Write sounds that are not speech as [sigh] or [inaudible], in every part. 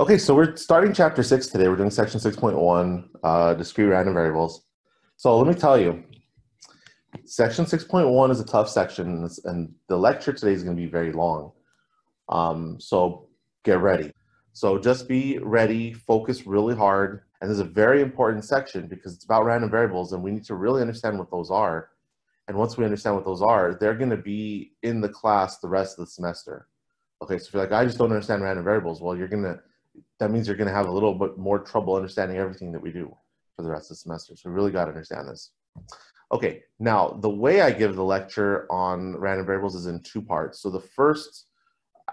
Okay, so we're starting chapter six today. We're doing section 6.1, uh, discrete random variables. So let me tell you, section 6.1 is a tough section, and the lecture today is going to be very long. Um, so get ready. So just be ready, focus really hard. And this is a very important section because it's about random variables, and we need to really understand what those are. And once we understand what those are, they're going to be in the class the rest of the semester. Okay, so if you're like, I just don't understand random variables, well, you're going to that means you're going to have a little bit more trouble understanding everything that we do for the rest of the semester. So we really got to understand this. Okay, now the way I give the lecture on random variables is in two parts. So the first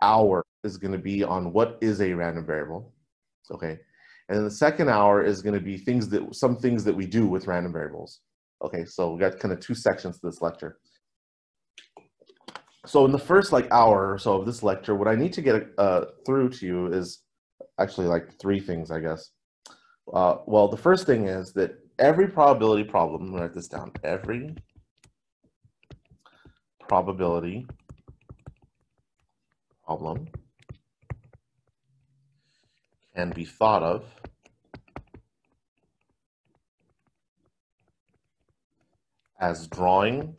hour is going to be on what is a random variable. Okay, and then the second hour is going to be things that some things that we do with random variables. Okay, so we got kind of two sections to this lecture. So in the first like hour or so of this lecture, what I need to get uh, through to you is actually like three things, I guess. Uh, well, the first thing is that every probability problem, write this down, every probability problem can be thought of as drawing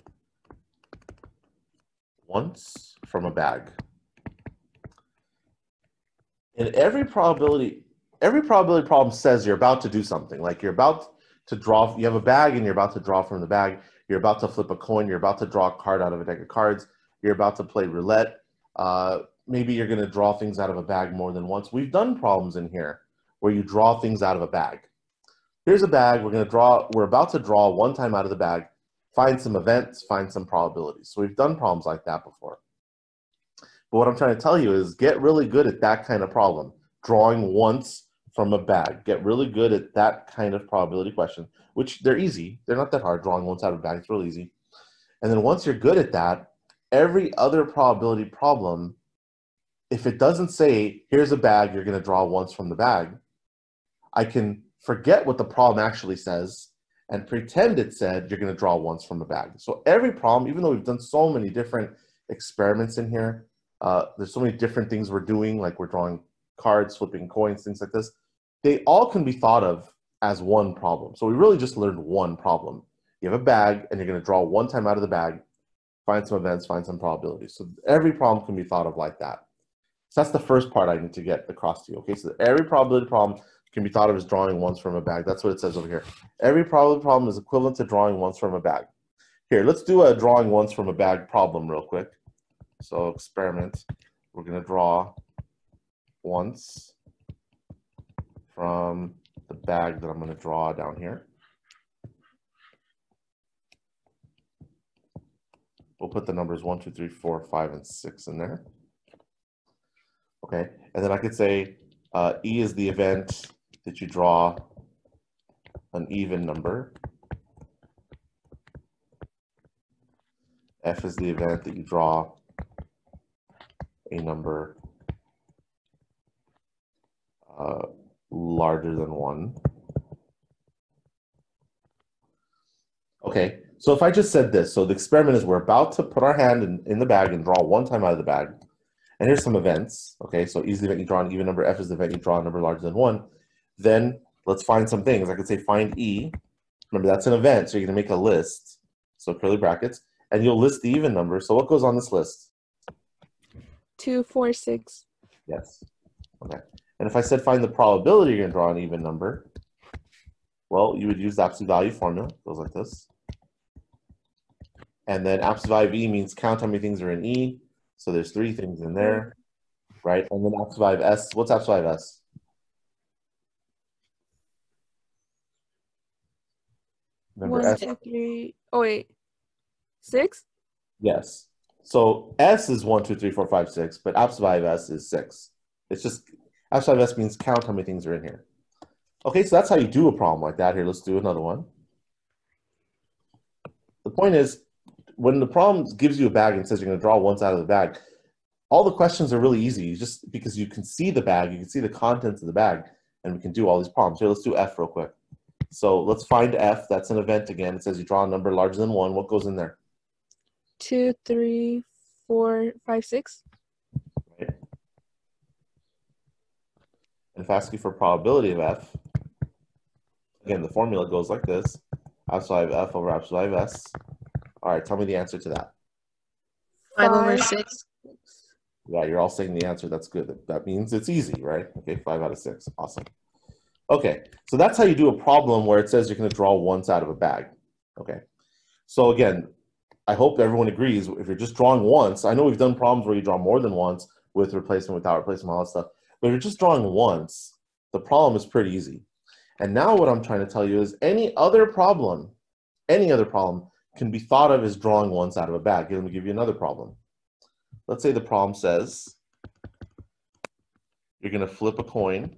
once from a bag in every probability, every probability problem says you're about to do something. Like you're about to draw, you have a bag and you're about to draw from the bag. You're about to flip a coin. You're about to draw a card out of a deck of cards. You're about to play roulette. Uh, maybe you're going to draw things out of a bag more than once. We've done problems in here where you draw things out of a bag. Here's a bag. We're going to draw, we're about to draw one time out of the bag, find some events, find some probabilities. So we've done problems like that before. But what I'm trying to tell you is get really good at that kind of problem. Drawing once from a bag. Get really good at that kind of probability question, which they're easy. They're not that hard. Drawing once out of a bag, it's real easy. And then once you're good at that, every other probability problem, if it doesn't say, here's a bag, you're going to draw once from the bag, I can forget what the problem actually says and pretend it said you're going to draw once from a bag. So every problem, even though we've done so many different experiments in here, uh, there's so many different things we're doing, like we're drawing cards, flipping coins, things like this. They all can be thought of as one problem. So we really just learned one problem. You have a bag, and you're going to draw one time out of the bag, find some events, find some probabilities. So every problem can be thought of like that. So that's the first part I need to get across to you. Okay, so every probability problem can be thought of as drawing once from a bag. That's what it says over here. Every probability problem is equivalent to drawing once from a bag. Here, let's do a drawing once from a bag problem real quick. So experiment, we're going to draw once from the bag that I'm going to draw down here. We'll put the numbers one, two, three, four, five, and 6 in there. Okay, and then I could say uh, E is the event that you draw an even number. F is the event that you draw a number uh, larger than 1. Okay, so if I just said this, so the experiment is we're about to put our hand in, in the bag and draw one time out of the bag. And here's some events. Okay, so easy event you draw an even number, F is the event you draw a number larger than 1. Then let's find some things. I could say find E. Remember, that's an event, so you're to make a list. So curly brackets. And you'll list the even number. So what goes on this list? Two, four, six. Yes. Okay. And if I said find the probability you're going to draw an even number, well, you would use the absolute value formula. It goes like this. And then absolute value of E means count how many things are in E. So there's three things in there, right? And then absolute value of S. What's absolute value of S? Remember One, S? Two, three. Oh wait, six. Yes. So S is one, two, three, four, five, six, but absolute value S is six. It's just absolute value S means count how many things are in here. Okay, so that's how you do a problem like that. Here, let's do another one. The point is, when the problem gives you a bag and says you're to draw one out of the bag, all the questions are really easy. Just because you can see the bag, you can see the contents of the bag, and we can do all these problems. Here, let's do F real quick. So let's find F. That's an event again. It says you draw a number larger than one. What goes in there? Two, three, four, five, six. Right. And if I ask you for probability of f, again, the formula goes like this. Absolute value of f over absolute value of s. All right, tell me the answer to that. 5 over 6. Yeah, you're all saying the answer. That's good. That means it's easy, right? Okay, five out of six. Awesome. Okay, so that's how you do a problem where it says you're going to draw once out of a bag. Okay, so again, I hope everyone agrees. If you're just drawing once, I know we've done problems where you draw more than once with replacement, without replacement, all that stuff. But if you're just drawing once, the problem is pretty easy. And now what I'm trying to tell you is any other problem, any other problem can be thought of as drawing once out of a bag. Let me give you another problem let's say the problem says you're going to flip a coin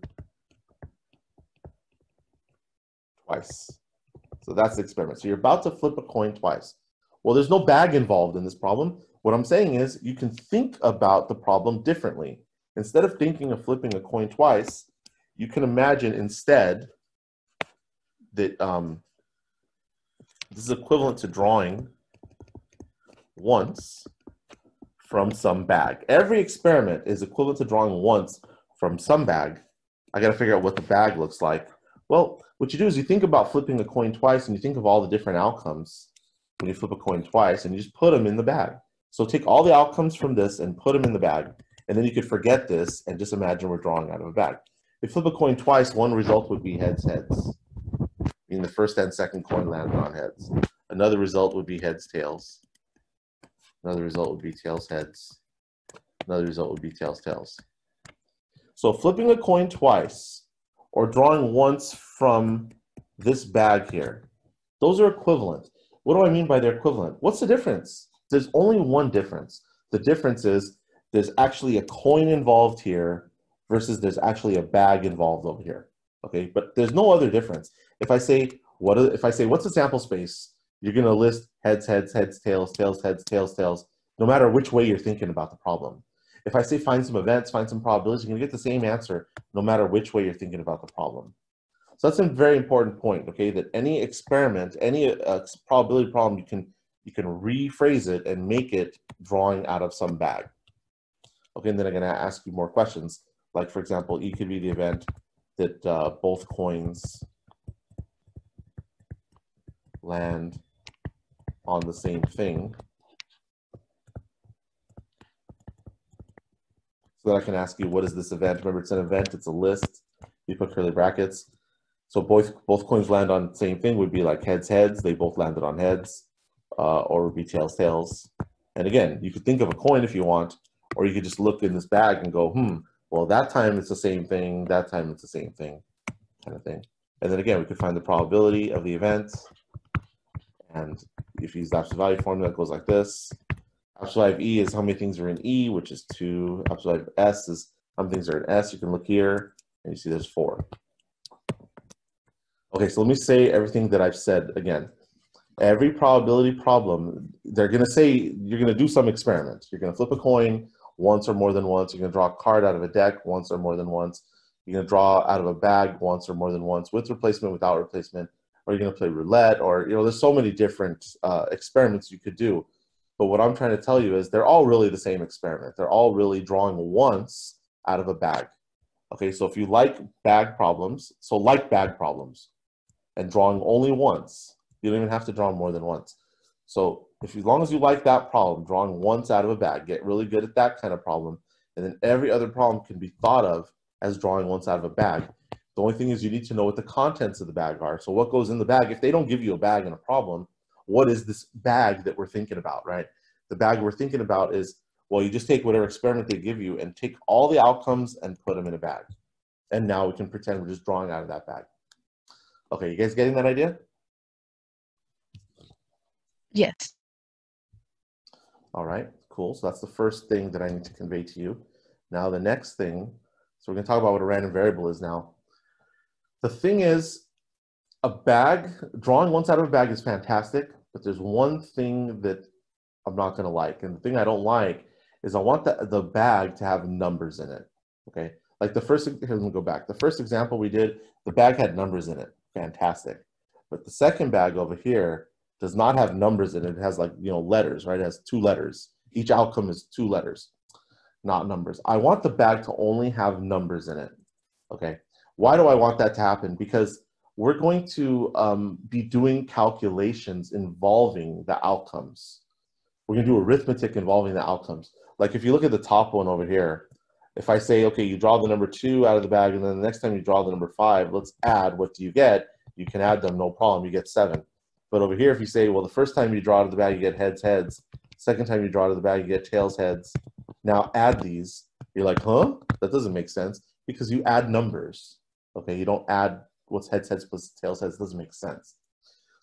twice. So that's the experiment. So you're about to flip a coin twice. Well, there's no bag involved in this problem. What I'm saying is you can think about the problem differently. Instead of thinking of flipping a coin twice, you can imagine instead that um, this is equivalent to drawing once from some bag. Every experiment is equivalent to drawing once from some bag. I got to figure out what the bag looks like. Well, what you do is you think about flipping a coin twice and you think of all the different outcomes when you flip a coin twice and you just put them in the bag. So take all the outcomes from this and put them in the bag. And then you could forget this and just imagine we're drawing out of a bag. If flip a coin twice, one result would be heads, heads. Meaning the first and second coin landed on heads. Another result would be heads, tails. Another result would be tails, heads. Another result would be tails, tails. So flipping a coin twice or drawing once from this bag here, those are equivalent. What do I mean by they're equivalent? What's the difference? There's only one difference. The difference is there's actually a coin involved here versus there's actually a bag involved over here. Okay, but there's no other difference. If I say what if I say what's the sample space you're going to list heads, heads, heads, tails, tails, heads, tails, tails, no matter which way you're thinking about the problem. If I say find some events, find some probabilities, you're to get the same answer no matter which way you're thinking about the problem. So that's a very important point, okay, that any experiment, any uh, probability problem, you can, you can rephrase it and make it drawing out of some bag. Okay, and then I'm going to ask you more questions. Like, for example, E could be the event that uh, both coins land on the same thing. So that I can ask you, what is this event? Remember, it's an event, it's a list. You put curly brackets. So both both coins land on same thing would be like heads, heads. They both landed on heads, uh, or would be tails, tails. And again, you could think of a coin if you want, or you could just look in this bag and go, hmm, well, that time it's the same thing, that time it's the same thing, kind of thing. And then again, we could find the probability of the event. And if you use the absolute value formula, it goes like this. Absolute value of E is how many things are in E, which is two. Absolute value of S is how many things are in S. You can look here and you see there's four. Okay, so let me say everything that I've said again. Every probability problem, they're going to say you're going to do some experiment. You're going to flip a coin once or more than once. You're going to draw a card out of a deck once or more than once. You're going to draw out of a bag once or more than once with replacement, without replacement. Or you're going to play roulette, or, you know, there's so many different uh, experiments you could do. But what I'm trying to tell you is they're all really the same experiment. They're all really drawing once out of a bag. Okay, so if you like bag problems, so like bag problems, and drawing only once, you don't even have to draw more than once. So if as long as you like that problem, drawing once out of a bag, get really good at that kind of problem, and then every other problem can be thought of as drawing once out of a bag. The only thing is you need to know what the contents of the bag are. So what goes in the bag? If they don't give you a bag and a problem, what is this bag that we're thinking about, right? The bag we're thinking about is, well, you just take whatever experiment they give you and take all the outcomes and put them in a bag. And now we can pretend we're just drawing out of that bag. Okay, you guys getting that idea? Yes. All right, cool. So that's the first thing that I need to convey to you. Now the next thing, so we're gonna talk about what a random variable is now. The thing is, a bag, drawing once out of a bag is fantastic, but there's one thing that I'm not gonna like. And the thing I don't like is I want the, the bag to have numbers in it, okay? Like the first, here, let me go back. The first example we did, the bag had numbers in it, fantastic. But the second bag over here does not have numbers in it. It has like, you know, letters, right? It has two letters. Each outcome is two letters, not numbers. I want the bag to only have numbers in it. Okay. Why do I want that to happen? Because we're going to um, be doing calculations involving the outcomes. We're going to do arithmetic involving the outcomes. Like if you look at the top one over here, if I say, okay, you draw the number two out of the bag, and then the next time you draw the number five, let's add, what do you get? You can add them, no problem, you get seven. But over here, if you say, well, the first time you draw out of the bag, you get heads, heads. Second time you draw out of the bag, you get tails, heads. Now add these. You're like, huh? That doesn't make sense because you add numbers. Okay, you don't add what's heads, heads plus tails, heads. It doesn't make sense.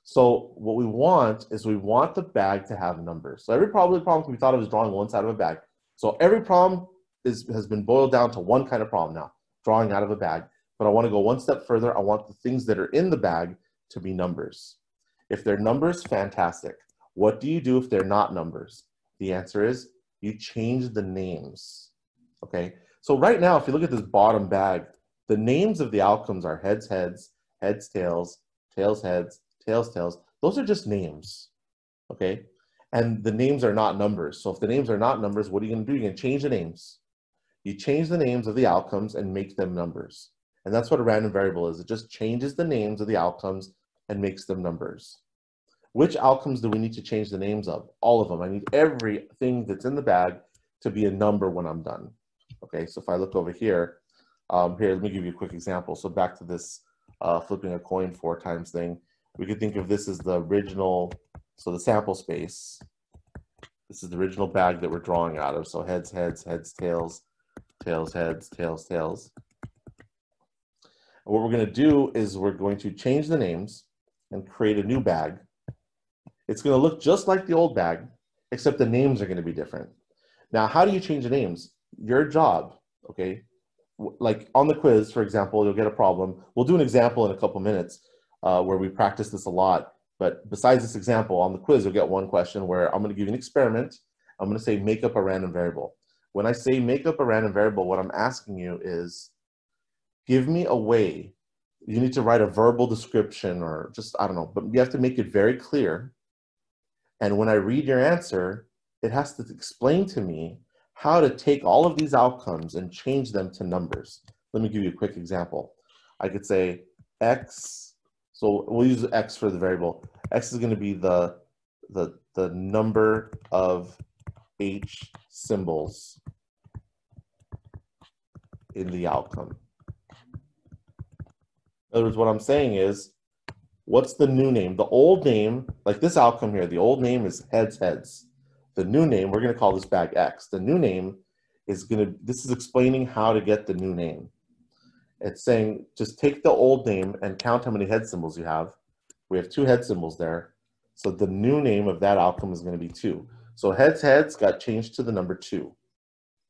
So what we want is we want the bag to have numbers. So every probability problem can be thought of as drawing one side of a bag. So every problem is, has been boiled down to one kind of problem now, drawing out of a bag. But I want to go one step further. I want the things that are in the bag to be numbers. If they're numbers, fantastic. What do you do if they're not numbers? The answer is you change the names. Okay, so right now, if you look at this bottom bag, the names of the outcomes are heads, heads, heads, tails, tails, heads, tails, tails. Those are just names. Okay, and the names are not numbers. So if the names are not numbers, what are you going to do? You're going to change the names. You change the names of the outcomes and make them numbers. And that's what a random variable is. It just changes the names of the outcomes and makes them numbers. Which outcomes do we need to change the names of? All of them. I need everything that's in the bag to be a number when I'm done. Okay, so if I look over here, um, here, let me give you a quick example. So back to this uh, flipping a coin four times thing. We could think of this as the original, so the sample space. This is the original bag that we're drawing out of. So heads, heads, heads, tails, tails, heads, tails, tails. What we're going to do is we're going to change the names and create a new bag. It's going to look just like the old bag, except the names are going to be different. Now, how do you change the names? Your job, okay? Like on the quiz, for example, you'll get a problem. We'll do an example in a couple minutes uh, where we practice this a lot. But besides this example, on the quiz, you'll get one question where I'm going to give you an experiment. I'm going to say make up a random variable. When I say make up a random variable, what I'm asking you is give me a way. You need to write a verbal description or just, I don't know, but you have to make it very clear. And when I read your answer, it has to explain to me how to take all of these outcomes and change them to numbers. Let me give you a quick example. I could say x, so we'll use x for the variable. x is going to be the, the, the number of h symbols in the outcome. In other words, what I'm saying is, what's the new name? The old name, like this outcome here, the old name is heads, heads. The new name, we're going to call this bag X. The new name is going to, this is explaining how to get the new name. It's saying just take the old name and count how many head symbols you have. We have two head symbols there. So the new name of that outcome is going to be two. So heads, heads got changed to the number two.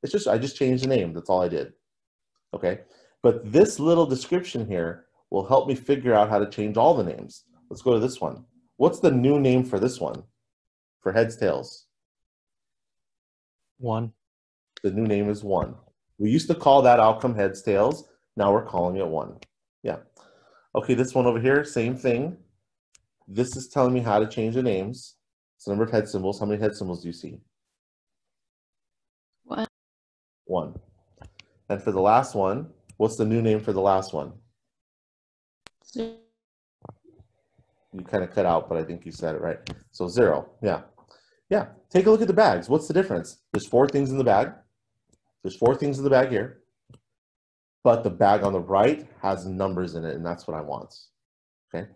It's just, I just changed the name. That's all I did. Okay. But this little description here will help me figure out how to change all the names. Let's go to this one. What's the new name for this one? For heads, tails? One. The new name is one. We used to call that outcome heads, tails. Now we're calling it one. Yeah. Okay, this one over here, same thing. This is telling me how to change the names. It's the number of head symbols. How many head symbols do you see? One. One. And for the last one, what's the new name for the last one? You kind of cut out, but I think you said it right. So zero, yeah. Yeah, take a look at the bags. What's the difference? There's four things in the bag. There's four things in the bag here. But the bag on the right has numbers in it, and that's what I want. Okay?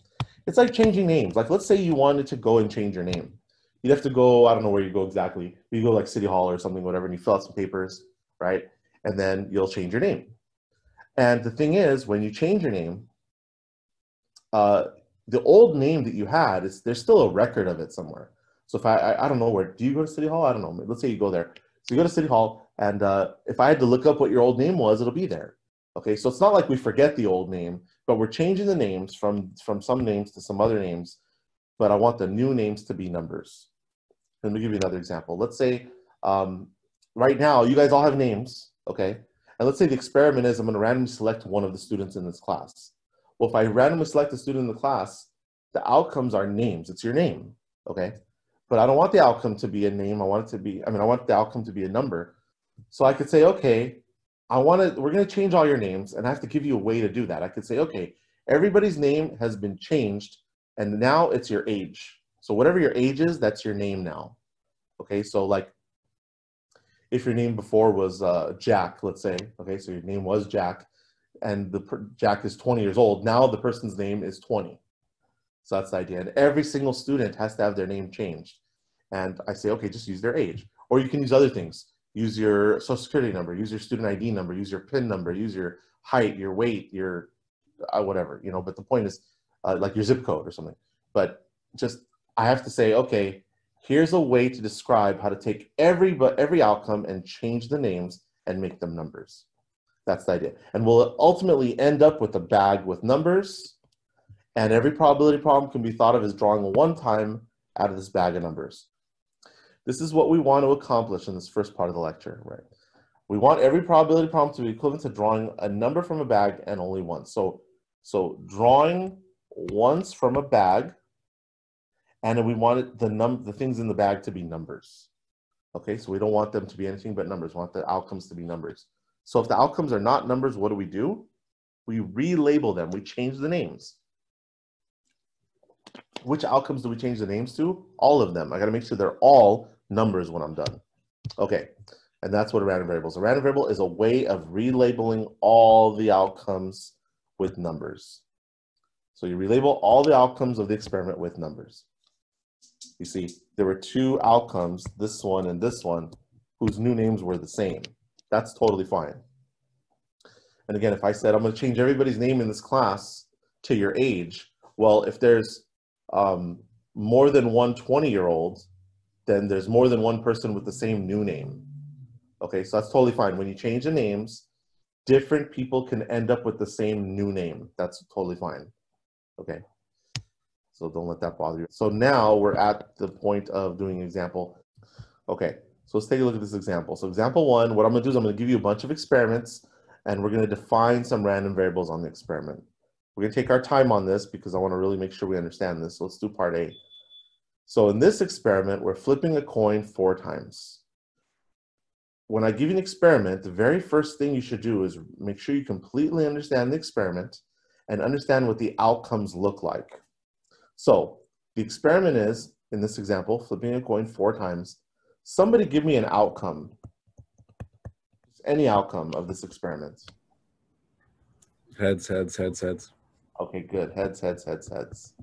It's like changing names. Like, let's say you wanted to go and change your name. You'd have to go, I don't know where you go exactly. You go like City Hall or something, whatever, and you fill out some papers, right? And then you'll change your name. And the thing is, when you change your name, uh, the old name that you had is there's still a record of it somewhere. So if I, I, I don't know where do you go to City Hall? I don't know. Let's say you go there. So you go to City Hall, and uh, if I had to look up what your old name was, it'll be there. Okay, so it's not like we forget the old name, but we're changing the names from from some names to some other names. But I want the new names to be numbers. Let me give you another example. Let's say um, right now you guys all have names, okay? And let's say the experiment is I'm to randomly select one of the students in this class. Well, if I randomly select a student in the class, the outcomes are names. It's your name, okay? But I don't want the outcome to be a name. I want it to be, I mean, I want the outcome to be a number. So I could say, okay, I want to, we're going to change all your names and I have to give you a way to do that. I could say, okay, everybody's name has been changed and now it's your age. So whatever your age is, that's your name now. Okay, so like if your name before was uh, Jack, let's say, okay, so your name was Jack and the per- Jack is 20 years old, now the person's name is 20. So that's the idea. And every single student has to have their name changed. And I say, okay, just use their age. Or you can use other things use your social security number, use your student ID number, use your PIN number, use your height, your weight, your uh, whatever, you know. But the point is, uh, like your zip code or something. But just I have to say, okay, here's a way to describe how to take every but every outcome and change the names and make them numbers. That's the idea. And we'll ultimately end up with a bag with numbers. And every probability problem can be thought of as drawing one time out of this bag of numbers. This is what we want to accomplish in this first part of the lecture, right? We want every probability problem to be equivalent to drawing a number from a bag and only once. So, so drawing once from a bag, and we want the num the things in the bag to be numbers. Okay, so we don't want them to be anything but numbers. We want the outcomes to be numbers. So if the outcomes are not numbers, what do we do? We relabel them. We change the names. Which outcomes do we change the names to? All of them. I got to make sure they're all numbers when I'm done. Okay, and that's what a random variable is. A random variable is a way of relabeling all the outcomes with numbers. So you relabel all the outcomes of the experiment with numbers. You see, there were two outcomes, this one and this one, whose new names were the same. That's totally fine. And again, if I said I'm going to change everybody's name in this class to your age, well, if there's um, more than one 20 year old, then there's more than one person with the same new name. Okay, so that's totally fine. When you change the names, different people can end up with the same new name. That's totally fine. Okay, so don't let that bother you. So now we're at the point of doing an example. Okay, so let's take a look at this example. So example one, what I'm gonna do is I'm gonna give you a bunch of experiments and we're gonna define some random variables on the experiment. We're gonna take our time on this because I wanna really make sure we understand this. So let's do part A. So in this experiment, we're flipping a coin four times. When I give you an experiment, the very first thing you should do is make sure you completely understand the experiment and understand what the outcomes look like. So the experiment is, in this example, flipping a coin four times. Somebody give me an outcome, any outcome of this experiment. Heads, heads, heads, heads. Okay, good. Heads, heads, heads, heads.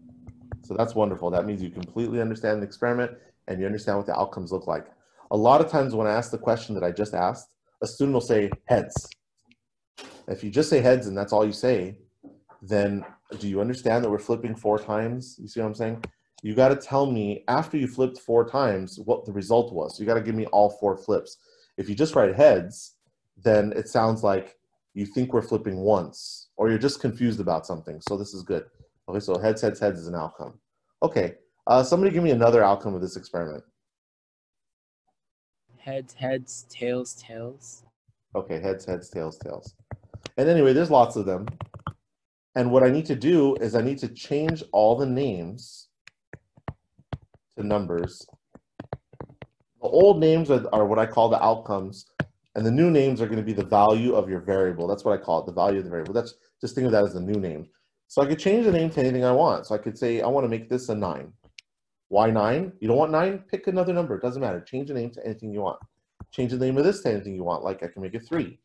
So that's wonderful. That means you completely understand the experiment and you understand what the outcomes look like. A lot of times when I ask the question that I just asked, a student will say heads. If you just say heads and that's all you say, then do you understand that we're flipping four times? You see what I'm saying? You got to tell me after you flipped four times what the result was. You got to give me all four flips. If you just write heads, then it sounds like you think we're flipping once or you're just confused about something. So this is good. Okay, so heads, heads, heads is an outcome. Okay, uh, somebody give me another outcome of this experiment. Heads, heads, tails, tails. Okay, heads, heads, tails, tails. And anyway, there's lots of them. And what I need to do is I need to change all the names to numbers. The old names are, are what I call the outcomes, and the new names are going to be the value of your variable. That's what I call it, the value of the variable. That's just think of that as the new name. So I could change the name to anything I want. So I could say, I want to make this a nine. Why nine? You don't want nine? Pick another number. It doesn't matter. Change the name to anything you want. Change the name of this to anything you want. Like I can make it three.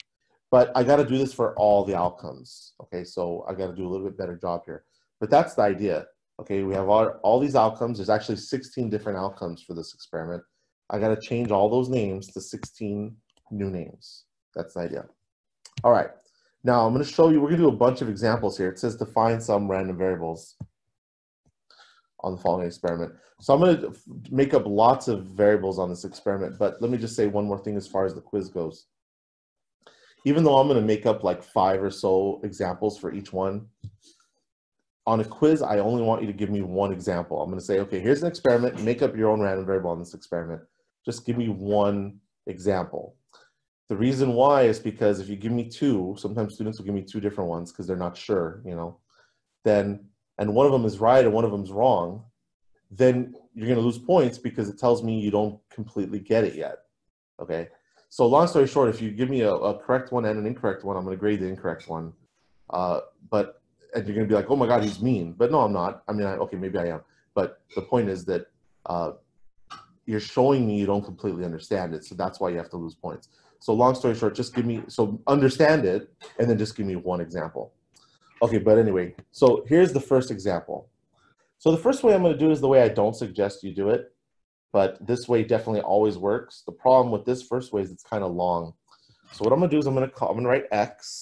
But I got to do this for all the outcomes. Okay, so I got to do a little bit better job here. But that's the idea. Okay, we have all, all these outcomes. There's actually 16 different outcomes for this experiment. I got to change all those names to 16 new names. That's the idea. All right. Now I'm going to show you, we're going to do a bunch of examples here. It says define some random variables on the following experiment. So I'm going to make up lots of variables on this experiment, but let me just say one more thing as far as the quiz goes. Even though I'm going to make up like five or so examples for each one, on a quiz, I only want you to give me one example. I'm going to say, okay, here's an experiment. Make up your own random variable on this experiment. Just give me one example. The reason why is because if you give me two, sometimes students will give me two different ones because they're not sure, you know, then, and one of them is right and one of them is wrong, then you're going to lose points because it tells me you don't completely get it yet. Okay. So long story short, if you give me a, a correct one and an incorrect one, I'm going to grade the incorrect one. Uh, but and you're going to be like, oh my god, he's mean. But no, I'm not. I mean, I, okay, maybe I am. But the point is that uh, you're showing me you don't completely understand it, so that's why you have to lose points. So long story short, just give me so understand it, and then just give me one example. Okay, but anyway, so here's the first example. So the first way I'm going to do is the way I don't suggest you do it, but this way definitely always works. The problem with this first way is it's kind of long. So what I'm to do is I'm to call, I'm to write x.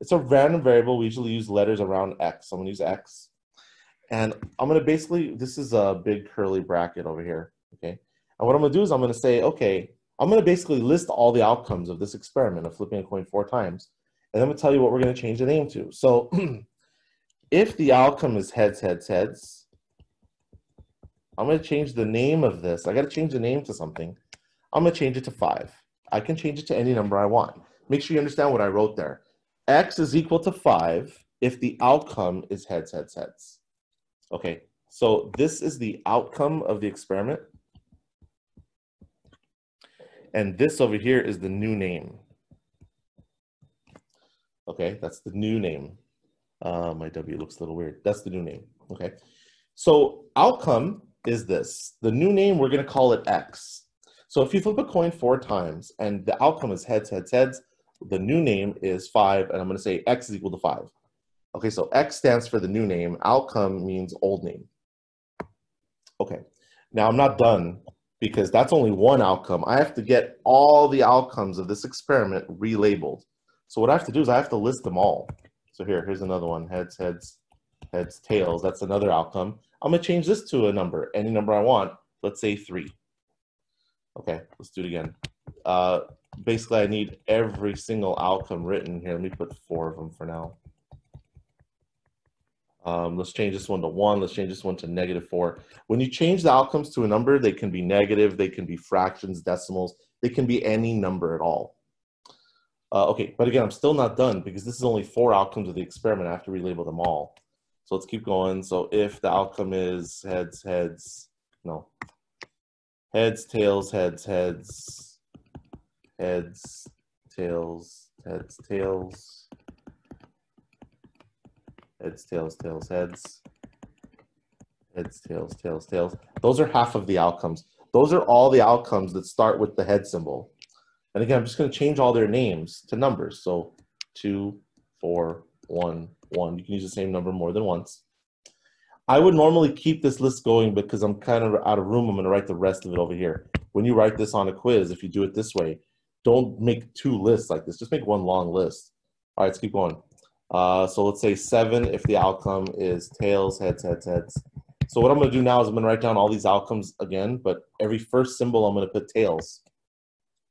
It's a random variable. We usually use letters around x. So I'm to use x. And I'm to basically, this is a big curly bracket over here, okay? And what I'm to do is I'm to say, okay, I'm to basically list all the outcomes of this experiment of flipping a coin four times. And I'm to tell you what we're to change the name to. So [clears throat] if the outcome is heads, heads, heads, I'm going to change the name of this. I got to change the name to something. I'm going to change it to five. I can change it to any number I want. Make sure you understand what I wrote there. X is equal to five if the outcome is heads, heads, heads. Okay, so this is the outcome of the experiment. And this over here is the new name. Okay, that's the new name. Uh, my W looks a little weird. That's the new name. Okay, so outcome is this. The new name, we're going to call it X. So if you flip a coin four times and the outcome is heads, heads, heads, the new name is five, and I'm going to say X is equal to five. Okay, so X stands for the new name. Outcome means old name. Okay, now I'm not done because that's only one outcome. I have to get all the outcomes of this experiment relabeled. So what I have to do is I have to list them all. So here, here's another one, heads, heads, heads, tails. That's another outcome. I'm gonna change this to a number, any number I want. Let's say three. Okay, let's do it again. Uh, basically, I need every single outcome written here. Let me put four of them for now. Um, let's change this one to one. Let's change this one to negative four. When you change the outcomes to a number, they can be negative, they can be fractions, decimals, they can be any number at all. Uh, okay, but again, I'm still not done because this is only four outcomes of the experiment. I have to relabel them all. So let's keep going. So if the outcome is heads, heads, no, heads, tails, heads, heads, heads, tails, heads, tails, heads, tails, tails, heads, heads, tails, tails, tails. Those are half of the outcomes. Those are all the outcomes that start with the head symbol. And again, I'm just going to change all their names to numbers. So two, four, one, one. You can use the same number more than once. I would normally keep this list going because I'm kind of out of room. I'm going to write the rest of it over here. When you write this on a quiz, if you do it this way, don't make two lists like this. Just make one long list. All right, let's keep going. Uh, so let's say seven if the outcome is tails, heads, heads, heads. So what I'm going to do now is I'm going to write down all these outcomes again, but every first symbol I'm going to put tails.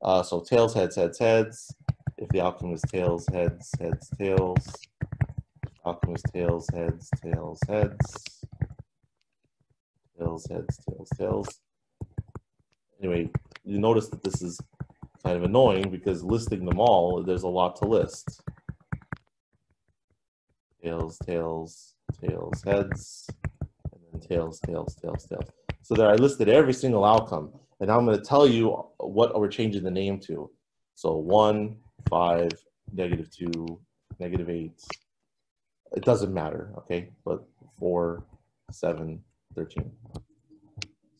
Uh, so tails, heads, heads, heads. If the outcome is tails, heads, heads, tails. Is tails, heads, tails, heads. Tails, heads, tails, tails. Anyway, you notice that this is kind of annoying because listing them all, there's a lot to list. Tails, tails, tails, heads, and then tails, tails, tails, tails. So there I listed every single outcome. And now I'm going to tell you what we're changing the name to. So 1, 5, negative 2, negative 8. It doesn't matter, okay? But 4, 7, 13. So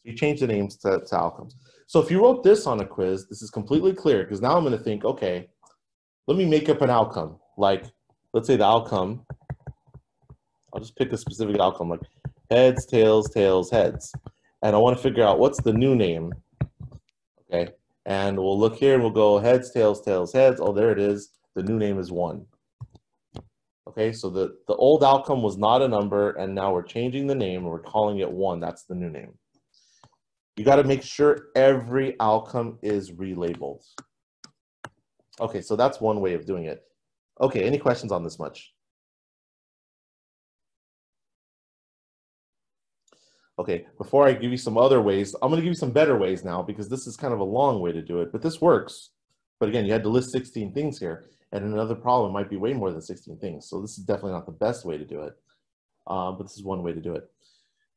you change the names to, to outcomes. So if you wrote this on a quiz, this is completely clear because now I'm going to think, okay, let me make up an outcome. Like, let's say the outcome, I'll just pick a specific outcome like heads, tails, tails, heads. And I want to figure out what's the new name Okay, and we'll look here and we'll go heads, tails, tails, heads. Oh, there it is. The new name is one. Okay, so the, the old outcome was not a number, and now we're changing the name and we're calling it one. That's the new name. You got to make sure every outcome is relabeled. Okay, so that's one way of doing it. Okay, any questions on this much? Okay, before I give you some other ways, I'm going to give you some better ways now because this is kind of a long way to do it, but this works. But again, you had to list 16 things here, and another problem might be way more than 16 things. So this is definitely not the best way to do it, uh, but this is one way to do it.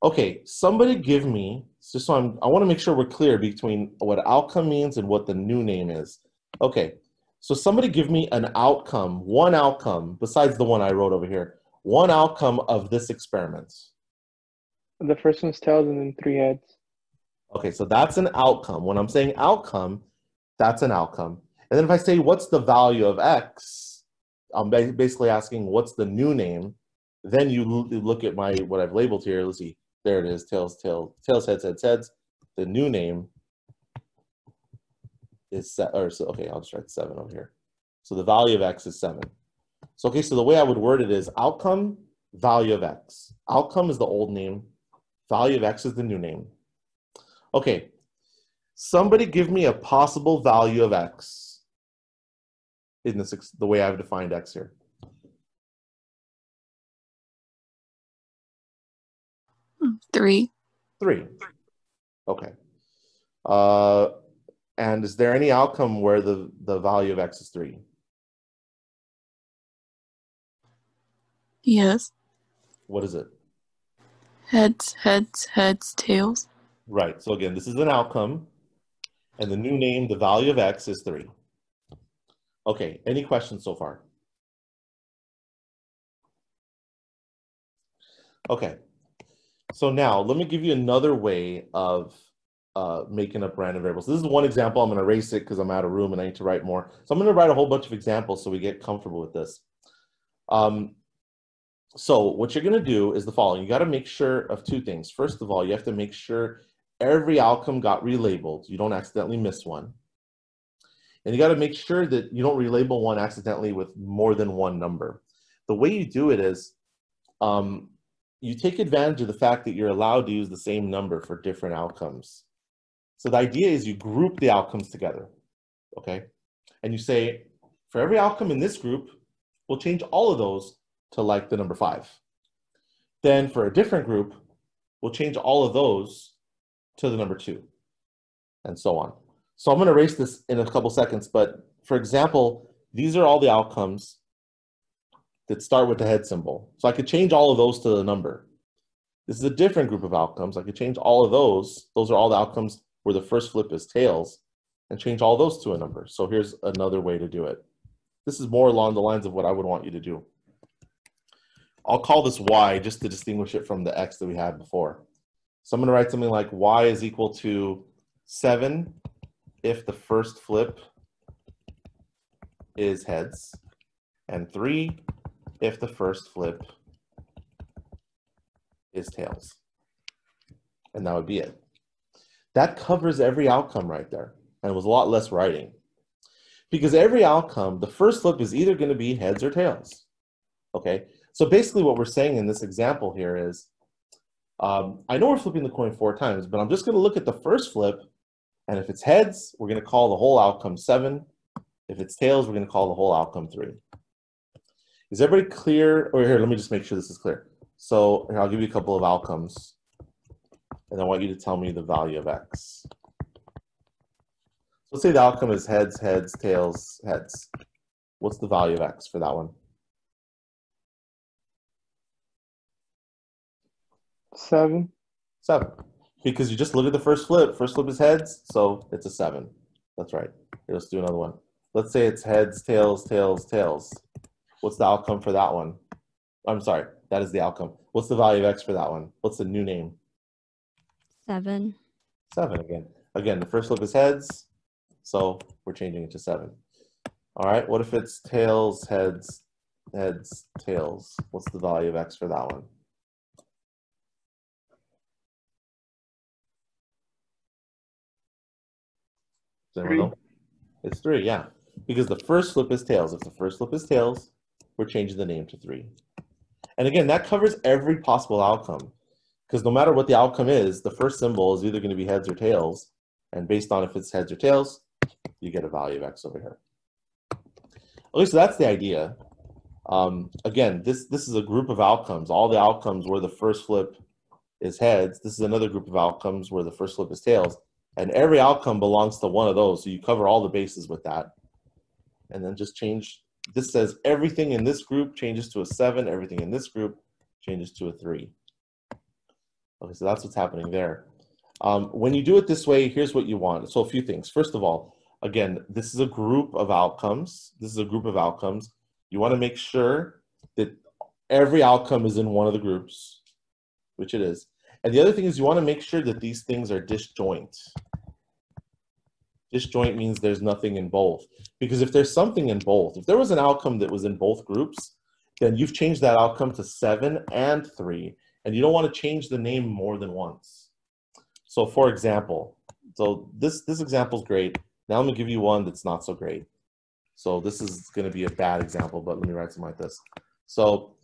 Okay, somebody give me, just so I'm, I want to make sure we're clear between what outcome means and what the new name is. Okay, so somebody give me an outcome, one outcome, besides the one I wrote over here, one outcome of this experiment. The first one's tails and then three heads. Okay, so that's an outcome. When I'm saying outcome, that's an outcome. And then if I say, what's the value of x, I'm basically asking, what's the new name? Then you look at my, what I've labeled here. Let's see. There it is, tails, tails, tails, heads, heads, heads. The new name is, se- or so, okay, I'll just write seven over here. So the value of x is seven. So, okay, so the way I would word it is outcome, value of x. Outcome is the old name. Value of x is the new name. Okay, somebody give me a possible value of x in this ex- the way I've defined x here. Three. Three. Okay. Uh, and is there any outcome where the, the value of x is three? Yes. What is it? Heads, heads, heads, tails. Right. So again, this is an outcome, and the new name, the value of x is three. Okay. Any questions so far? Okay. So now let me give you another way of uh, making up random variables. This is one example. I'm going to erase it because I'm out of room and I need to write more. So I'm going to write a whole bunch of examples so we get comfortable with this. Um, so what you're going to do is the following. You got to make sure of two things. First of all, you have to make sure every outcome got relabeled. You don't accidentally miss one. And you got to make sure that you don't relabel one accidentally with more than one number. The way you do it is um, you take advantage of the fact that you're allowed to use the same number for different outcomes. So the idea is you group the outcomes together, okay? And you say, for every outcome in this group, we'll change all of those to like the number five. Then for a different group, we'll change all of those to the number two, and so on. So I'm going to erase this in a couple seconds, but for example, these are all the outcomes that start with the head symbol. So I could change all of those to the number. This is a different group of outcomes. I could change all of those. Those are all the outcomes where the first flip is tails and change all those to a number. So here's another way to do it. This is more along the lines of what I would want you to do. I'll call this y just to distinguish it from the x that we had before. So I'm going to write something like y is equal to 7 if the first flip is heads, and 3 if the first flip is tails. And that would be it. That covers every outcome right there. And it was a lot less writing. Because every outcome, the first flip is either going to be heads or tails. Okay? So basically, what we're saying in this example here is um, I know we're flipping the coin four times, but I'm just going to look at the first flip. And if it's heads, we're going to call the whole outcome seven. If it's tails, we're going to call the whole outcome three. Is everybody clear? Or here, let me just make sure this is clear. So I'll give you a couple of outcomes. And I want you to tell me the value of x. Let's say the outcome is heads, heads, tails, heads. What's the value of x for that one? Seven. Seven. Because you just look at the first flip. First flip is heads, so it's a seven. That's right. Here, let's do another one. Let's say it's heads, tails, tails, tails. What's the outcome for that one? I'm sorry, that is the outcome. What's the value of x for that one? What's the new name? Seven. Seven again. Again, the first flip is heads, so we're changing it to seven. All right, what if it's tails, heads, heads, tails? What's the value of x for that one? Does anyone know? It's three, yeah. Because the first flip is tails. If the first flip is tails, we're changing the name to three. And again, that covers every possible outcome. Because no matter what the outcome is, the first symbol is either going to be heads or tails. And based on if it's heads or tails, you get a value of x over here. Okay, so that's the idea. Um, again, this, this is a group of outcomes. All the outcomes where the first flip is heads. This is another group of outcomes where the first flip is tails. And every outcome belongs to one of those. So you cover all the bases with that. And then just change. This says everything in this group changes to a seven. Everything in this group changes to a three. Okay, so that's what's happening there. Um, when you do it this way, here's what you want. So a few things. First of all, again, this is a group of outcomes. This is a group of outcomes. You want to make sure that every outcome is in one of the groups, which it is. And the other thing is you want to make sure that these things are disjoint. Disjoint means there's nothing in both. Because if there's something in both, if there was an outcome that was in both groups, then you've changed that outcome to seven and three, and you don't want to change the name more than once. So for example, so this, this example is great. Now I'm gonna give you one that's not so great. So this is gonna be a bad example, but let me write something like this. So,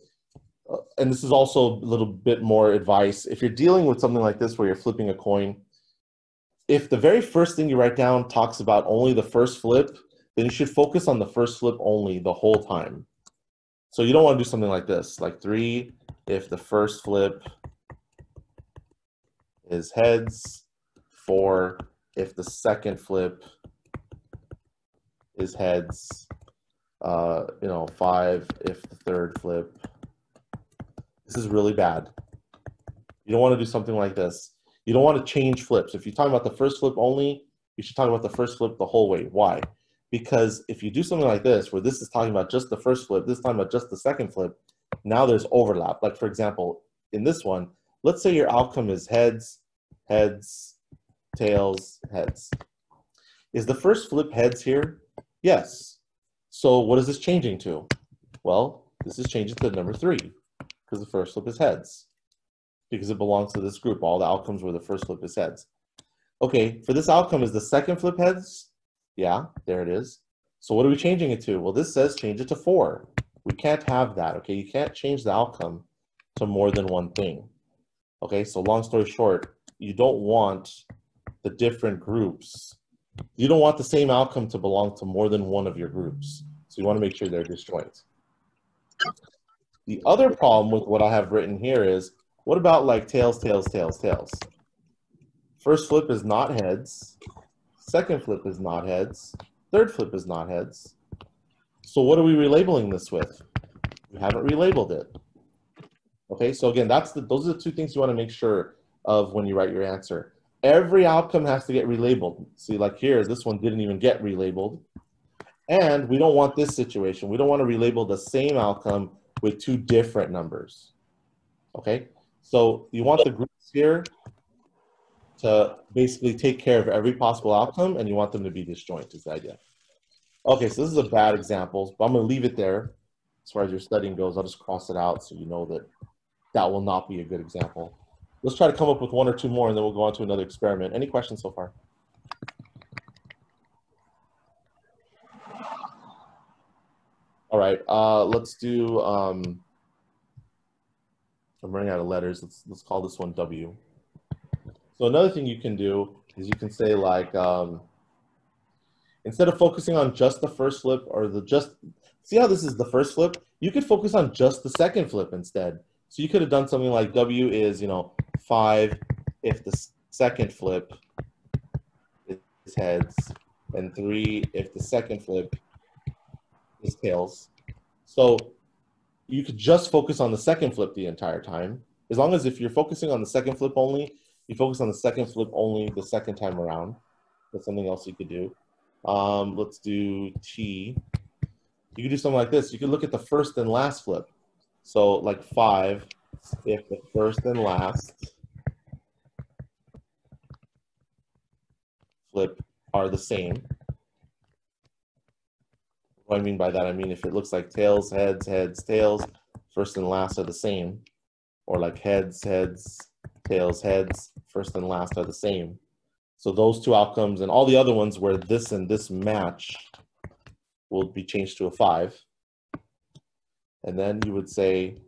and this is also a little bit more advice. If you're dealing with something like this where you're flipping a coin, if the very first thing you write down talks about only the first flip, then you should focus on the first flip only the whole time. So you don't want to do something like this, like three, if the first flip is heads, four, if the second flip is heads, uh, you know, five, if the third flip. This is really bad. You don't want to do something like this. You don't want to change flips. If you're talking about the first flip only, you should talk about the first flip the whole way. Why? Because if you do something like this, where this is talking about just the first flip, this is talking about just the second flip, now there's overlap. Like for example, in this one, let's say your outcome is heads, heads, tails, heads. Is the first flip heads here? Yes. So what is this changing to? Well, this is changing to number three because the first flip is heads because it belongs to this group. All the outcomes where the first flip is heads. Okay, for this outcome, is the second flip heads? Yeah, there it is. So what are we changing it to? Well, this says change it to four. We can't have that, okay? You can't change the outcome to more than one thing. Okay, so long story short, you don't want the different groups. You don't want the same outcome to belong to more than one of your groups. So you want to make sure they're disjoint. The other problem with what I have written here is, what about like tails, tails, tails, tails? First flip is not heads. Second flip is not heads. Third flip is not heads. So what are we relabeling this with? We haven't relabeled it. Okay, so again, that's the, those are the two things you want to make sure of when you write your answer. Every outcome has to get relabeled. See, like here, this one didn't even get relabeled. And we don't want this situation. We don't want to relabel the same outcome with two different numbers. Okay, so you want the groups here to basically take care of every possible outcome and you want them to be disjoint is the idea. Okay, so this is a bad example, but I'm gonna leave it there. As far as your studying goes, I'll just cross it out so you know that that will not be a good example. Let's try to come up with one or two more and then we'll go on to another experiment. Any questions so far? All right, uh, let's do, um, I'm running out of letters. Let's, let's call this one W. So another thing you can do is you can say like, um, instead of focusing on just the first flip or the just, see how this is the first flip? You could focus on just the second flip instead. So you could have done something like W is, you know, five if the second flip is heads, and three if the second flip is tails. So you could just focus on the second flip the entire time. As long as if you're focusing on the second flip only, you focus on the second flip only the second time around. That's something else you could do. Um, let's do T. You could do something like this. You could look at the first and last flip. So like five, if the first and last flip are the same. What I mean by that? I mean if it looks like tails, heads, heads, tails, first and last are the same. Or like heads, heads, tails, heads, first and last are the same. So those two outcomes and all the other ones where this and this match will be changed to a five. And then you would say,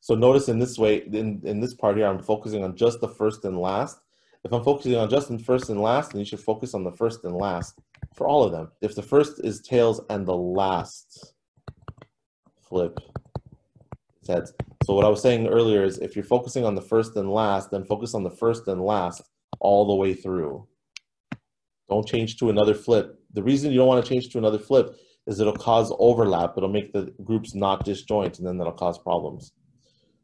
so notice in this way, in, in this part here, I'm focusing on just the first and last. If I'm focusing on just the first and last, then you should focus on the first and last for all of them. If the first is tails and the last flip heads. So what I was saying earlier is if you're focusing on the first and last, then focus on the first and last all the way through. Don't change to another flip. The reason you don't want to change to another flip is it'll cause overlap. It'll make the groups not disjoint and then that'll cause problems.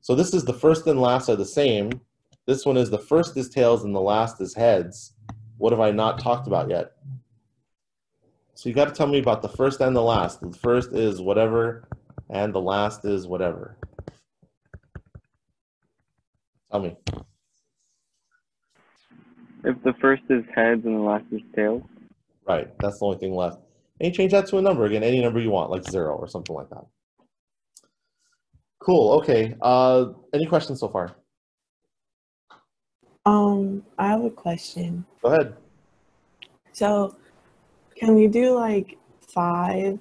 So this is the first and last are the same. This one is the first is tails and the last is heads. What have I not talked about yet? So you got to tell me about the first and the last. The first is whatever, and the last is whatever. Tell me. If the first is heads and the last is tails. Right. That's the only thing left. And you change that to a number again, any number you want, like zero or something like that. Cool. Okay. Uh, any questions so far? Um, I have a question. Go ahead. So, can we do like five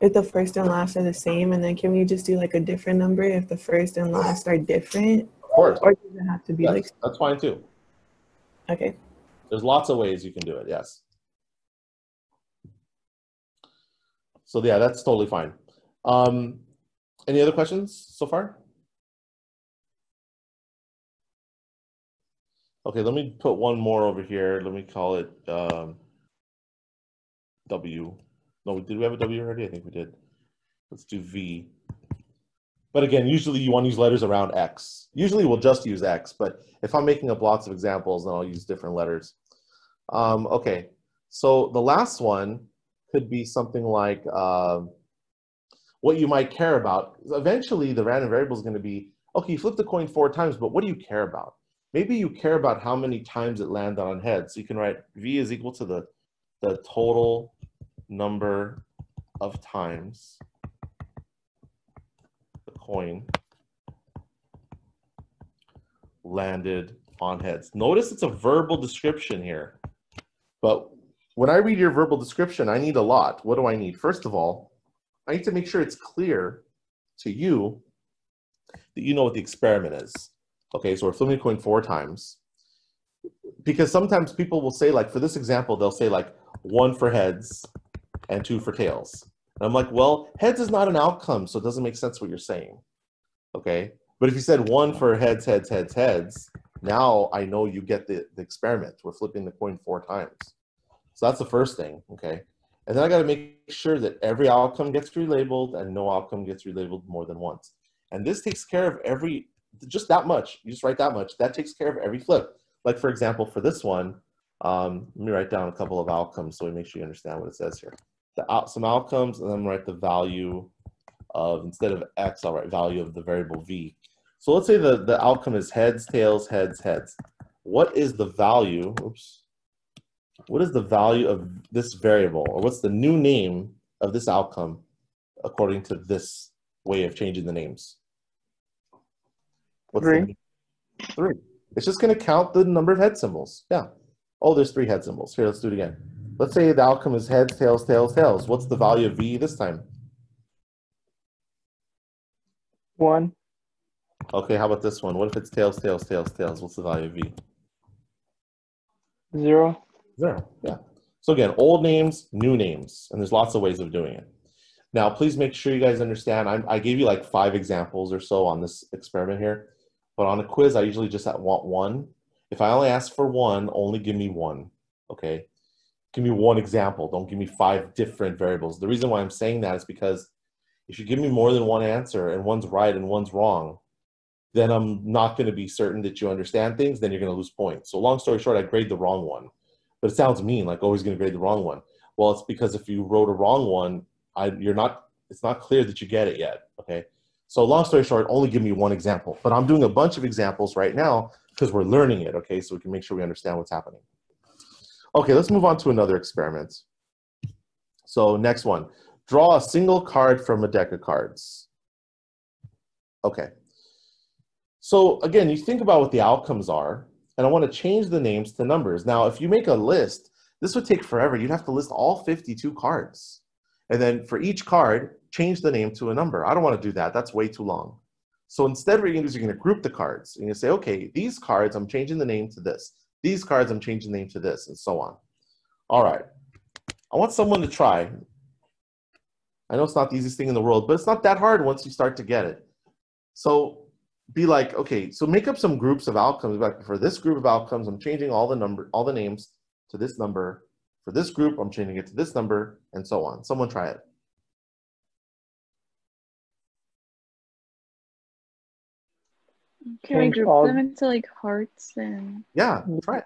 if the first and last are the same, and then can we just do like a different number if the first and last are different, Of course. or does it have to be like that's fine too. okay? There's lots of ways you can do it. Yes. So yeah, that's totally fine. Um, any other questions so far? Okay, let me put one more over here. Let me call it um, W. No, did we have a W already? I think we did. Let's do V. But again, usually you want to use letters around X. Usually we'll just use X, but if I'm making up lots of examples, then I'll use different letters. Um, okay, so the last one could be something like um what you might care about. Eventually, the random variable is going to be, okay, you flip the coin four times, but what do you care about? Maybe you care about how many times it landed on heads. So you can write V is equal to the, the total number of times the coin landed on heads. Notice it's a verbal description here. But when I read your verbal description, I need a lot. What do I need? First of all, I need to make sure it's clear to you that you know what the experiment is. Okay, so we're flipping a coin four times. Because sometimes people will say, like, for this example, they'll say, like, one for heads and two for tails. And I'm like, well, heads is not an outcome, so it doesn't make sense what you're saying. Okay, but if you said one for heads, heads, heads, heads, now I know you get the, the experiment. We're flipping the coin four times. So that's the first thing, okay? And then I got to make sure that every outcome gets relabeled and no outcome gets relabeled more than once. And this takes care of every, just that much. You just write that much. That takes care of every flip. Like for example, for this one, um, let me write down a couple of outcomes so we make sure you understand what it says here. The out, some outcomes, and then write the value of, instead of X, I'll write value of the variable V. So let's say the, the outcome is heads, tails, heads, heads. What is the value, oops, what is the value of this variable, or what's the new name of this outcome according to this way of changing the names? What's Three. three. It's just going to count the number of head symbols. Yeah. Oh, there's three head symbols. Here, let's do it again. Let's say the outcome is heads, tails, tails, tails. What's the value of V this time? One. Okay, how about this one? What if it's tails, tails, tails, tails? What's the value of V? Zero. Zero, yeah. So again, old names, new names, and there's lots of ways of doing it. Now, please make sure you guys understand, I'm, I gave you like five examples or so on this experiment here, but on a quiz, I usually just want one. If I only ask for one, only give me one, okay? Give me one example, don't give me five different variables. The reason why I'm saying that is because if you give me more than one answer and one's right and one's wrong, then I'm not gonna be certain that you understand things, then you're gonna lose points. So long story short, I grade the wrong one but it sounds mean, like always going to grade the wrong one. Well, it's because if you wrote a wrong one, I, you're not. It's not clear that you get it yet. Okay. So long story short, only give me one example. But I'm doing a bunch of examples right now because we're learning it. Okay, so we can make sure we understand what's happening. Okay, let's move on to another experiment. So next one, draw a single card from a deck of cards. Okay. So again, you think about what the outcomes are and I want to change the names to numbers. Now, if you make a list, this would take forever. You'd have to list all 52 cards. And then for each card, change the name to a number. I don't want to do that. That's way too long. So instead, what you're going to do is you're going to group the cards. And to say, okay, these cards, I'm changing the name to this. These cards, I'm changing the name to this, and so on. All right. I want someone to try. I know it's not the easiest thing in the world, but it's not that hard once you start to get it. So be like, okay, so make up some groups of outcomes. Like for this group of outcomes, I'm changing all the number, all the names to this number. For this group, I'm changing it to this number, and so on. Someone try it. Can we group all- them into like hearts and Yeah, try it.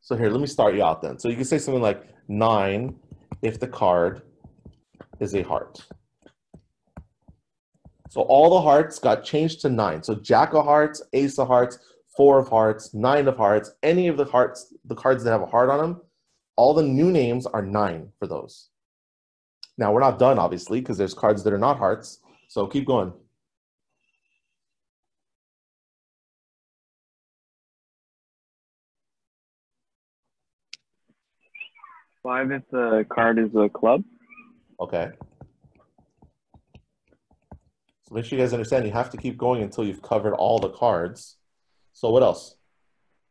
So here, let me start you out then. So you can say something like nine if the card is a heart. So all the hearts got changed to nine. So jack of hearts, ace of hearts, four of hearts, nine of hearts, any of the hearts, the cards that have a heart on them, all the new names are nine for those. Now we're not done, obviously, because there's cards that are not hearts. So keep going. Five if the card is a club. Okay. So make sure you guys understand you have to keep going until you've covered all the cards. So what else?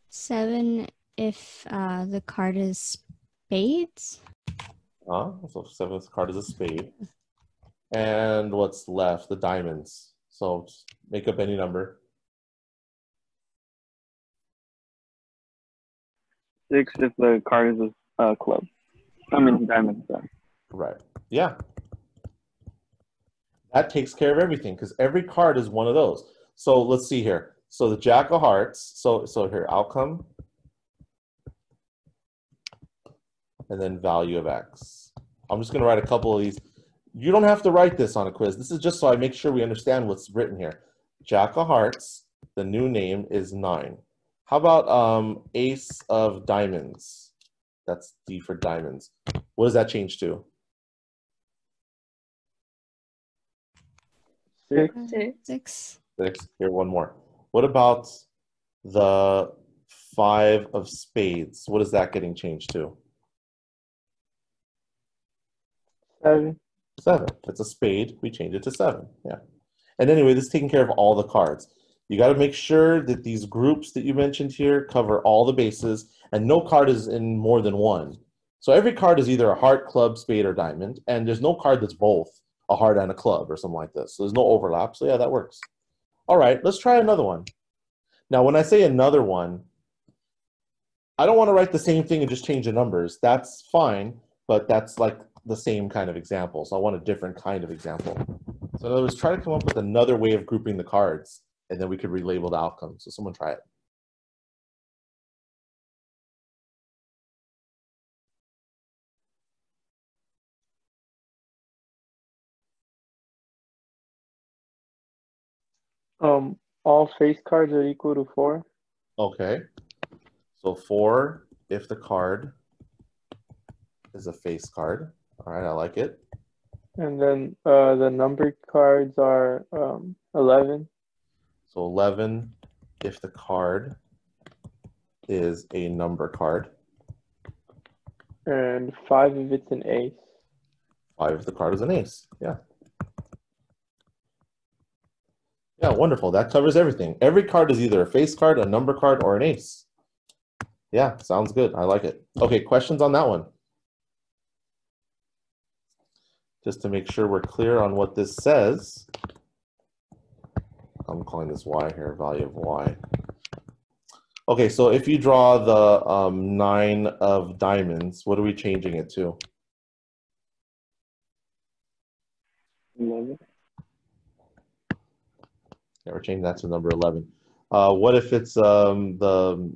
Seven if uh, the card is spades. Uh, so seventh card is a spade. And what's left? The diamonds. So just make up any number. Six if the card is a uh, club. I mean diamonds. Sorry. Right. Yeah. That takes care of everything because every card is one of those. So let's see here. So the Jack of Hearts. So so here outcome, and then value of X. I'm just going to write a couple of these. You don't have to write this on a quiz. This is just so I make sure we understand what's written here. Jack of Hearts. The new name is nine. How about um, Ace of Diamonds? That's D for diamonds. What does that change to? Six. Six. Six. Here, one more. What about the five of spades? What is that getting changed to? Seven. Seven. If it's a spade, we change it to seven. Yeah. And anyway, this is taking care of all the cards. You got to make sure that these groups that you mentioned here cover all the bases, and no card is in more than one. So every card is either a heart, club, spade, or diamond, and there's no card that's both a heart and a club or something like this. So there's no overlap. So yeah, that works. All right, let's try another one. Now, when I say another one, I don't want to write the same thing and just change the numbers. That's fine, but that's like the same kind of example. So I want a different kind of example. So in other words, try to come up with another way of grouping the cards, and then we could relabel the outcome. So someone try it. Um, all face cards are equal to four. Okay. So four if the card is a face card. All right, I like it. And then uh, the numbered cards are um, 11. So 11 if the card is a number card. And 5 if it's an ace. Five if the card is an ace. Yeah. Yeah, wonderful. That covers everything. Every card is either a face card, a number card, or an ace. Yeah, sounds good. I like it. Okay, questions on that one? Just to make sure we're clear on what this says. I'm calling this y here, value of y. Okay, so if you draw the um, nine of diamonds, what are we changing it to? Eleven. Yeah, we're changing that to number 11. Uh, what if it's um, the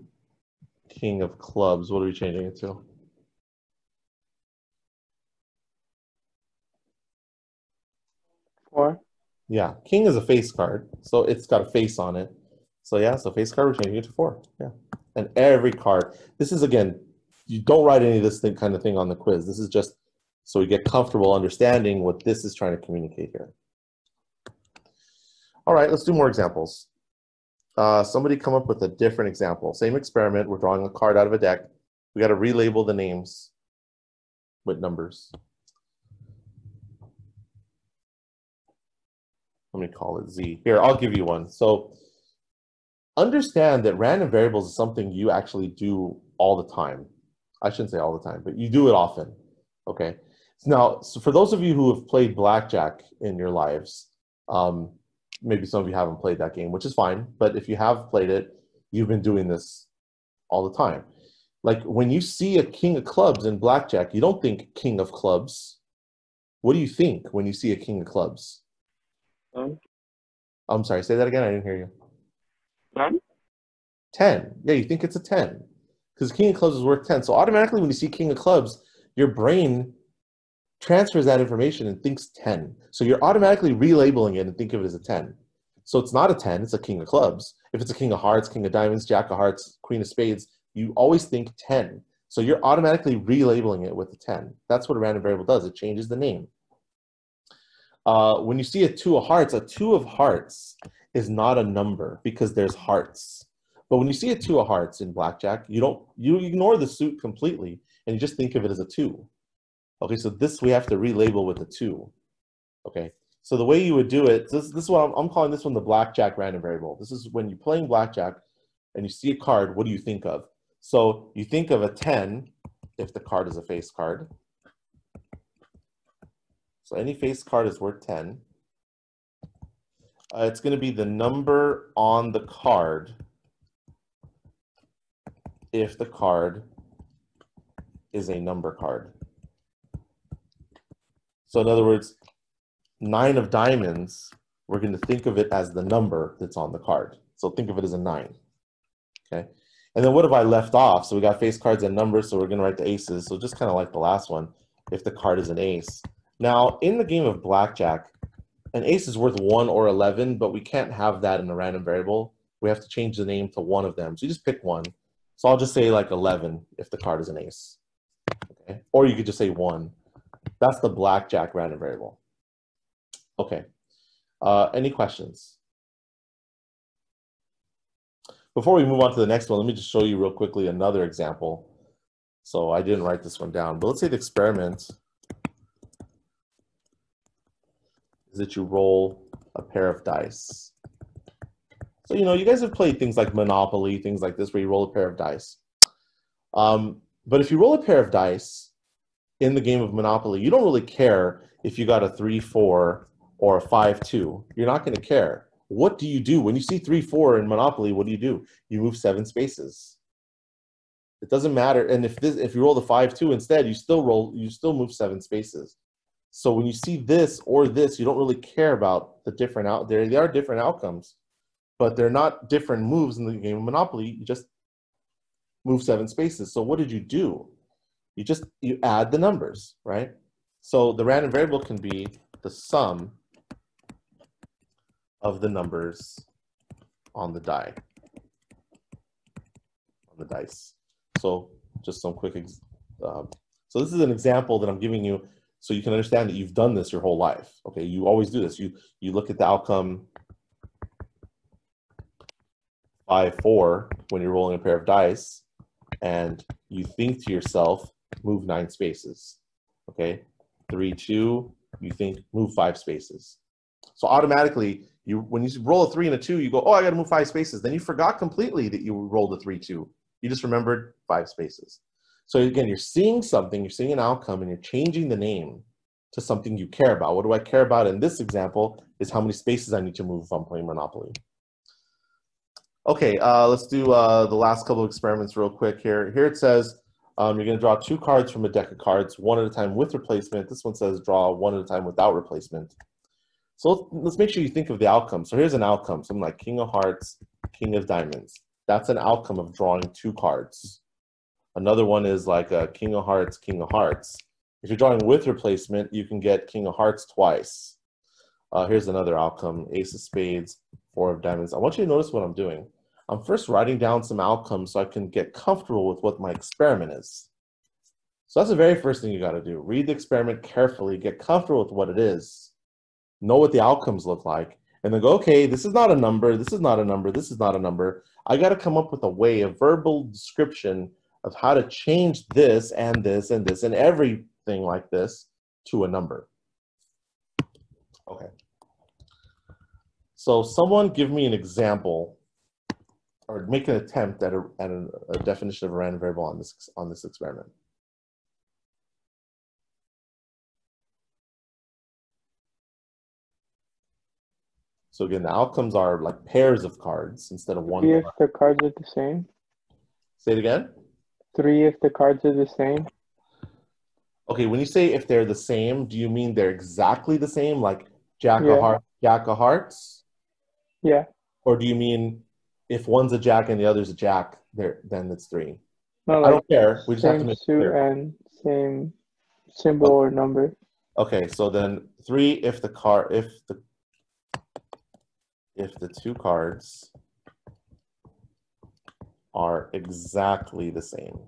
king of clubs? What are we changing it to? Four. Yeah, king is a face card, so it's got a face on it. So yeah, so face card, we're changing it to four. Yeah, and every card. This is again, you don't write any of this thing, kind of thing on the quiz. This is just so we get comfortable understanding what this is trying to communicate here. All right, let's do more examples. Uh, somebody come up with a different example. Same experiment. We're drawing a card out of a deck. We got to relabel the names with numbers. Let me call it Z. Here, I'll give you one. So understand that random variables is something you actually do all the time. I shouldn't say all the time, but you do it often. Okay. Now, so for those of you who have played blackjack in your lives, um, maybe some of you haven't played that game, which is fine. But if you have played it, you've been doing this all the time. Like when you see a king of clubs in blackjack, you don't think king of clubs. What do you think when you see a king of clubs? Um, I'm sorry, say that again. I didn't hear you. Ten? 10. Yeah, you think it's a 10. because king of clubs is worth 10. So automatically when you see king of clubs, your brain transfers that information and thinks 10. So you're automatically relabeling it and think of it as a 10. So it's not a 10, it's a king of clubs. If it's a king of hearts, king of diamonds, jack of hearts, queen of spades, you always think 10. So you're automatically relabeling it with a 10. That's what a random variable does. It changes the name. Uh, when you see a two of hearts, a two of hearts is not a number because there's hearts. But when you see a two of hearts in blackjack, you don't you ignore the suit completely and you just think of it as a two. Okay, so this we have to relabel with a two. Okay, so the way you would do it, this, this is what I'm, I'm calling this one the blackjack random variable. This is when you're playing blackjack and you see a card, what do you think of? So you think of a 10 if the card is a face card. So any face card is worth 10. Uh, it's going to be the number on the card if the card is a number card. So in other words, nine of diamonds, we're going to think of it as the number that's on the card. So think of it as a nine. Okay. And then what have I left off? So we got face cards and numbers, so we're going to write the aces. So just kind of like the last one, if the card is an ace. Now, in the game of blackjack, an ace is worth 1 or 11, but we can't have that in a random variable. We have to change the name to one of them. So you just pick one. So I'll just say like 11 if the card is an ace. Okay. Or you could just say 1. That's the blackjack random variable. Okay. Uh, any questions? Before we move on to the next one, let me just show you real quickly another example. So I didn't write this one down, but let's say the experiment is that you roll a pair of dice. So, you know, you guys have played things like Monopoly, things like this, where you roll a pair of dice. Um, but if you roll a pair of dice in the game of Monopoly, you don't really care if you got a 3 4 or a 5 2. You're not going to care. What do you do? When you see 3 4 in Monopoly, what do you do? You move seven spaces. It doesn't matter. And if this if you roll the 5 2 instead, you still roll, you still move seven spaces. So when you see this or this, you don't really care about the different out there. They are different outcomes, but they're not different moves in the game of Monopoly. You just move seven spaces. So what did you do? You just you add the numbers, right? So the random variable can be the sum of the numbers on the die, on the dice. So just some quick, uh, so this is an example that I'm giving you so you can understand that you've done this your whole life. Okay, you always do this. You you look at the outcome five four when you're rolling a pair of dice, and you think to yourself, move nine spaces. Okay, three two, you think move five spaces. So automatically, you when you roll a three and a two, you go, oh, I got to move five spaces. Then you forgot completely that you rolled a three two. You just remembered five spaces. So again, you're seeing something, you're seeing an outcome, and you're changing the name to something you care about. What do I care about in this example is how many spaces I need to move if I'm playing Monopoly. Okay, uh, let's do uh, the last couple of experiments real quick here. Here it says um, you're going to draw two cards from a deck of cards, one at a time with replacement. This one says draw one at a time without replacement. So let's, let's make sure you think of the outcome. So here's an outcome, something like King of Hearts, King of Diamonds. That's an outcome of drawing two cards. Another one is like a King of Hearts, King of Hearts. If you're drawing with replacement, you can get King of Hearts twice. Uh, here's another outcome, Ace of Spades, Four of Diamonds. I want you to notice what I'm doing. I'm first writing down some outcomes so I can get comfortable with what my experiment is. So that's the very first thing you got to do. Read the experiment carefully, get comfortable with what it is, know what the outcomes look like, and then go, okay, this is not a number, this is not a number, this is not a number. I got to come up with a way, a verbal description of how to change this and this and this and everything like this to a number. Okay. So someone give me an example or make an attempt at a, at a, a definition of a random variable on this, on this experiment. So again, the outcomes are like pairs of cards instead of one. If the cards are the same. Say it again. Three if the cards are the same. Okay, when you say if they're the same, do you mean they're exactly the same, like Jack Yeah. of Hearts, Jack of Hearts, Yeah. or do you mean if one's a Jack and the other's a Jack, there then it's three? No, I don't care. We just have to make it suit clear. and same symbol or number. Okay, so then three if the car if the if the two cards are exactly the same.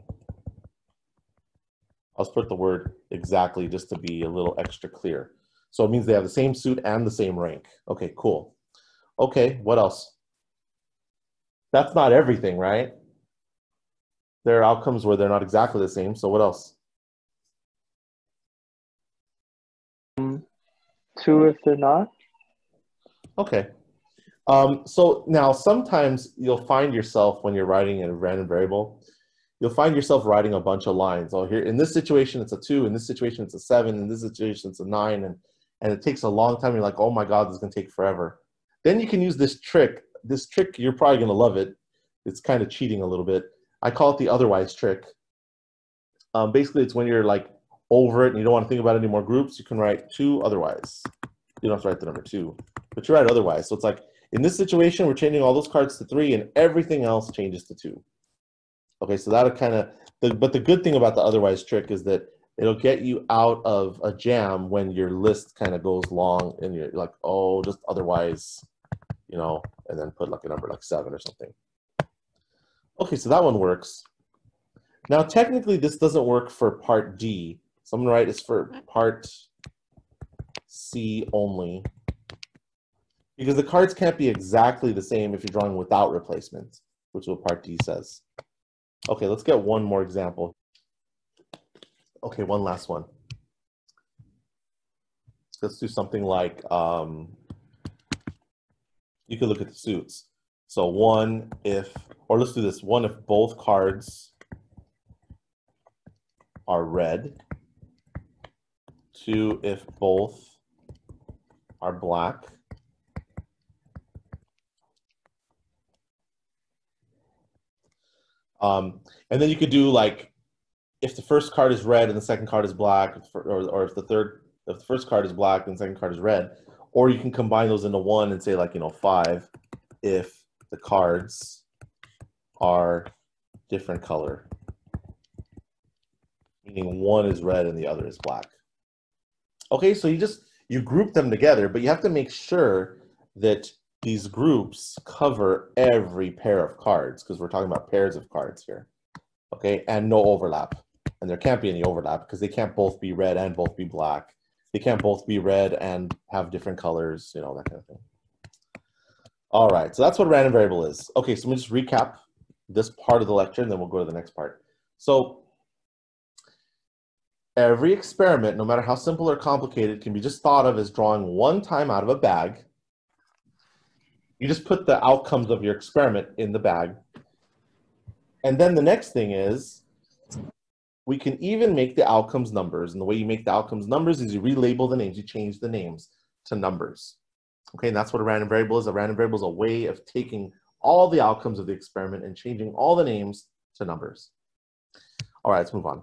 I'll put the word exactly just to be a little extra clear. So it means they have the same suit and the same rank. Okay, cool. Okay, what else? That's not everything, right? There are outcomes where they're not exactly the same. So what else? Two if they're not. Okay. Um, so now sometimes you'll find yourself when you're writing a random variable, you'll find yourself writing a bunch of lines. Oh, here in this situation it's a two, in this situation it's a seven, in this situation it's a nine, and and it takes a long time. You're like, oh my god, this is gonna take forever. Then you can use this trick. This trick, you're probably gonna love it. It's kind of cheating a little bit. I call it the otherwise trick. Um, basically, it's when you're like over it and you don't want to think about any more groups. You can write two otherwise. You don't have to write the number two, but you write otherwise. So it's like in this situation, we're changing all those cards to three, and everything else changes to two. Okay, so that'll kind of. But the good thing about the otherwise trick is that it'll get you out of a jam when your list kind of goes long, and you're like, oh, just otherwise, you know, and then put like a number like seven or something. Okay, so that one works. Now, technically, this doesn't work for part D. So I'm gonna write it's for part C only. Because the cards can't be exactly the same if you're drawing without replacement, which is what part D says. Okay, let's get one more example. Okay, one last one. Let's do something like, um, you could look at the suits. So one if, or let's do this, one if both cards are red. Two if both are black. Um, and then you could do like if the first card is red and the second card is black, or, or if the third, if the first card is black and the second card is red, or you can combine those into one and say like you know five if the cards are different color, meaning one is red and the other is black. Okay, so you just you group them together, but you have to make sure that these groups cover every pair of cards because we're talking about pairs of cards here. Okay, and no overlap. And there can't be any overlap because they can't both be red and both be black. They can't both be red and have different colors, you know, that kind of thing. All right, so that's what random variable is. Okay, so let me just recap this part of the lecture and then we'll go to the next part. So every experiment, no matter how simple or complicated, can be just thought of as drawing one time out of a bag. You just put the outcomes of your experiment in the bag. And then the next thing is we can even make the outcomes numbers. And the way you make the outcomes numbers is you relabel the names, you change the names to numbers. Okay, and that's what a random variable is. A random variable is a way of taking all the outcomes of the experiment and changing all the names to numbers. All right, let's move on.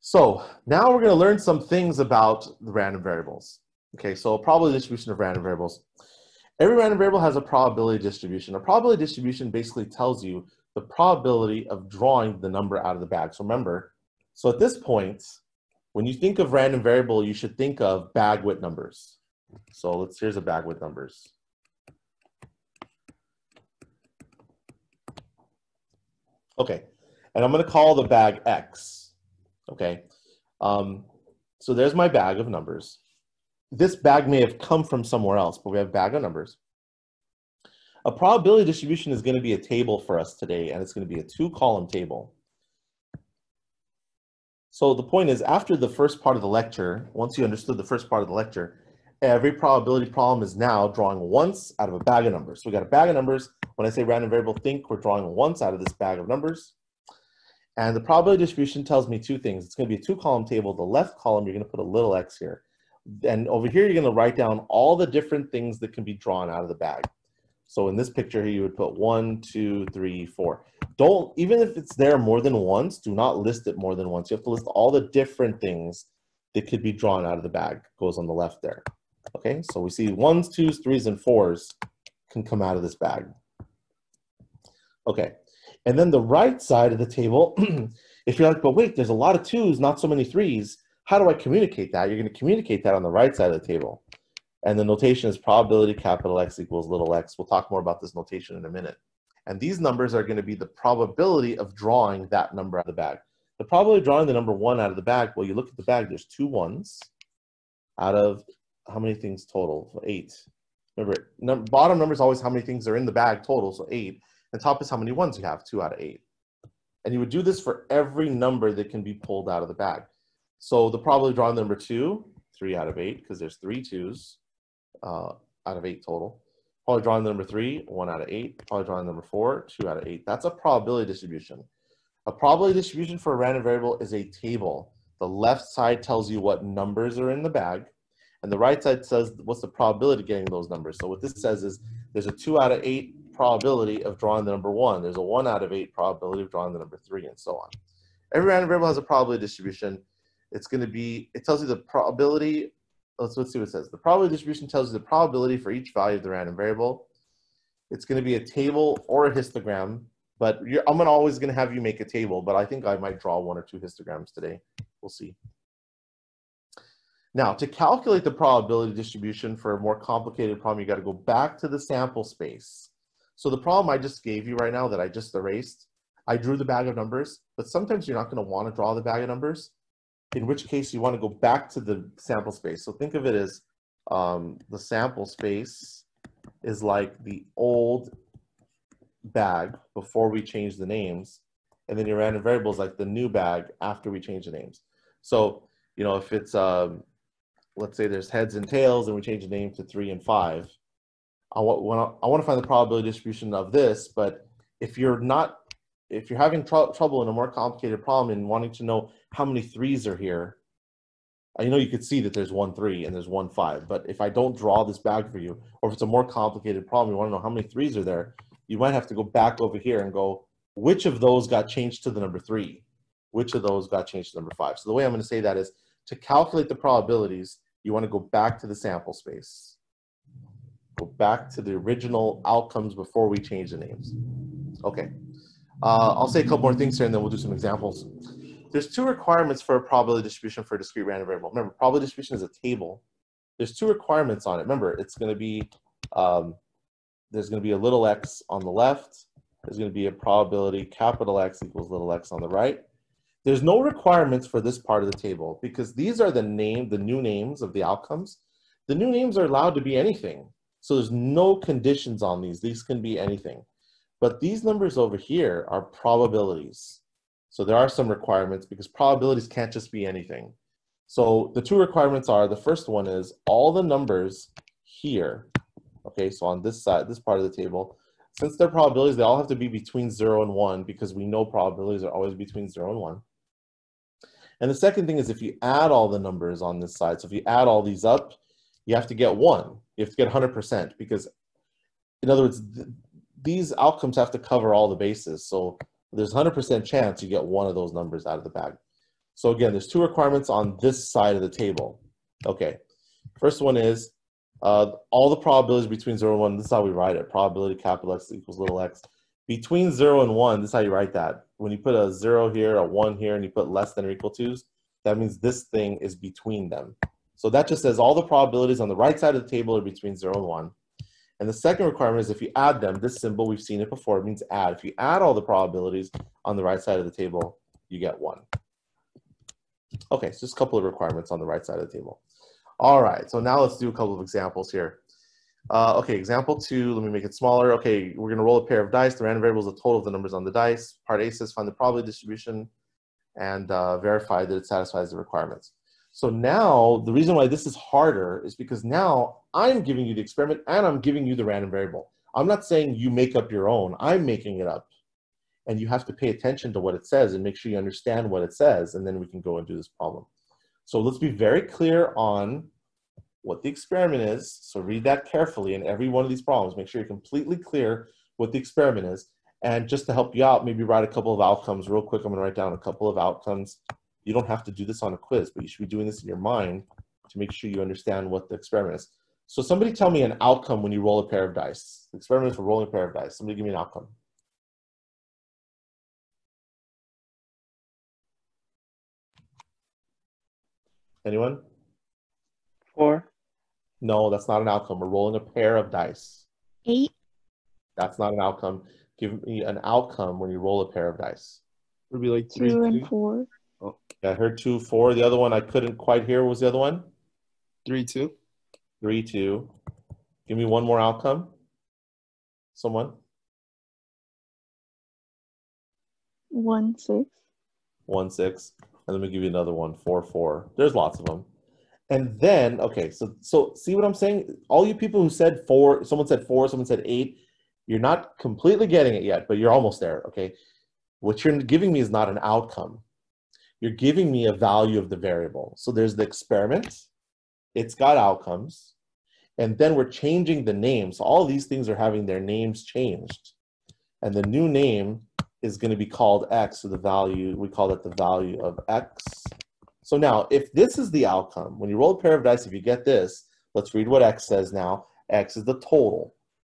So now we're going to learn some things about the random variables. Okay, so probability distribution of random variables. Every random variable has a probability distribution. A probability distribution basically tells you the probability of drawing the number out of the bag. So remember, so at this point, when you think of random variable, you should think of bag width numbers. So let's, here's a bag width numbers. Okay, and I'm gonna call the bag X, okay? Um, so there's my bag of numbers. This bag may have come from somewhere else, but we have bag of numbers. A probability distribution is gonna be a table for us today, and it's gonna be a two column table. So the point is, after the first part of the lecture, once you understood the first part of the lecture, every probability problem is now drawing once out of a bag of numbers. So we got a bag of numbers. When I say random variable, think we're drawing once out of this bag of numbers. And the probability distribution tells me two things. It's going to be a two column table. The left column, you're going to put a little x here. And over here, you're going to write down all the different things that can be drawn out of the bag. So in this picture here, you would put one, two, three, four. Don't, even if it's there more than once, do not list it more than once. You have to list all the different things that could be drawn out of the bag. Goes on the left there. Okay, so we see ones, twos, threes, and fours can come out of this bag. Okay, And then the right side of the table, [clears throat] if you're like, but wait, there's a lot of twos, not so many threes. How do I communicate that? You're going to communicate that on the right side of the table. And the notation is probability capital X equals little x. We'll talk more about this notation in a minute. And these numbers are going to be the probability of drawing that number out of the bag. The probability of drawing the number one out of the bag, well, you look at the bag, there's two ones out of how many things total? Eight. Remember, num bottom number is always how many things are in the bag total, so eight. And top is how many ones you have, two out of eight. And you would do this for every number that can be pulled out of the bag. So the probability of drawing number two, three out of eight, because there's three twos uh, out of eight total. Probably drawing the number three, one out of eight. Probably drawing number four, two out of eight. That's a probability distribution. A probability distribution for a random variable is a table. The left side tells you what numbers are in the bag, and the right side says what's the probability of getting those numbers. So what this says is there's a two out of eight probability of drawing the number one. There's a one out of eight probability of drawing the number three, and so on. Every random variable has a probability distribution. It's going to be, it tells you the probability let's, let's see what it says. The probability distribution tells you the probability for each value of the random variable. It's going to be a table or a histogram, but I'm always going to have you make a table, but I think I might draw one or two histograms today. We'll see. Now, to calculate the probability distribution for a more complicated problem, you got to go back to the sample space. So the problem I just gave you right now that I just erased, I drew the bag of numbers, but sometimes you're not going to want to draw the bag of numbers in which case you want to go back to the sample space. So think of it as um, the sample space is like the old bag before we change the names, and then your random variable is like the new bag after we change the names. So, you know, if it's, um, let's say there's heads and tails and we change the name to three and five, I want, I want to find the probability distribution of this, but if you're not if you're having tr trouble in a more complicated problem and wanting to know how many threes are here, I know you could see that there's one three and there's one five, but if I don't draw this bag for you, or if it's a more complicated problem, you want to know how many threes are there, you might have to go back over here and go, which of those got changed to the number three? Which of those got changed to number five? So the way I'm going to say that is to calculate the probabilities, you want to go back to the sample space. Go back to the original outcomes before we change the names. Okay. Uh, I'll say a couple more things here and then we'll do some examples. There's two requirements for a probability distribution for a discrete random variable. Remember, probability distribution is a table. There's two requirements on it. Remember, it's going to be, um, there's going to be a little x on the left. There's going to be a probability capital X equals little x on the right. There's no requirements for this part of the table because these are the name, the new names of the outcomes. The new names are allowed to be anything. So there's no conditions on these. These can be anything. But these numbers over here are probabilities. So there are some requirements because probabilities can't just be anything. So the two requirements are, the first one is all the numbers here, okay, so on this side, this part of the table, since they're probabilities, they all have to be between zero and one because we know probabilities are always between zero and one. And the second thing is if you add all the numbers on this side, so if you add all these up, you have to get one. You have to get 100% because, in other words, these outcomes have to cover all the bases. So there's 100% chance you get one of those numbers out of the bag. So again, there's two requirements on this side of the table. Okay, first one is uh, all the probabilities between 0 and 1, this is how we write it. Probability capital X equals little x. Between 0 and 1, this is how you write that. When you put a 0 here, a 1 here, and you put less than or equal to's, that means this thing is between them. So that just says all the probabilities on the right side of the table are between 0 and 1. And the second requirement is if you add them, this symbol, we've seen it before, it means add. If you add all the probabilities on the right side of the table, you get one. Okay, so just a couple of requirements on the right side of the table. All right, so now let's do a couple of examples here. Uh, okay, example two, let me make it smaller. Okay, we're gonna roll a pair of dice. The random variable is the total of the numbers on the dice. Part A says find the probability distribution and uh, verify that it satisfies the requirements. So now the reason why this is harder is because now I'm giving you the experiment and I'm giving you the random variable. I'm not saying you make up your own, I'm making it up. And you have to pay attention to what it says and make sure you understand what it says, and then we can go and do this problem. So let's be very clear on what the experiment is. So read that carefully in every one of these problems. Make sure you're completely clear what the experiment is. And just to help you out, maybe write a couple of outcomes real quick. I'm gonna write down a couple of outcomes you don't have to do this on a quiz, but you should be doing this in your mind to make sure you understand what the experiment is. So somebody tell me an outcome when you roll a pair of dice. The experiment for rolling a pair of dice. Somebody give me an outcome. Anyone? Four. No, that's not an outcome. We're rolling a pair of dice. Eight. That's not an outcome. Give me an outcome when you roll a pair of dice. It would be like two and four two, four. I heard two, four. The other one I couldn't quite hear. What was the other one? three, two. Three, two. Give me one more outcome. Someone? One six. One, six. And let me give you another one. Four, four. There's lots of them. And then, okay, so so see what I'm saying? All you people who said four, someone said four, someone said eight, you're not completely getting it yet, but you're almost there, okay? What you're giving me is not an outcome. You're giving me a value of the variable. So there's the experiment, it's got outcomes, and then we're changing the names. So all these things are having their names changed. And the new name is going to be called x, so the value, we call it the value of x. So now, if this is the outcome, when you roll a pair of dice, if you get this, let's read what x says now. x is the total.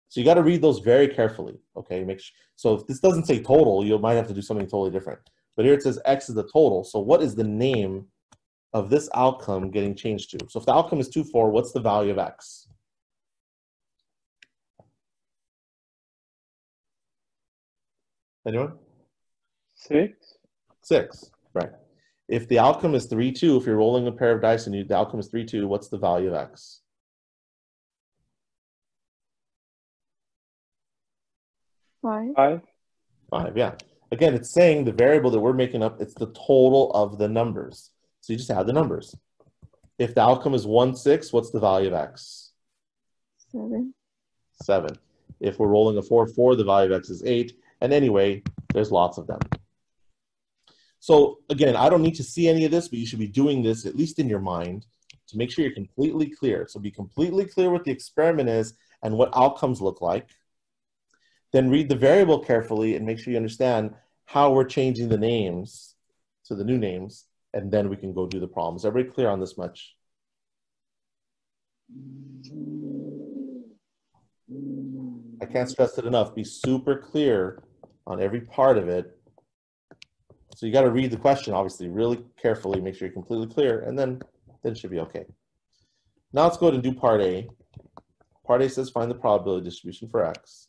So you got to read those very carefully, okay? Make sure, so if this doesn't say total, you might have to do something totally different. But here it says x is the total. So what is the name of this outcome getting changed to? So if the outcome is 2, 4, what's the value of x? Anyone? Six. Six, right. If the outcome is 3, 2, if you're rolling a pair of dice and you, the outcome is 3, 2, what's the value of x? Five. Five. 5, yeah. Again, it's saying the variable that we're making up, it's the total of the numbers. So you just add the numbers. If the outcome is 1, 6, what's the value of x? Seven. 7. If we're rolling a 4, 4, the value of x is 8. And anyway, there's lots of them. So again, I don't need to see any of this, but you should be doing this at least in your mind to make sure you're completely clear. So be completely clear what the experiment is and what outcomes look like. Then read the variable carefully and make sure you understand how we're changing the names to the new names, and then we can go do the problems. Everybody clear on this much? I can't stress it enough. Be super clear on every part of it. So you got to read the question, obviously, really carefully, make sure you're completely clear, and then, then it should be okay. Now let's go ahead and do part A. Part A says find the probability distribution for X.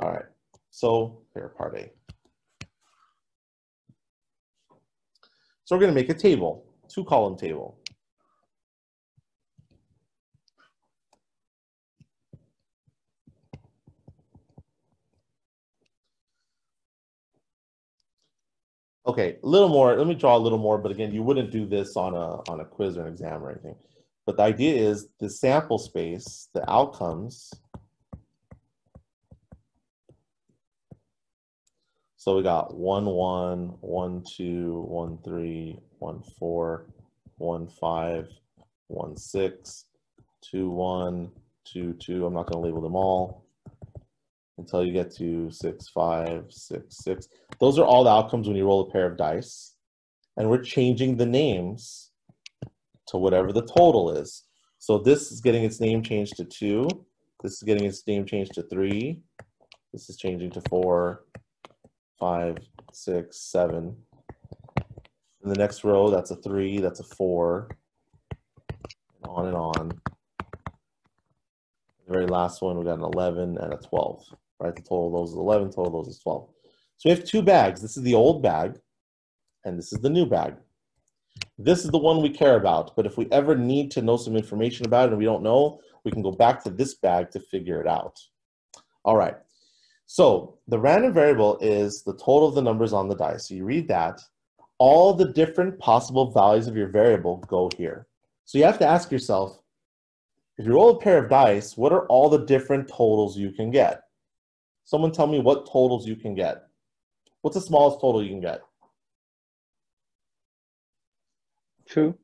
All right, so here, part A. So we're going to make a table, two column table. Okay, a little more. Let me draw a little more, but again, you wouldn't do this on a on a quiz or an exam or anything. But the idea is the sample space, the outcomes. So we got one one, one two, one three, one four, one five, one six, two one, two two. I'm not going to label them all until you get to six, five, six, six. Those are all the outcomes when you roll a pair of dice. And we're changing the names to whatever the total is. So this is getting its name changed to two. This is getting its name changed to three. This is changing to four, five, six, seven. In the next row, that's a three, that's a four, on and on. The very last one, we got an 11 and a 12 right? The total of those is 11, total of those is 12. So we have two bags. This is the old bag, and this is the new bag. This is the one we care about, but if we ever need to know some information about it and we don't know, we can go back to this bag to figure it out. All right, so the random variable is the total of the numbers on the dice. So you read that. All the different possible values of your variable go here. So you have to ask yourself, if you roll a pair of dice, what are all the different totals you can get? Someone tell me what totals you can get. What's the smallest total you can get? Two.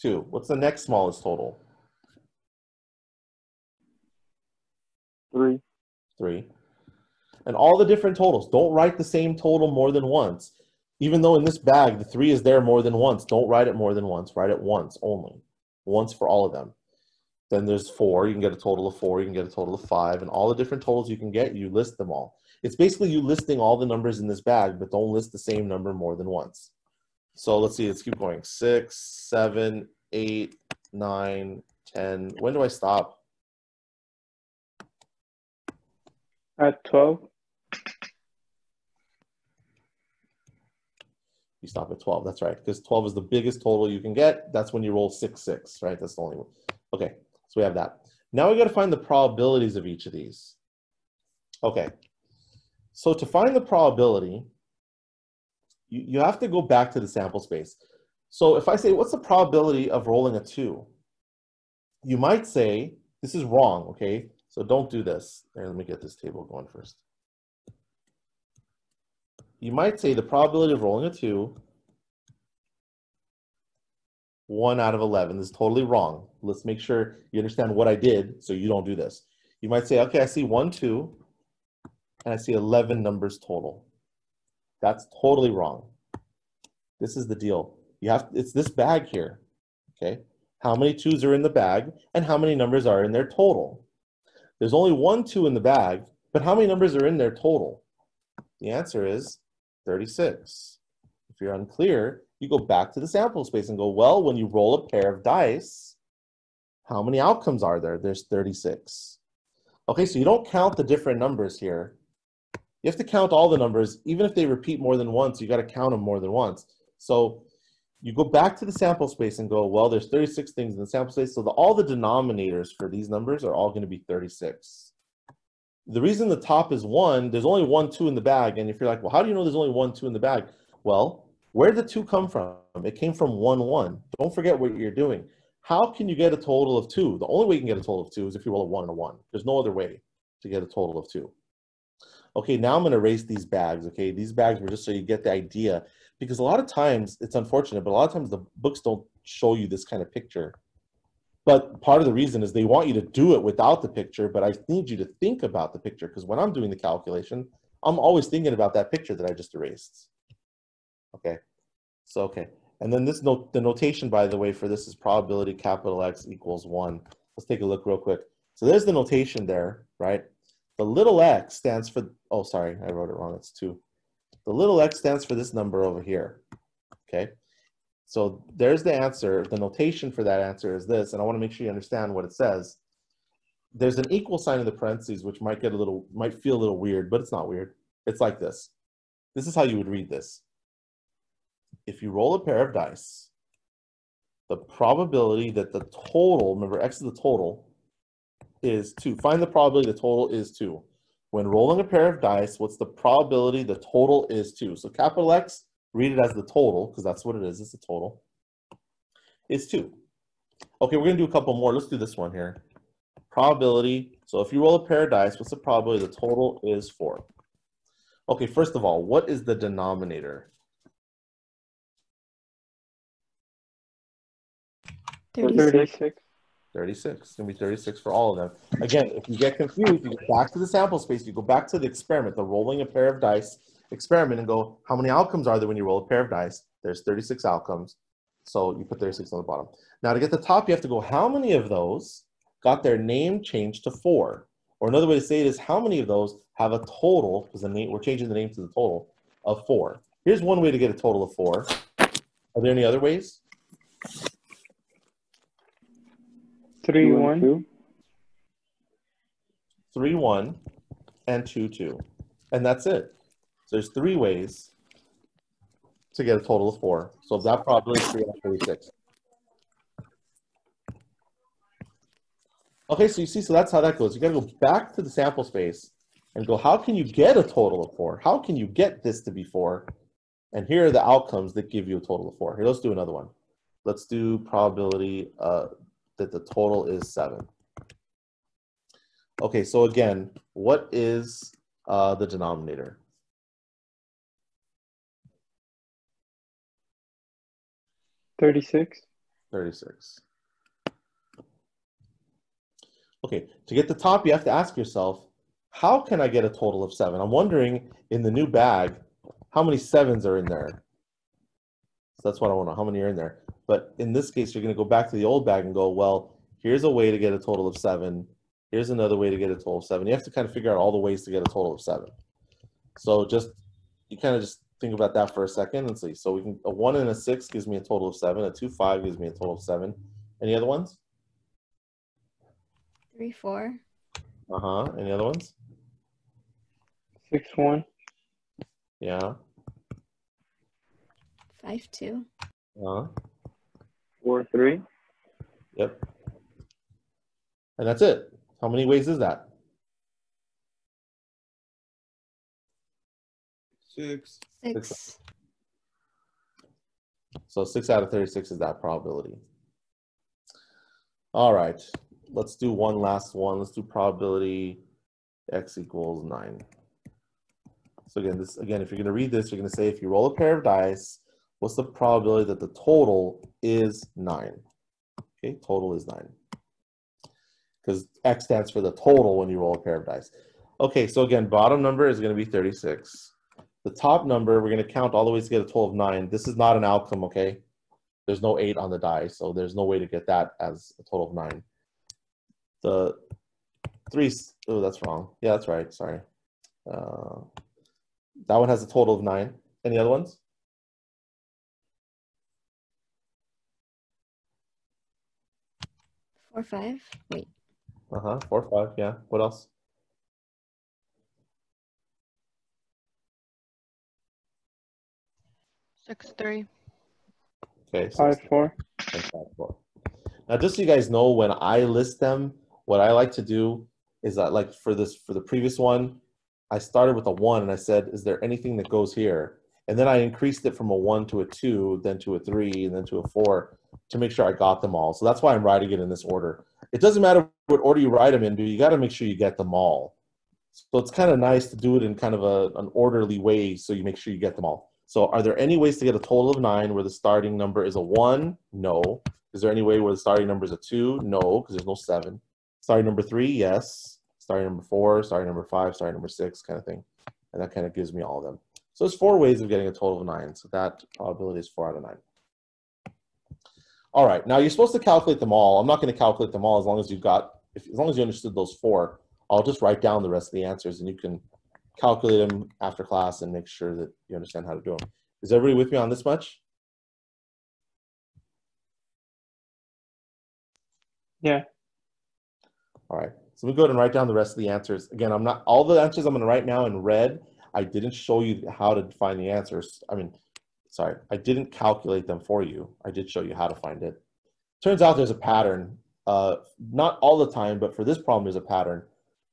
Two. What's the next smallest total? Three. Three. And all the different totals. Don't write the same total more than once. Even though in this bag, the three is there more than once, don't write it more than once. Write it once only. Once for all of them. Then there's four. You can get a total of four. You can get a total of five. And all the different totals you can get, you list them all. It's basically you listing all the numbers in this bag, but don't list the same number more than once. So let's see, let's keep going. Six, seven, eight, nine, ten. When do I stop? At 12. You stop at 12. That's right. Because 12 is the biggest total you can get. That's when you roll six, six, right? That's the only one. Okay, so we have that. Now we got to find the probabilities of each of these. Okay, so to find the probability, you, you have to go back to the sample space. So if I say, what's the probability of rolling a two? You might say, this is wrong, okay? So don't do this. Here, let me get this table going first. You might say the probability of rolling a two, one out of 11 this is totally wrong. Let's make sure you understand what I did so you don't do this. You might say, okay, I see one, two, and I see 11 numbers total. That's totally wrong. This is the deal. You have, it's this bag here, okay? How many twos are in the bag and how many numbers are in there total? There's only one two in the bag, but how many numbers are in there total? The answer is 36. If you're unclear, you go back to the sample space and go, well, when you roll a pair of dice, how many outcomes are there? There's 36. Okay, so you don't count the different numbers here. You have to count all the numbers, even if they repeat more than once, you got to count them more than once. So you go back to the sample space and go, well, there's 36 things in the sample space, so the, all the denominators for these numbers are all going to be 36. The reason the top is one, there's only one two in the bag, and if you're like, well, how do you know there's only one two in the bag? Well, where did the two come from? It came from one one. Don't forget what you're doing. How can you get a total of two? The only way you can get a total of two is if you roll a one and a one. There's no other way to get a total of two. Okay, now I'm going to erase these bags. Okay, these bags were just so you get the idea because a lot of times it's unfortunate, but a lot of times the books don't show you this kind of picture. But part of the reason is they want you to do it without the picture, but I need you to think about the picture because when I'm doing the calculation, I'm always thinking about that picture that I just erased. Okay, so okay. And then this note, the notation, by the way, for this is probability capital X equals one. Let's take a look real quick. So there's the notation there, right? The little x stands for, oh, sorry, I wrote it wrong, it's two. The little x stands for this number over here, okay? So there's the answer. The notation for that answer is this, and I wanna make sure you understand what it says. There's an equal sign in the parentheses, which might get a little, might feel a little weird, but it's not weird. It's like this. This is how you would read this. If you roll a pair of dice, the probability that the total, remember x is the total, is 2. Find the probability the total is 2. When rolling a pair of dice, what's the probability the total is 2? So capital X, read it as the total, because that's what it is, it's a total, is 2. Okay, we're going to do a couple more. Let's do this one here. Probability, so if you roll a pair of dice, what's the probability the total is 4? Okay, first of all, what is the denominator? 36. 36. It's going to be 36 for all of them. Again, if you get confused, you go back to the sample space, you go back to the experiment, the rolling a pair of dice experiment, and go, how many outcomes are there when you roll a pair of dice? There's 36 outcomes. So you put 36 on the bottom. Now to get the top, you have to go, how many of those got their name changed to 4? Or another way to say it is, how many of those have a total, because the name, we're changing the name to the total, of 4. Here's one way to get a total of 4. Are there any other ways? 3 Two and 1. two. 3, 1, and 2, 2. And that's it. So there's three ways to get a total of 4. So that probability is 3 out of 36. Okay, so you see, so that's how that goes. You got to go back to the sample space and go, how can you get a total of 4? How can you get this to be 4? And here are the outcomes that give you a total of 4. Here, let's do another one. Let's do probability uh, that the total is 7. Okay, so again, what is uh, the denominator? Thirty-six. 36. Okay, to get the top, you have to ask yourself, how can I get a total of 7? I'm wondering, in the new bag, how many 7s are in there? So that's what I want to know, how many are in there? But in this case, you're going to go back to the old bag and go, well, here's a way to get a total of 7. Here's another way to get a total of 7. You have to kind of figure out all the ways to get a total of 7. So just, you kind of just think about that for a second and see. So we can a one and a six gives me a total of seven. A two five gives me a total of seven. Any other ones? Three, four. Uh huh. Any other ones? Six, one. Yeah. Five, two. Uh huh. Four, three. Yep. And that's it. How many ways is that? Six. Six. So six out of 36 is that probability. All right, let's do one last one. Let's do probability x equals nine. So again, this again, if you're gonna read this, you're gonna say if you roll a pair of dice, what's the probability that the total is nine? Okay, total is nine. Because x stands for the total when you roll a pair of dice. Okay, so again, bottom number is gonna be 36. The top number, we're going to count all the ways to get a total of nine. This is not an outcome, okay? There's no eight on the die, so there's no way to get that as a total of nine. The three, oh, that's wrong. Yeah, that's right. Sorry. Uh, that one has a total of nine. Any other ones? Four, five. Wait. Uh huh. Four, five. Yeah. What else? Six, three. Okay. so Five, four. and five, four. Now, just so you guys know, when I list them, what I like to do is that, like for this, for the previous one, I started with a one and I said, "Is there anything that goes here?" And then I increased it from a one to a two, then to a three, and then to a four to make sure I got them all. So that's why I'm writing it in this order. It doesn't matter what order you write them in, but you got to make sure you get them all. So it's kind of nice to do it in kind of a, an orderly way so you make sure you get them all. So are there any ways to get a total of nine where the starting number is a one? No. Is there any way where the starting number is a two? No, because there's no seven. Starting number three, yes. Starting number four, starting number five, starting number six, kind of thing. And that kind of gives me all of them. So there's four ways of getting a total of nine. So that probability is four out of nine. All right, now you're supposed to calculate them all. I'm not going to calculate them all as long as you've got, if, as long as you understood those four. I'll just write down the rest of the answers and you can calculate them after class and make sure that you understand how to do them. Is everybody with me on this much? Yeah. All right. So we go ahead and write down the rest of the answers. Again, I'm not all the answers I'm going to write now in red. I didn't show you how to find the answers. I mean, sorry, I didn't calculate them for you. I did show you how to find it. Turns out there's a pattern. Uh, not all the time, but for this problem, there's a pattern.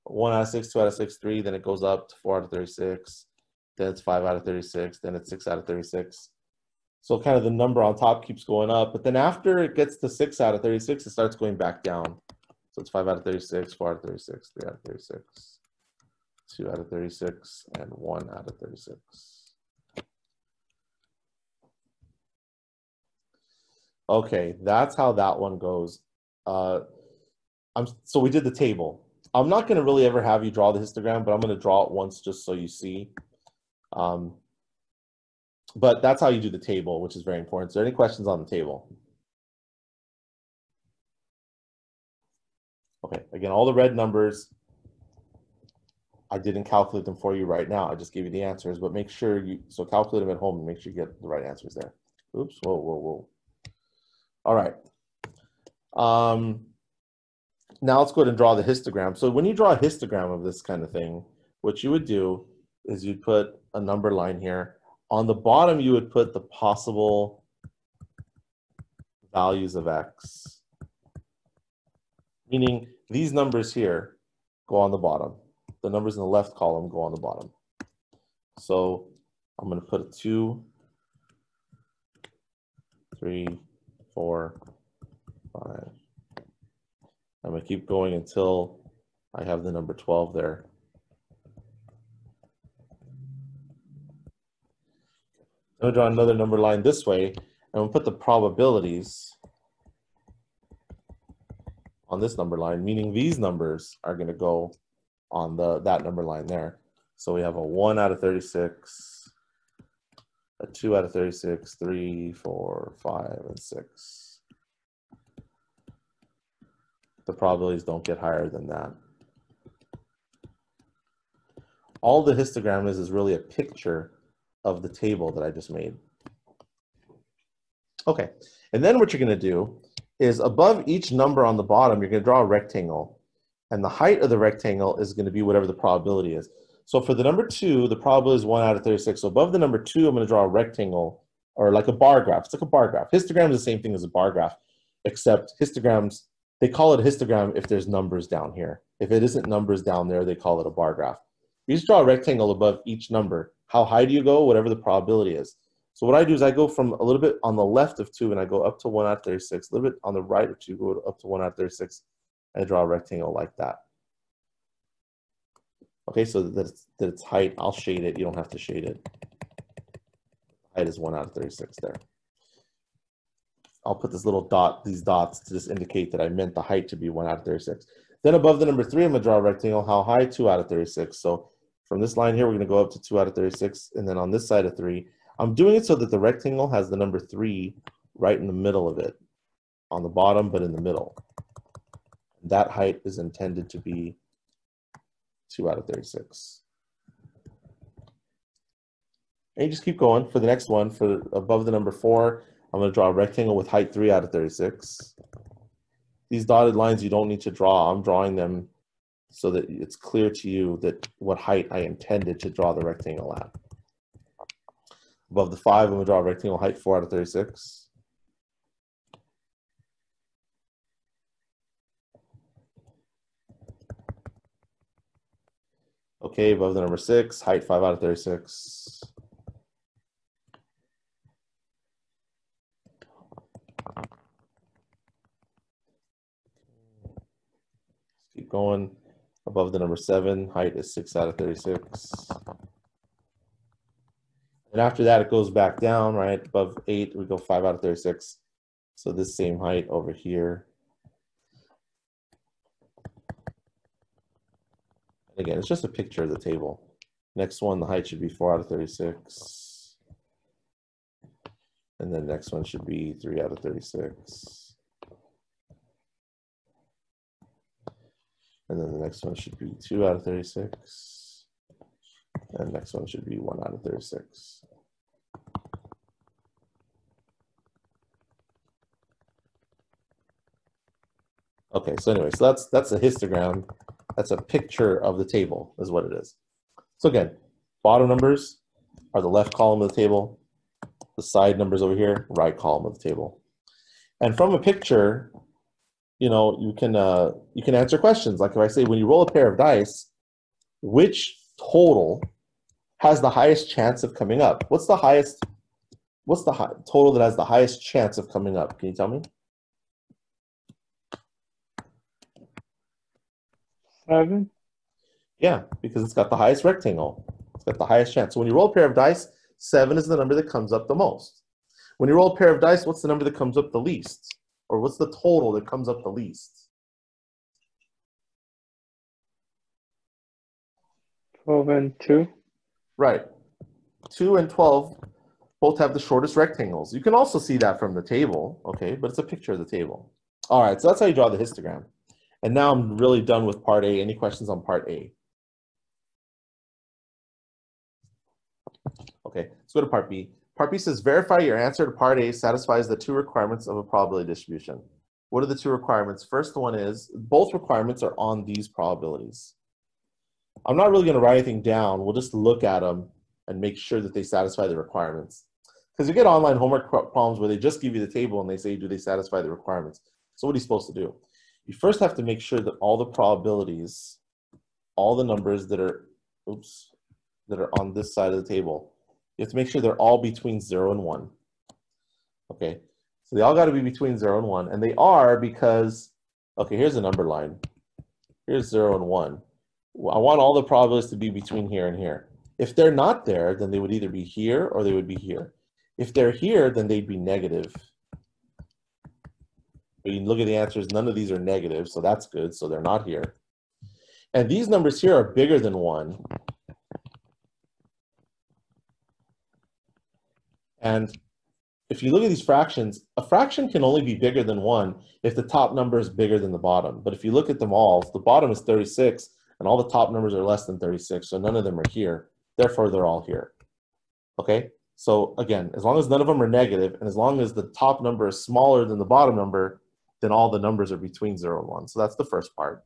One out of six, two out of six, three. Then it goes up to four out of 36. Then it's five out of 36. Then it's six out of 36. So kind of the number on top keeps going up. But then after it gets to six out of 36, it starts going back down. So it's 5 out of 36, 4 out of 36, 3 out of 36, 2 out of 36, and 1 out of 36. Okay, that's how that one goes. Uh, I'm, so we did the table. I'm not going to really ever have you draw the histogram, but I'm going to draw it once just so you see. Um, but that's how you do the table, which is very important. Is there any questions on the table? Okay, again, all the red numbers, I didn't calculate them for you right now. I just gave you the answers, but make sure you, so calculate them at home and make sure you get the right answers there. Oops, whoa, whoa, whoa. All right. Um, now let's go ahead and draw the histogram. So when you draw a histogram of this kind of thing, what you would do is you'd put a number line here. On the bottom, you would put the possible values of x meaning these numbers here go on the bottom. The numbers in the left column go on the bottom. So I'm going to put a 2, 3, 4, 5. I'm going to keep going until I have the number 12 there. I'm going to draw another number line this way, and we'll put the probabilities on this number line, meaning these numbers are going to go on the that number line there. So we have a 1 out of 36, a 2 out of 36, 3, 4, 5, and 6. The probabilities don't get higher than that. All the histogram is is really a picture of the table that I just made. Okay, and then what you're gonna do is above each number on the bottom, you're gonna draw a rectangle. And the height of the rectangle is gonna be whatever the probability is. So for the number two, the probability is one out of 36. So above the number two, I'm gonna draw a rectangle or like a bar graph. It's like a bar graph. Histogram is the same thing as a bar graph, except histograms, they call it a histogram if there's numbers down here. If it isn't numbers down there, they call it a bar graph. You just draw a rectangle above each number. How high do you go? Whatever the probability is. So what I do is I go from a little bit on the left of 2 and I go up to 1 out of 36. A little bit on the right of 2, go up to 1 out of 36. And I draw a rectangle like that. Okay, so that it's, that it's height, I'll shade it. You don't have to shade it. Height is 1 out of 36 there. I'll put this little dot, these dots to just indicate that I meant the height to be 1 out of 36. Then above the number 3, I'm going to draw a rectangle. How high? 2 out of 36. So from this line here, we're going to go up to 2 out of 36. And then on this side of 3, I'm doing it so that the rectangle has the number 3 right in the middle of it. On the bottom, but in the middle. That height is intended to be 2 out of 36. And you just keep going for the next one. For above the number 4, I'm going to draw a rectangle with height 3 out of 36. These dotted lines you don't need to draw. I'm drawing them so that it's clear to you that what height I intended to draw the rectangle at. Above the 5, I'm going to draw a rectangle height 4 out of 36. Okay, above the number 6, height 5 out of 36. Keep going. Above the number 7, height is 6 out of 36. And after that, it goes back down, right? Above 8, we go 5 out of 36. So this same height over here. Again, it's just a picture of the table. Next one, the height should be 4 out of 36. And then next one should be 3 out of 36. And then the next one should be 2 out of 36. And the next one should be 1 out of 36. Okay, so anyway, so that's that's a histogram. That's a picture of the table, is what it is. So again, bottom numbers are the left column of the table. The side numbers over here, right column of the table. And from a picture, you know, you can uh, you can answer questions. Like if I say, when you roll a pair of dice, which total has the highest chance of coming up? What's the highest? What's the high, total that has the highest chance of coming up? Can you tell me? Seven. Yeah, because it's got the highest rectangle. It's got the highest chance. So when you roll a pair of dice, seven is the number that comes up the most. When you roll a pair of dice, what's the number that comes up the least? Or what's the total that comes up the least? Twelve and two. Right. 2 and 12 both have the shortest rectangles. You can also see that from the table, okay, but it's a picture of the table. All right, so that's how you draw the histogram. And now I'm really done with part A. Any questions on part A? Okay, let's go to part B. Part B says verify your answer to part A satisfies the two requirements of a probability distribution. What are the two requirements? First one is both requirements are on these probabilities. I'm not really going to write anything down. We'll just look at them and make sure that they satisfy the requirements. Because you get online homework problems where they just give you the table and they say, do they satisfy the requirements? So what are you supposed to do? You first have to make sure that all the probabilities, all the numbers that are, oops, that are on this side of the table, you have to make sure they're all between zero and one. Okay, so they all got to be between zero and one, and they are because, okay, here's a number line. Here's zero and one. I want all the probabilities to be between here and here. If they're not there, then they would either be here or they would be here. If they're here, then they'd be negative. But you look at the answers, none of these are negative, so that's good, so they're not here. And these numbers here are bigger than one. And if you look at these fractions, a fraction can only be bigger than one if the top number is bigger than the bottom. But if you look at them all, the bottom is 36, and all the top numbers are less than 36, so none of them are here. Therefore, they're all here. Okay, so again, as long as none of them are negative, and as long as the top number is smaller than the bottom number, then all the numbers are between zero and one. So that's the first part.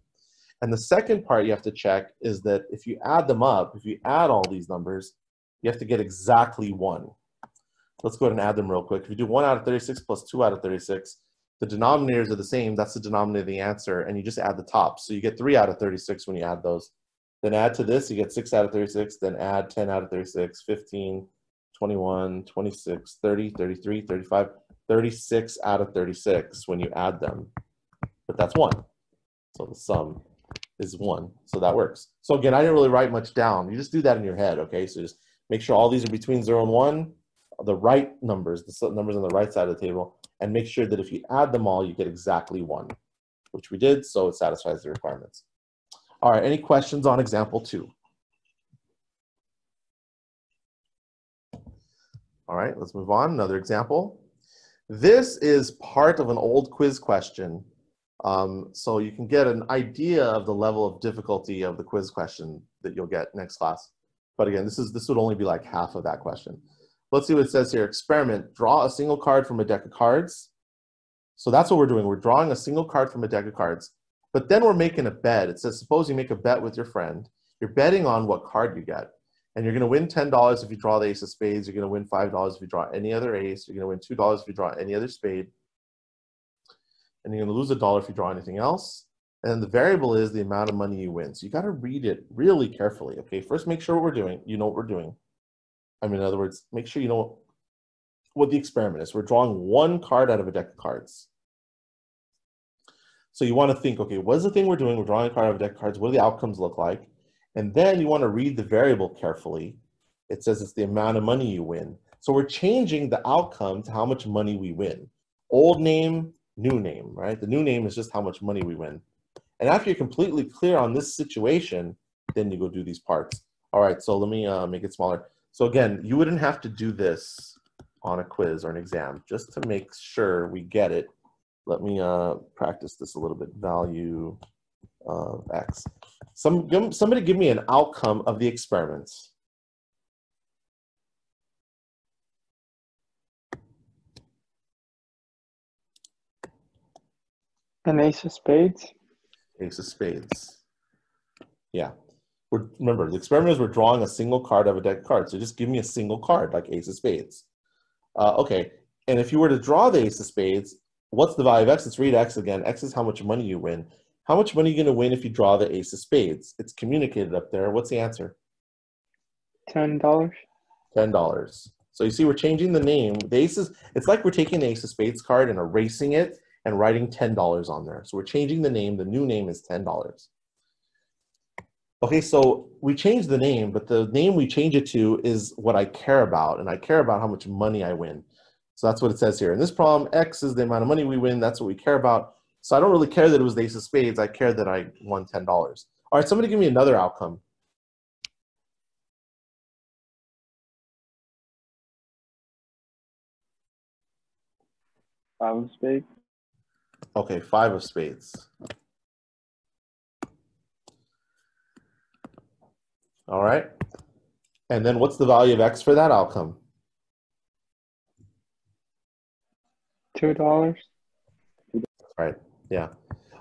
And the second part you have to check is that if you add them up, if you add all these numbers, you have to get exactly one. Let's go ahead and add them real quick. If you do one out of 36 plus two out of 36, the denominators are the same. That's the denominator of the answer, and you just add the tops. So you get three out of 36 when you add those. Then add to this, you get six out of 36, then add 10 out of 36, 15, 21, 26, 30, 33, 35, 36 out of 36 when you add them. But that's one. So the sum is one. So that works. So again, I didn't really write much down. You just do that in your head, okay? So just make sure all these are between zero and one, the right numbers, the numbers on the right side of the table, and make sure that if you add them all, you get exactly one, which we did, so it satisfies the requirements. All right, any questions on example two? All right, let's move on. Another example. This is part of an old quiz question. Um, so you can get an idea of the level of difficulty of the quiz question that you'll get next class. But again, this is this would only be like half of that question. Let's see what it says here. Experiment. Draw a single card from a deck of cards. So that's what we're doing. We're drawing a single card from a deck of cards. But then we're making a bet. It says, suppose you make a bet with your friend. You're betting on what card you get. And you're going to win $10 if you draw the ace of spades. You're going to win $5 if you draw any other ace. You're going to win $2 if you draw any other spade. And you're going to lose a dollar if you draw anything else. And the variable is the amount of money you win. So you got to read it really carefully. Okay, first make sure what we're doing. You know what we're doing. I mean, in other words, make sure you know what the experiment is. We're drawing one card out of a deck of cards. So you want to think, okay, what is the thing we're doing? We're drawing a card out of a deck of cards. What do the outcomes look like? And then you want to read the variable carefully. It says it's the amount of money you win. So we're changing the outcome to how much money we win. Old name, new name, right? The new name is just how much money we win. And after you're completely clear on this situation, then you go do these parts. All right, so let me uh, make it smaller. So again, you wouldn't have to do this on a quiz or an exam. Just to make sure we get it, let me uh, practice this a little bit. Value of x. Some, somebody give me an outcome of the experiments. An ace of spades. Ace of spades. Yeah. We're, remember, the experiment is we're drawing a single card of a deck of cards. So just give me a single card, like ace of spades. Uh, okay. And if you were to draw the ace of spades, what's the value of x? Let's read x again. X is how much money you win. How much money are you going to win if you draw the ace of spades? It's communicated up there. What's the answer? Ten dollars. ten dollars. So you see, we're changing the name. The ace is, it's like we're taking the ace of spades card and erasing it and writing ten dollars on there. So we're changing the name. The new name is ten dollars. Okay, so we changed the name, but the name we change it to is what I care about, and I care about how much money I win. So that's what it says here. In this problem, X is the amount of money we win. That's what we care about. So I don't really care that it was the ace of spades. I care that I won ten dollars. All right, somebody give me another outcome. Five of spades. Okay, five of spades. All right. And then what's the value of x for that outcome? Two dollars. Right. Yeah.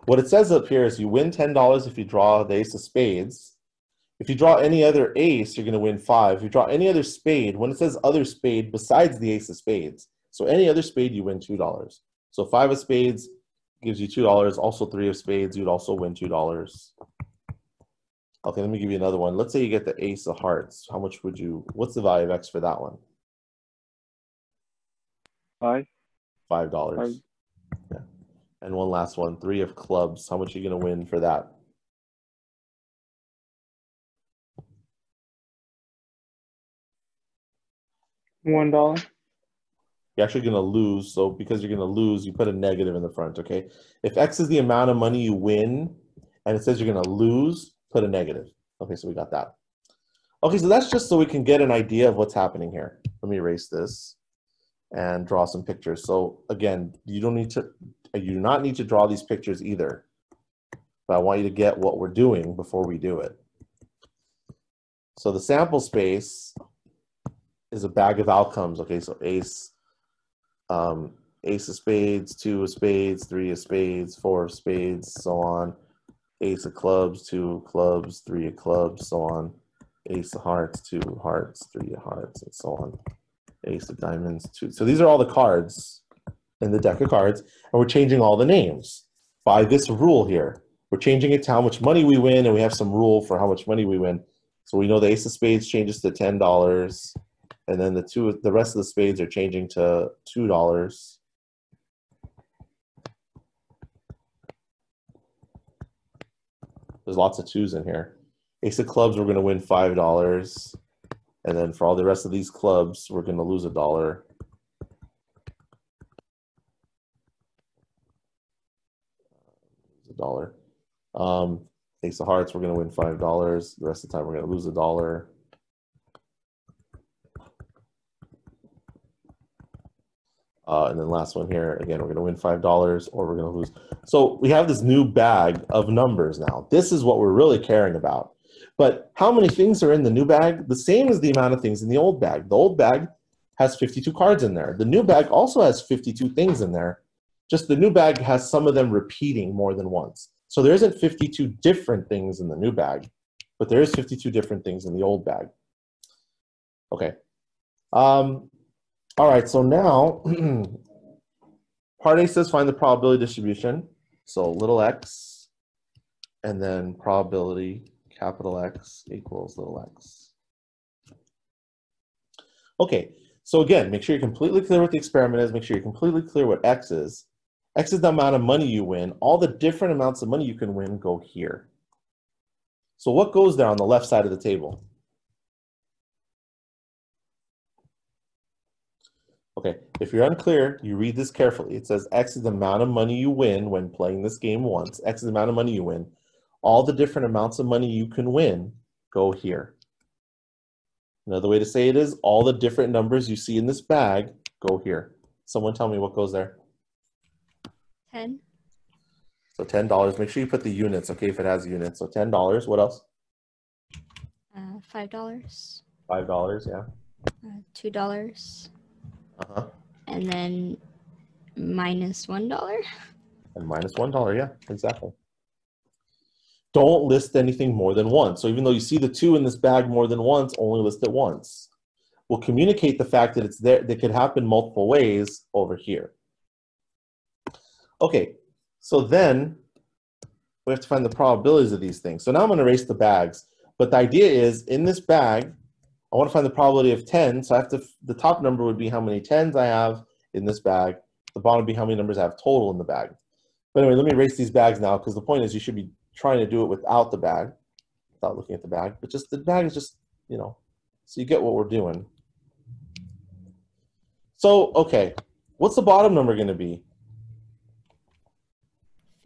What it says up here is you win $10 if you draw the ace of spades. If you draw any other ace, you're going to win five. If you draw any other spade, when it says other spade besides the ace of spades, so any other spade, you win $2. So five of spades gives you $2. Also three of spades, you'd also win $2. Okay, let me give you another one. Let's say you get the ace of hearts. How much would you, what's the value of X for that one? Five. Five dollars. Yeah. And one last one, three of clubs. How much are you gonna win for that? One dollar. You're actually gonna lose. So because you're gonna lose, you put a negative in the front. Okay. If X is the amount of money you win, and it says you're gonna lose, put a negative. Okay, so we got that. Okay, so that's just so we can get an idea of what's happening here. Let me erase this and draw some pictures. So again, you don't need to, you do not need to draw these pictures either. But I want you to get what we're doing before we do it. So the sample space is a bag of outcomes. Okay, so ace, um, ace of spades, two of spades, three of spades, four of spades, so on. Ace of clubs, two of clubs, three of clubs, so on. Ace of hearts, two of hearts, three of hearts, and so on. Ace of diamonds, two. So these are all the cards in the deck of cards, and we're changing all the names by this rule here. We're changing it to how much money we win, and we have some rule for how much money we win. So we know the ace of spades changes to ten dollars, and then the two, the rest of the spades are changing to two dollars. There's lots of twos in here. Ace of clubs, we're going to win five dollars, and then for all the rest of these clubs, we're going to lose a dollar. a dollar. Um, Ace of Hearts, we're going to win five dollars. The rest of the time, we're going to lose a dollar. Uh, and then last one here, again, we're going to win five dollars or we're going to lose. So we have this new bag of numbers now. This is what we're really caring about. But how many things are in the new bag? The same as the amount of things in the old bag. The old bag has 52 cards in there. The new bag also has 52 things in there. Just the new bag has some of them repeating more than once. So there isn't 52 different things in the new bag, but there is 52 different things in the old bag. Okay. Um, all right, so now [clears throat] part A says find the probability distribution. So little x and then probability capital X equals little x. Okay, so again, make sure you're completely clear what the experiment is. Make sure you're completely clear what x is. X is the amount of money you win. All the different amounts of money you can win go here. So what goes there on the left side of the table? Okay, if you're unclear, you read this carefully. It says X is the amount of money you win when playing this game once. X is the amount of money you win. All the different amounts of money you can win go here. Another way to say it is all the different numbers you see in this bag go here. Someone tell me what goes there. 10. So ten dollars. Make sure you put the units, okay? If it has units. So ten dollars. What else? Uh, $5. Five dollars. Yeah. Uh, $2. Uh huh. And then $1. And minus one dollar. Yeah. Exactly. Don't list anything more than once. So even though you see the two in this bag more than once, only list it once. We'll communicate the fact that it's there. That could happen multiple ways over here. Okay. So then we have to find the probabilities of these things. So now I'm going to erase the bags. But the idea is in this bag, I want to find the probability of 10. So I have to, the top number would be how many 10s I have in this bag. The bottom would be how many numbers I have total in the bag. But anyway, let me erase these bags now because the point is you should be trying to do it without the bag, without looking at the bag. But just the bag is just, you know, so you get what we're doing. So, okay, what's the bottom number going to be?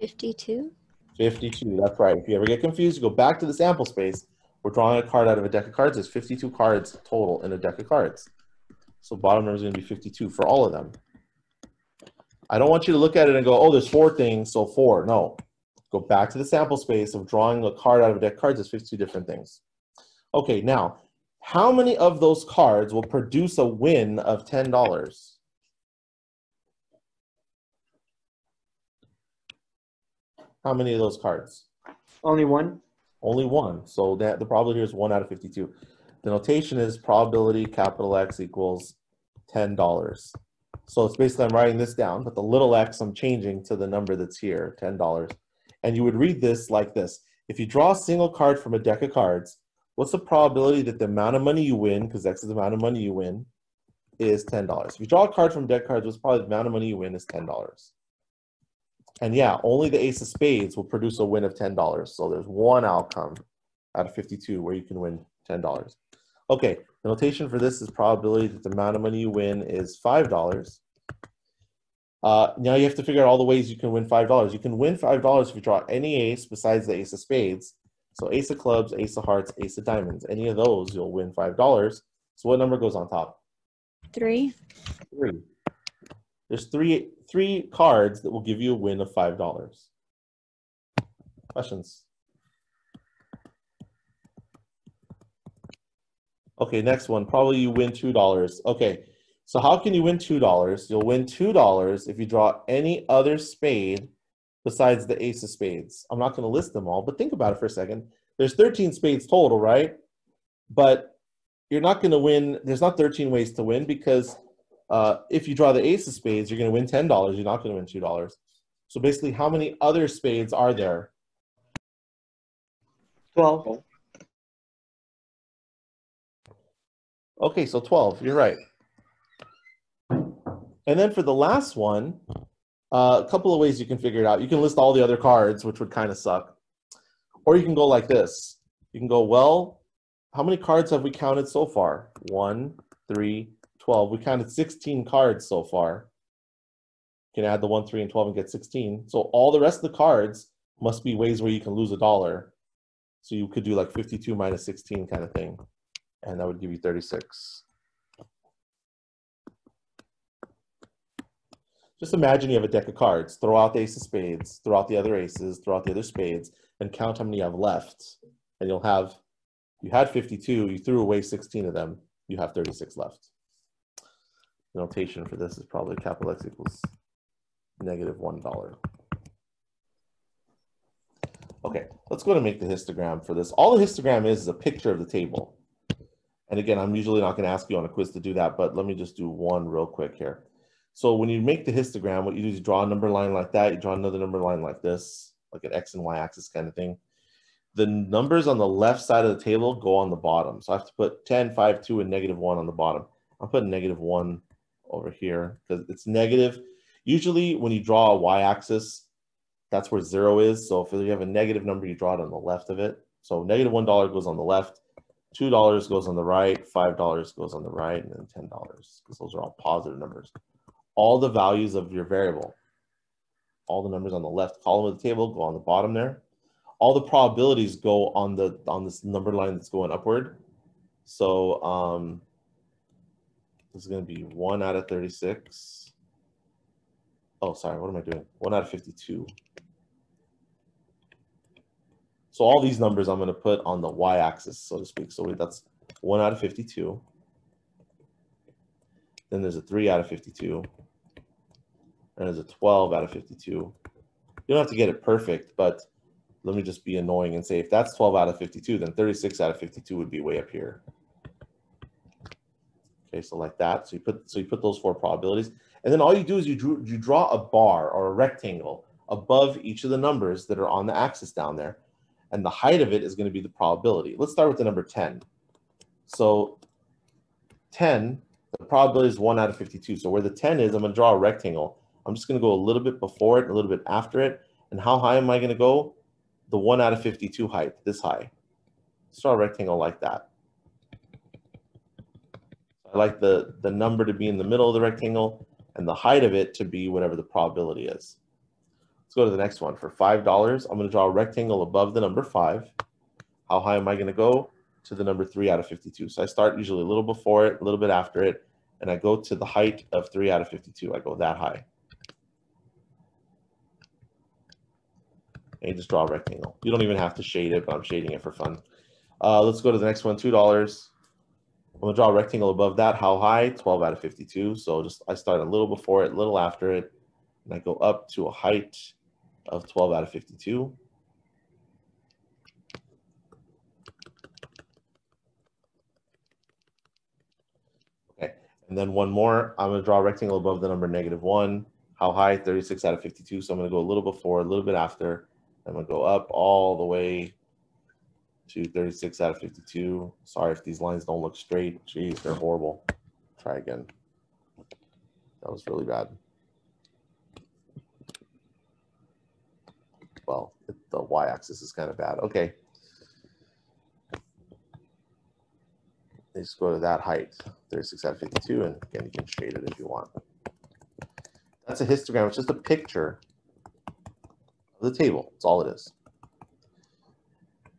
52. 52, that's right. If you ever get confused, you go back to the sample space. We're drawing a card out of a deck of cards. There's 52 cards total in a deck of cards. So bottom number is going to be 52 for all of them. I don't want you to look at it and go, oh, there's four things, so four. No. Go back to the sample space of drawing a card out of a deck of cards. There's 52 different things. Okay, now, how many of those cards will produce a win of $10? How many of those cards? Only one. Only one. So that the probability here is one out of 52. The notation is probability capital X equals $10. So it's basically I'm writing this down, but the little x I'm changing to the number that's here, $10. And you would read this like this. If you draw a single card from a deck of cards, what's the probability that the amount of money you win, because X is the amount of money you win, is $10. If you draw a card from deck cards, what's probably the amount of money you win is $10. And yeah, only the ace of spades will produce a win of $10. So there's one outcome out of 52 where you can win $10. Okay, the notation for this is probability that the amount of money you win is $5. Uh, now you have to figure out all the ways you can win $5. You can win $5 if you draw any ace besides the ace of spades. So ace of clubs, ace of hearts, ace of diamonds. Any of those, you'll win $5. So what number goes on top? 3. Three. There's three three cards that will give you a win of five dollars. Questions? Okay, next one. Probably you win two dollars. Okay, so how can you win two dollars? You'll win two dollars if you draw any other spade besides the ace of spades. I'm not going to list them all, but think about it for a second. There's 13 spades total, right? But you're not going to win. There's not 13 ways to win because uh, if you draw the ace of spades, you're going to win ten dollars. You're not going to win two dollars. So basically, how many other spades are there? 12. Okay, so 12, you're right. And then for the last one, uh, a couple of ways you can figure it out. You can list all the other cards, which would kind of suck. Or you can go like this. You can go, well, how many cards have we counted so far? One, three, 12. We counted 16 cards so far. You can add the 1, 3, and 12 and get 16. So all the rest of the cards must be ways where you can lose a dollar. So you could do like 52 minus 16 kind of thing and that would give you 36. Just imagine you have a deck of cards. Throw out the ace of spades, throw out the other aces, throw out the other spades, and count how many you have left. And you'll have, you had 52, you threw away 16 of them, you have 36 left. Notation for this is probably capital X equals negative 1. Okay, let's go to make the histogram for this. All the histogram is is a picture of the table. And again, I'm usually not going to ask you on a quiz to do that, but let me just do one real quick here. So when you make the histogram, what you do is you draw a number line like that, you draw another number line like this, like an X and Y axis kind of thing. The numbers on the left side of the table go on the bottom. So I have to put 10, 5, 2, and negative 1 on the bottom. I'm putting negative 1 over here because it's negative. Usually when you draw a Y axis, that's where 0 is. So if you have a negative number, you draw it on the left of it. So negative 1 goes on the left two dollars goes on the right, five dollars goes on the right, and then ten dollars because those are all positive numbers. All the values of your variable, all the numbers on the left column of the table go on the bottom there. All the probabilities go on the on this number line that's going upward. So um, this is going to be one out of thirty-six. Oh, sorry, what am I doing? One out of fifty-two. So all these numbers I'm going to put on the y-axis, so to speak. So that's 1 out of 52. Then there's a 3 out of 52. And there's a 12 out of 52. You don't have to get it perfect, but let me just be annoying and say if that's 12 out of 52, then 36 out of 52 would be way up here. Okay, so like that. So you put so you put those four probabilities, and then all you do is you drew, you draw a bar or a rectangle above each of the numbers that are on the axis down there and the height of it is going to be the probability. Let's start with the number 10. So 10, the probability is 1 out of 52. So where the 10 is, I'm going to draw a rectangle. I'm just going to go a little bit before it, a little bit after it. And how high am I going to go? The 1 out of 52 height, this high. Let's draw a rectangle like that. I like the, the number to be in the middle of the rectangle and the height of it to be whatever the probability is. Let's go to the next one. For $5, I'm going to draw a rectangle above the number 5. How high am I going to go? To the number 3 out of 52. So I start usually a little before it, a little bit after it, and I go to the height of 3 out of 52. I go that high. And you just draw a rectangle. You don't even have to shade it, but I'm shading it for fun. Uh, let's go to the next one, $2. I'm to draw a rectangle above that. How high? 12 out of 52. So just I start a little before it, a little after it, and I go up to a height of 12 out of 52. Okay, and then one more. I'm to draw a rectangle above the number negative 1. How high? 36 out of 52. So I'm to go a little before, a little bit after. I'm to go up all the way to 36 out of 52. Sorry if these lines don't look straight. Jeez, they're horrible. Try again. That was really bad. well, the y-axis is kind of bad. Okay. Let's go to that height, 36 out of 52, and again, you can shade it if you want. That's a histogram. It's just a picture of the table. That's all it is.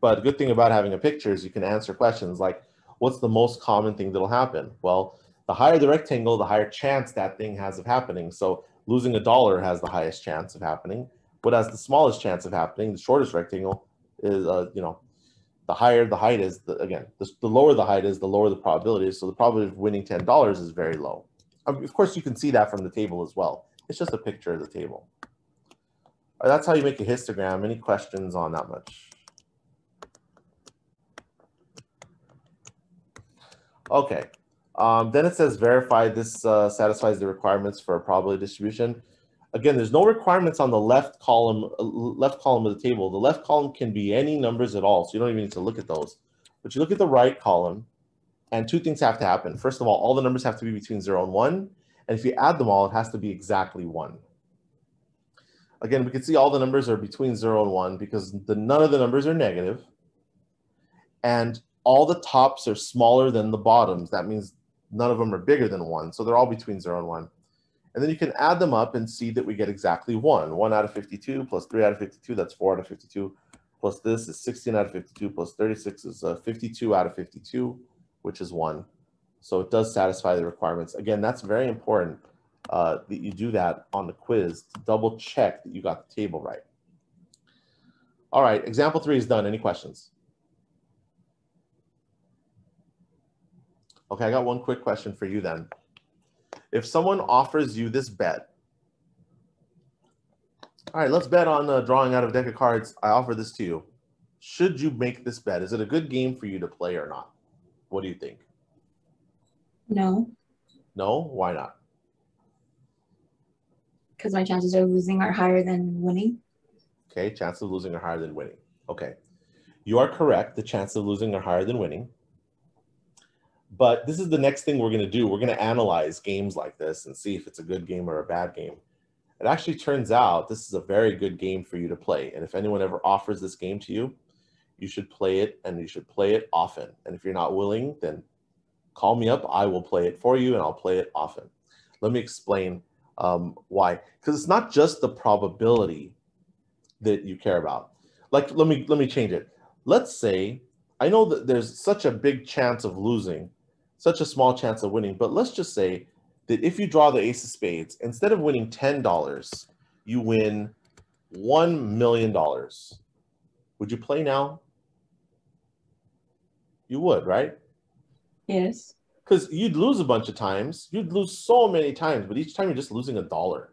But good thing about having a picture is you can answer questions like, what's the most common thing that'll happen? Well, the higher the rectangle, the higher chance that thing has of happening. So losing a dollar has the highest chance of happening what has the smallest chance of happening, the shortest rectangle, is uh, you know, the higher the height is, the, again, the, the lower the height is, the lower the probability is. So the probability of winning $10 is very low. Of course, you can see that from the table as well. It's just a picture of the table. Right, that's how you make a histogram. Any questions on that much? Okay. Um, then it says verify this uh, satisfies the requirements for a probability distribution. Again, there's no requirements on the left column, uh, left column of the table. The left column can be any numbers at all, so you don't even need to look at those. But you look at the right column, and two things have to happen. First of all, all the numbers have to be between zero and one, and if you add them all, it has to be exactly one. Again, we can see all the numbers are between zero and one because the, none of the numbers are negative, and all the tops are smaller than the bottoms. That means none of them are bigger than one, so they're all between zero and one. And then you can add them up and see that we get exactly one. One out of 52 plus three out of 52, that's four out of 52. Plus this is 16 out of 52 plus 36 is uh, 52 out of 52, which is one. So it does satisfy the requirements. Again, that's very important uh, that you do that on the quiz to double check that you got the table right. All right, example three is done. Any questions? Okay, I got one quick question for you then if someone offers you this bet, all right, let's bet on uh, drawing out of a deck of cards. I offer this to you. Should you make this bet? Is it a good game for you to play or not? What do you think? No, No? Why not? because my chances of losing are higher than winning. Okay, chances of losing are higher than winning. Okay, you are correct. The chances of losing are higher than winning. But this is the next thing we're going to do. We're going to analyze games like this and see if it's a good game or a bad game. It actually turns out this is a very good game for you to play. And if anyone ever offers this game to you, you should play it and you should play it often. And if you're not willing, then call me up. I will play it for you and I'll play it often. Let me explain um, why. Because it's not just the probability that you care about. Like, let me let me change it. Let's say I know that there's such a big chance of losing such a small chance of winning. But let's just say that if you draw the ace of spades, instead of winning $10, you win $1 million. Would you play now? You would, right? Yes. Because you'd lose a bunch of times. You'd lose so many times, but each time you're just losing a dollar.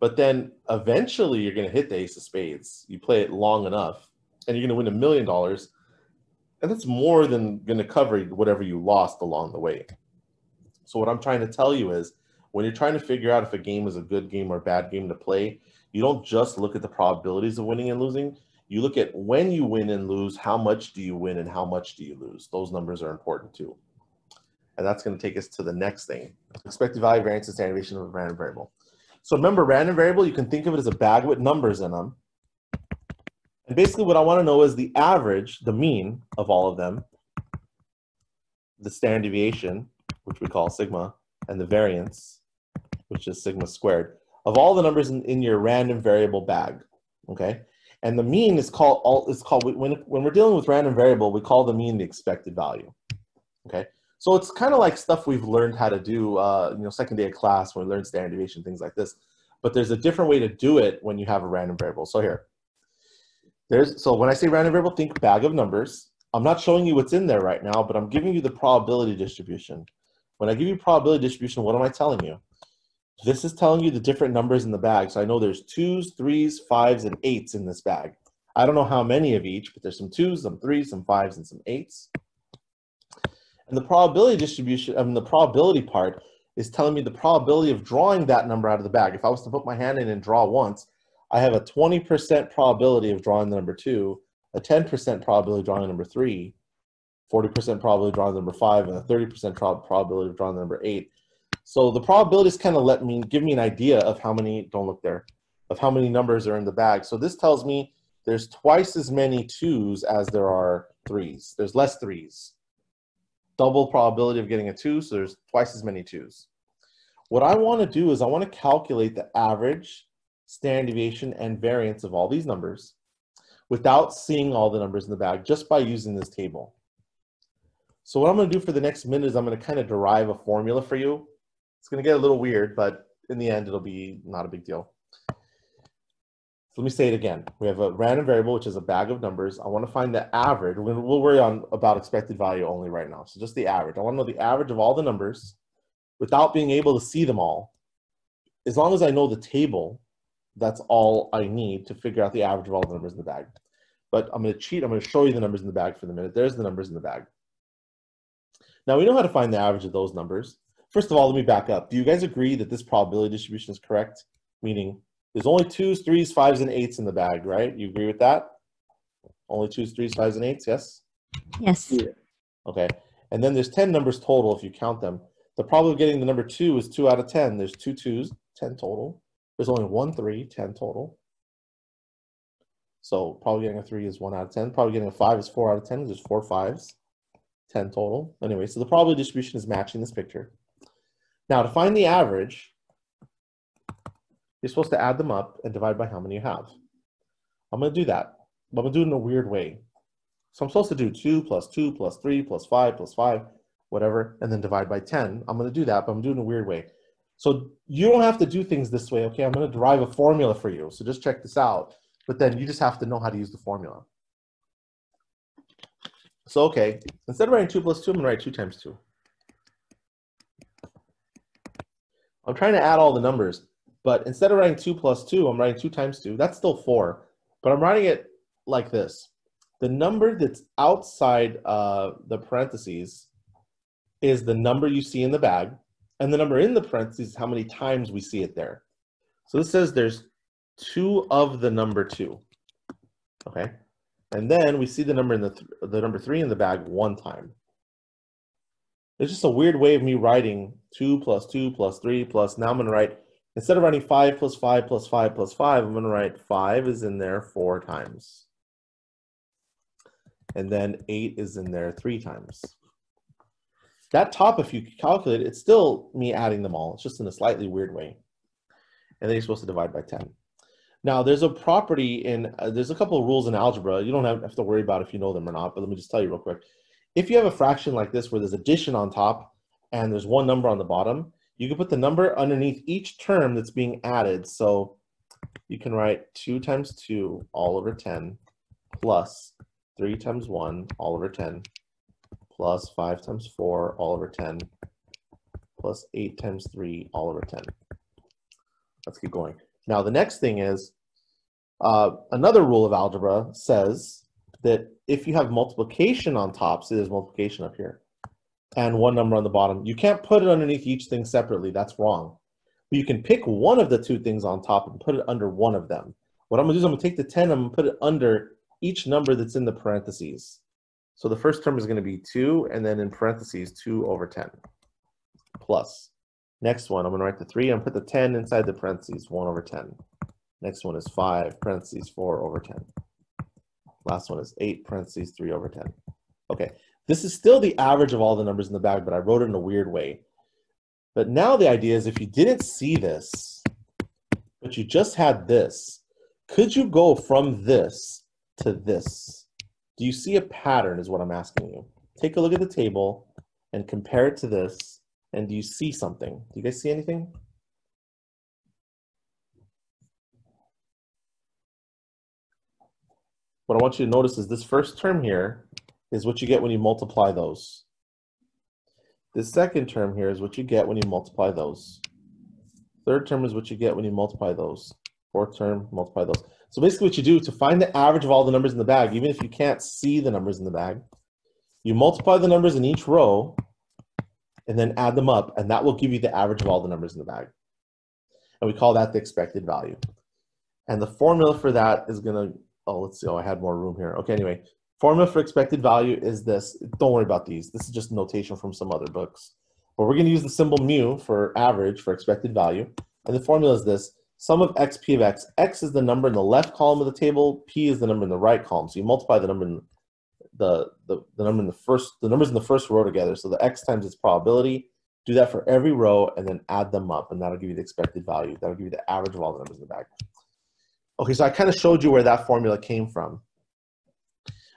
But then eventually you're going to hit the ace of spades. You play it long enough and you're going to win a million dollars and that's more than going to cover whatever you lost along the way. So what I'm trying to tell you is when you're trying to figure out if a game is a good game or a bad game to play, you don't just look at the probabilities of winning and losing. You look at when you win and lose, how much do you win and how much do you lose? Those numbers are important too. And that's going to take us to the next thing. Expected value variance and standard deviation of a random variable. So remember, random variable, you can think of it as a bag with numbers in them. And basically what I want to know is the average, the mean of all of them, the standard deviation, which we call sigma, and the variance, which is sigma squared, of all the numbers in, in your random variable bag, okay? And the mean is called, all is called when, when we're dealing with random variable, we call the mean the expected value, okay? So it's kind of like stuff we've learned how to do, uh, you know, second day of class when we learn standard deviation, things like this. But there's a different way to do it when you have a random variable. So here, there's, so when I say random variable, think bag of numbers. I'm not showing you what's in there right now, but I'm giving you the probability distribution. When I give you probability distribution, what am I telling you? This is telling you the different numbers in the bag. So I know there's twos, threes, fives, and eights in this bag. I don't know how many of each, but there's some twos, some threes, some fives, and some eights. And the probability distribution, I mean, the probability part is telling me the probability of drawing that number out of the bag. If I was to put my hand in and draw once, I have a 20% probability of drawing the number two, a 10% probability of drawing number three, 40% probability of drawing the number five, and a 30% probability of drawing the number eight. So the probabilities kind of let me give me an idea of how many, don't look there, of how many numbers are in the bag. So this tells me there's twice as many twos as there are threes. There's less threes. Double probability of getting a two, so there's twice as many twos. What I want to do is I want to calculate the average standard deviation, and variance of all these numbers without seeing all the numbers in the bag just by using this table. So what I'm going to do for the next minute is I'm going to kind of derive a formula for you. It's going to get a little weird, but in the end, it'll be not a big deal. So let me say it again. We have a random variable, which is a bag of numbers. I want to find the average. We'll, we'll worry on about expected value only right now. So just the average. I want to know the average of all the numbers without being able to see them all. As long as I know the table, that's all I need to figure out the average of all the numbers in the bag. But I'm going to cheat. I'm going to show you the numbers in the bag for the minute. There's the numbers in the bag. Now we know how to find the average of those numbers. First of all, let me back up. Do you guys agree that this probability distribution is correct? Meaning there's only twos, threes, fives, and eights in the bag, right? You agree with that? Only twos, threes, fives, and eights, yes? Yes. Okay. And then there's 10 numbers total if you count them. The probability of getting the number two is two out of 10. There's two twos, 10 total. There's only one three, 10 total. So probably getting a three is one out of 10. Probably getting a five is four out of 10. There's four fives, 10 total. Anyway, so the probability distribution is matching this picture. Now to find the average, you're supposed to add them up and divide by how many you have. I'm going to do that, but I'm to do it in a weird way. So I'm supposed to do 2 plus 2 plus 3 plus 5 plus 5, whatever, and then divide by 10. I'm going to do that, but I'm doing it in a weird way. So you don't have to do things this way, okay? I'm going to derive a formula for you. So just check this out. But then you just have to know how to use the formula. So, okay, instead of writing 2 plus 2, I'm going to write 2 times 2. I'm trying to add all the numbers, but instead of writing 2 plus 2, I'm writing 2 times 2. That's still 4, but I'm writing it like this. The number that's outside uh, the parentheses is the number you see in the bag, and the number in the parentheses is how many times we see it there. So this says there's 2 of the number 2, okay? And then we see the number in the, th the number 3 in the bag one time. It's just a weird way of me writing 2 plus 2 plus 3 plus, now I'm going to write, instead of writing 5 plus 5 plus 5 plus 5, I'm going to write 5 is in there four times. And then 8 is in there three times. That top, if you calculate it, it's still me adding them all. It's just in a slightly weird way. And then you're supposed to divide by 10. Now, there's a property in, uh, there's a couple of rules in algebra. You don't have, have to worry about if you know them or not, but let me just tell you real quick if you have a fraction like this where there's addition on top and there's one number on the bottom, you can put the number underneath each term that's being added. So you can write 2 times 2 all over 10 plus 3 times 1 all over 10 plus 5 times 4 all over 10 plus 8 times 3 all over 10. Let's keep going. Now the next thing is uh, another rule of algebra says that if you have multiplication on top, see there's multiplication up here, and one number on the bottom, you can't put it underneath each thing separately. That's wrong. But you can pick one of the two things on top and put it under one of them. What I'm gonna do is I'm gonna take the 10, I'm gonna put it under each number that's in the parentheses. So the first term is gonna be two, and then in parentheses, two over 10, plus. Next one, I'm gonna write the three, and put the 10 inside the parentheses, one over 10. Next one is five, parentheses, four over 10. Last one is 8 parentheses 3 over 10. Okay, this is still the average of all the numbers in the bag, but I wrote it in a weird way. But now the idea is if you didn't see this, but you just had this, could you go from this to this? Do you see a pattern is what I'm asking you. Take a look at the table and compare it to this, and do you see something? Do you guys see anything? what I want you to notice is this first term here is what you get when you multiply those. This second term here is what you get when you multiply those. Third term is what you get when you multiply those. Fourth term, multiply those. So basically what you do to find the average of all the numbers in the bag, even if you can't see the numbers in the bag, you multiply the numbers in each row and then add them up, and that will give you the average of all the numbers in the bag. And we call that the expected value. And the formula for that is going to oh, let's see. Oh, I had more room here. Okay, anyway, formula for expected value is this. Don't worry about these. This is just notation from some other books. But we're going to use the symbol mu for average for expected value. And the formula is this. Sum of x p of x. x is the number in the left column of the table. p is the number in the right column. So you multiply the number in the, the, the number in the first, the numbers in the first row together. So the x times its probability. Do that for every row and then add them up. And that'll give you the expected value. That'll give you the average of all the numbers in the bag. Okay, so I kind of showed you where that formula came from.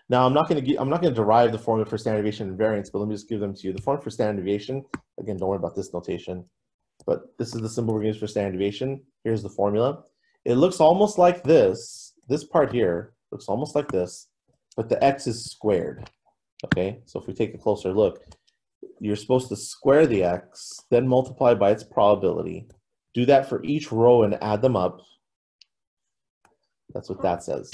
Now I'm not going to I'm not going to derive the formula for standard deviation and variance, but let me just give them to you. The formula for standard deviation, again, don't worry about this notation, but this is the symbol we're going to use for standard deviation. Here's the formula. it looks almost like this. This part here looks almost like this, but the x is squared. Okay, so if we take a closer look, you're supposed to square the x, then multiply by its probability. Do that for each row and add them up. That's what that says.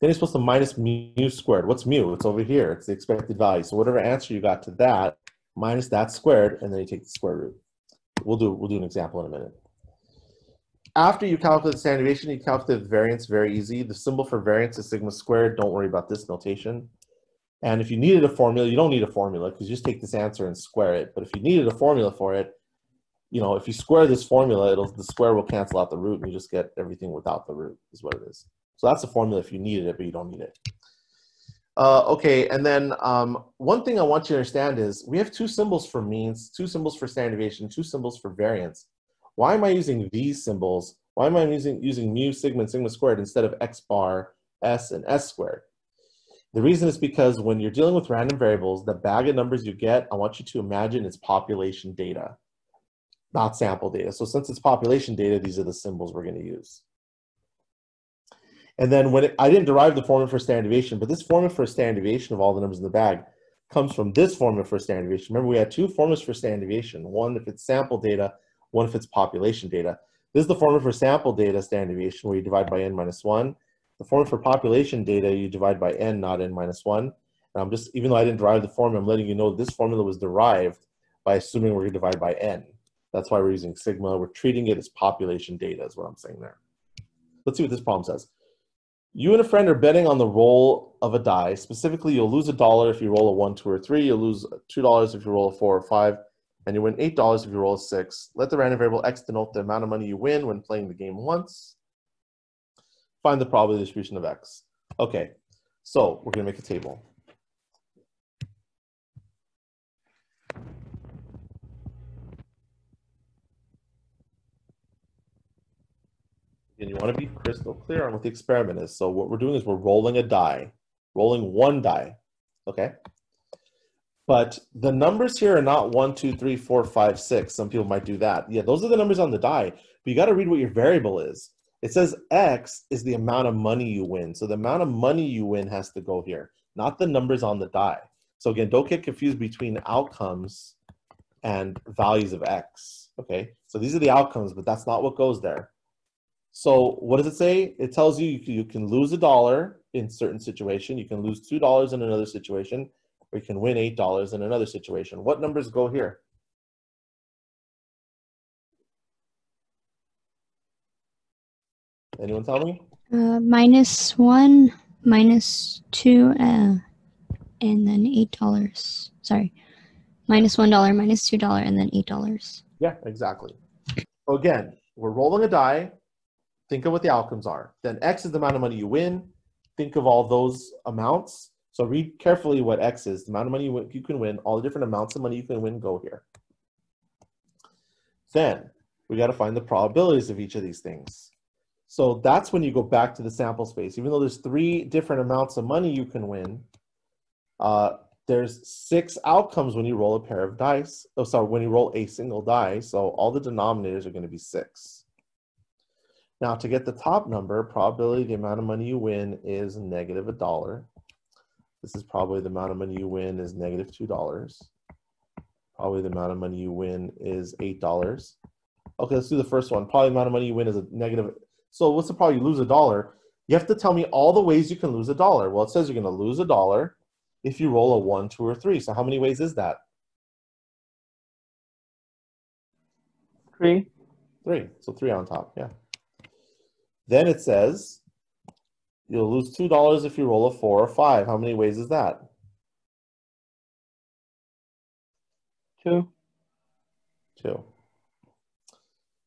Then you're supposed to minus mu squared. What's mu? It's over here. It's the expected value. So whatever answer you got to that, minus that squared, and then you take the square root. We'll do, we'll do an example in a minute. After you calculate the standard deviation, you calculate the variance very easy. The symbol for variance is sigma squared. Don't worry about this notation. And if you needed a formula, you don't need a formula because you just take this answer and square it. But if you needed a formula for it, you know, if you square this formula, it'll the square will cancel out the root and you just get everything without the root is what it is. So that's the formula if you needed it, but you don't need it. Uh, okay, and then um, one thing I want you to understand is we have two symbols for means, two symbols for standard deviation, two symbols for variance. Why am I using these symbols? Why am I using, using mu, sigma, and sigma squared instead of x bar, s, and s squared? The reason is because when you're dealing with random variables, the bag of numbers you get, I want you to imagine it's population data, not sample data. So since it's population data, these are the symbols we're going to use. And then when it, I didn't derive the formula for standard deviation, but this formula for standard deviation of all the numbers in the bag comes from this formula for standard deviation. Remember, we had two formulas for standard deviation. One if it's sample data, one if it's population data. This is the formula for sample data standard deviation where you divide by n minus 1. The formula for population data, you divide by n, not n minus 1. And I'm just, even though I didn't derive the formula, I'm letting you know this formula was derived by assuming we're going to divide by n. That's why we're using sigma. We're treating it as population data is what I'm saying there. Let's see what this problem says. You and a friend are betting on the roll of a die. Specifically, you'll lose a dollar if you roll a one, two, or three. You'll lose $2 if you roll a four or five. And you win $8 if you roll a six. Let the random variable x denote the amount of money you win when playing the game once. Find the probability distribution of x. Okay, so we're going to make a table. And you want to be crystal clear on what the experiment is. So what we're doing is we're rolling a die, rolling one die, okay? But the numbers here are not one, two, three, four, five, six. Some people might do that. Yeah, those are the numbers on the die, but you got to read what your variable is. It says X is the amount of money you win. So the amount of money you win has to go here, not the numbers on the die. So again, don't get confused between outcomes and values of X, okay? So these are the outcomes, but that's not what goes there. So what does it say? It tells you you can lose a dollar in certain situation. You can lose two dollars in another situation, or you can win eight dollars in another situation. What numbers go here? Anyone tell me? Uh, minus one, minus two, uh, and then eight dollars. Sorry, minus one dollar, minus two dollar, and then eight dollars. Yeah, exactly. So again, we're rolling a die. Think of what the outcomes are. Then X is the amount of money you win. Think of all those amounts. So read carefully what X is, the amount of money you, you can win, all the different amounts of money you can win go here. Then we got to find the probabilities of each of these things. So that's when you go back to the sample space. Even though there's three different amounts of money you can win, uh, there's six outcomes when you roll a pair of dice. Oh, sorry, when you roll a single die. So all the denominators are going to be six. Now to get the top number, probability the amount of money you win is negative a dollar. This is probably the amount of money you win is negative two dollars. Probably the amount of money you win is eight dollars. Okay, let's do the first one. Probably the amount of money you win is a negative. So what's the probability you lose a dollar? You have to tell me all the ways you can lose a dollar. Well, it says you're going to lose a dollar if you roll a one, two, or three. So how many ways is that? Three. Three. So three on top. Yeah. Then it says you'll lose two dollars if you roll a four or five. How many ways is that? Two. Two.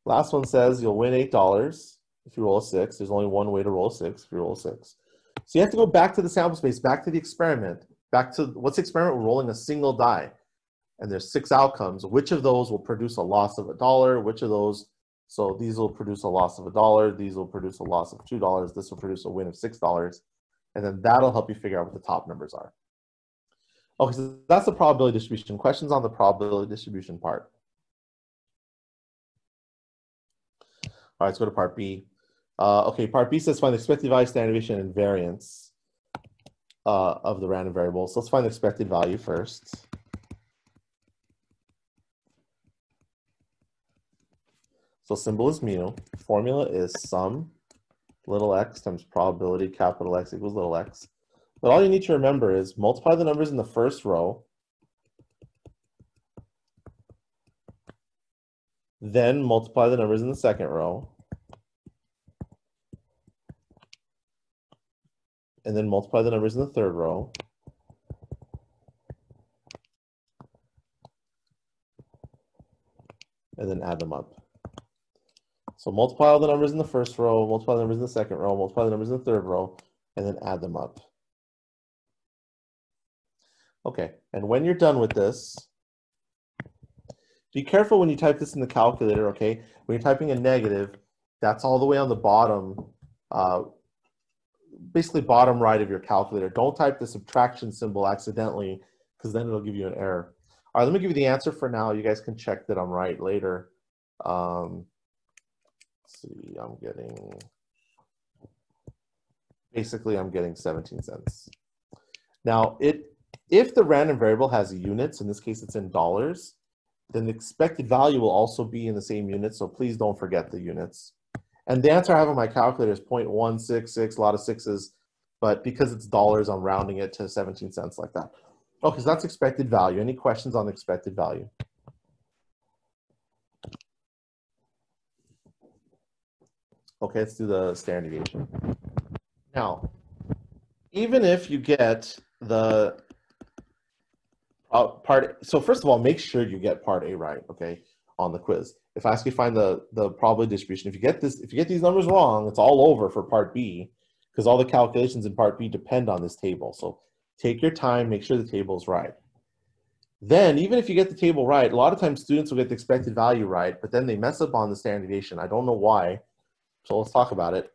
Last one says you'll win eight dollars if you roll a six. There's only one way to roll a six if you roll a six. So you have to go back to the sample space, back to the experiment, back to what's the experiment? We're rolling a single die. And there's six outcomes. Which of those will produce a loss of a dollar? Which of those so these will produce a loss of a dollar. These will produce a loss of two dollars. This will produce a win of six dollars, and then that'll help you figure out what the top numbers are. Okay, so that's the probability distribution. Questions on the probability distribution part. All right, let's go to part B. Uh, okay, part B says find the expected value, standard deviation, and variance uh, of the random variable. So let's find the expected value first. So symbol is mu. Formula is sum little x times probability capital X equals little x. But all you need to remember is multiply the numbers in the first row, then multiply the numbers in the second row, and then multiply the numbers in the third row. And then add them up. So multiply all the numbers in the first row, multiply the numbers in the second row, multiply the numbers in the third row, and then add them up. Okay, and when you're done with this, be careful when you type this in the calculator, okay? When you're typing a negative, that's all the way on the bottom, uh, basically bottom right of your calculator. Don't type the subtraction symbol accidentally because then it'll give you an error. All right, let me give you the answer for now. You guys can check that I'm right later. Um, see, I'm getting, basically I'm getting 17 cents. Now, it if the random variable has units, in this case it's in dollars, then the expected value will also be in the same units, so please don't forget the units. And the answer I have on my calculator is 0.166, a lot of sixes, but because it's dollars, I'm rounding it to 17 cents like that. Okay, so that's expected value. Any questions on expected value? Okay, let's do the standard deviation. Now, even if you get the uh, part, so first of all, make sure you get part A right, okay, on the quiz. If I ask you to find the, the probability distribution, if you get this, if you get these numbers wrong, it's all over for part B because all the calculations in part B depend on this table. So take your time, make sure the table is right. Then, even if you get the table right, a lot of times students will get the expected value right, but then they mess up on the standard deviation. I don't know why. So let's talk about it.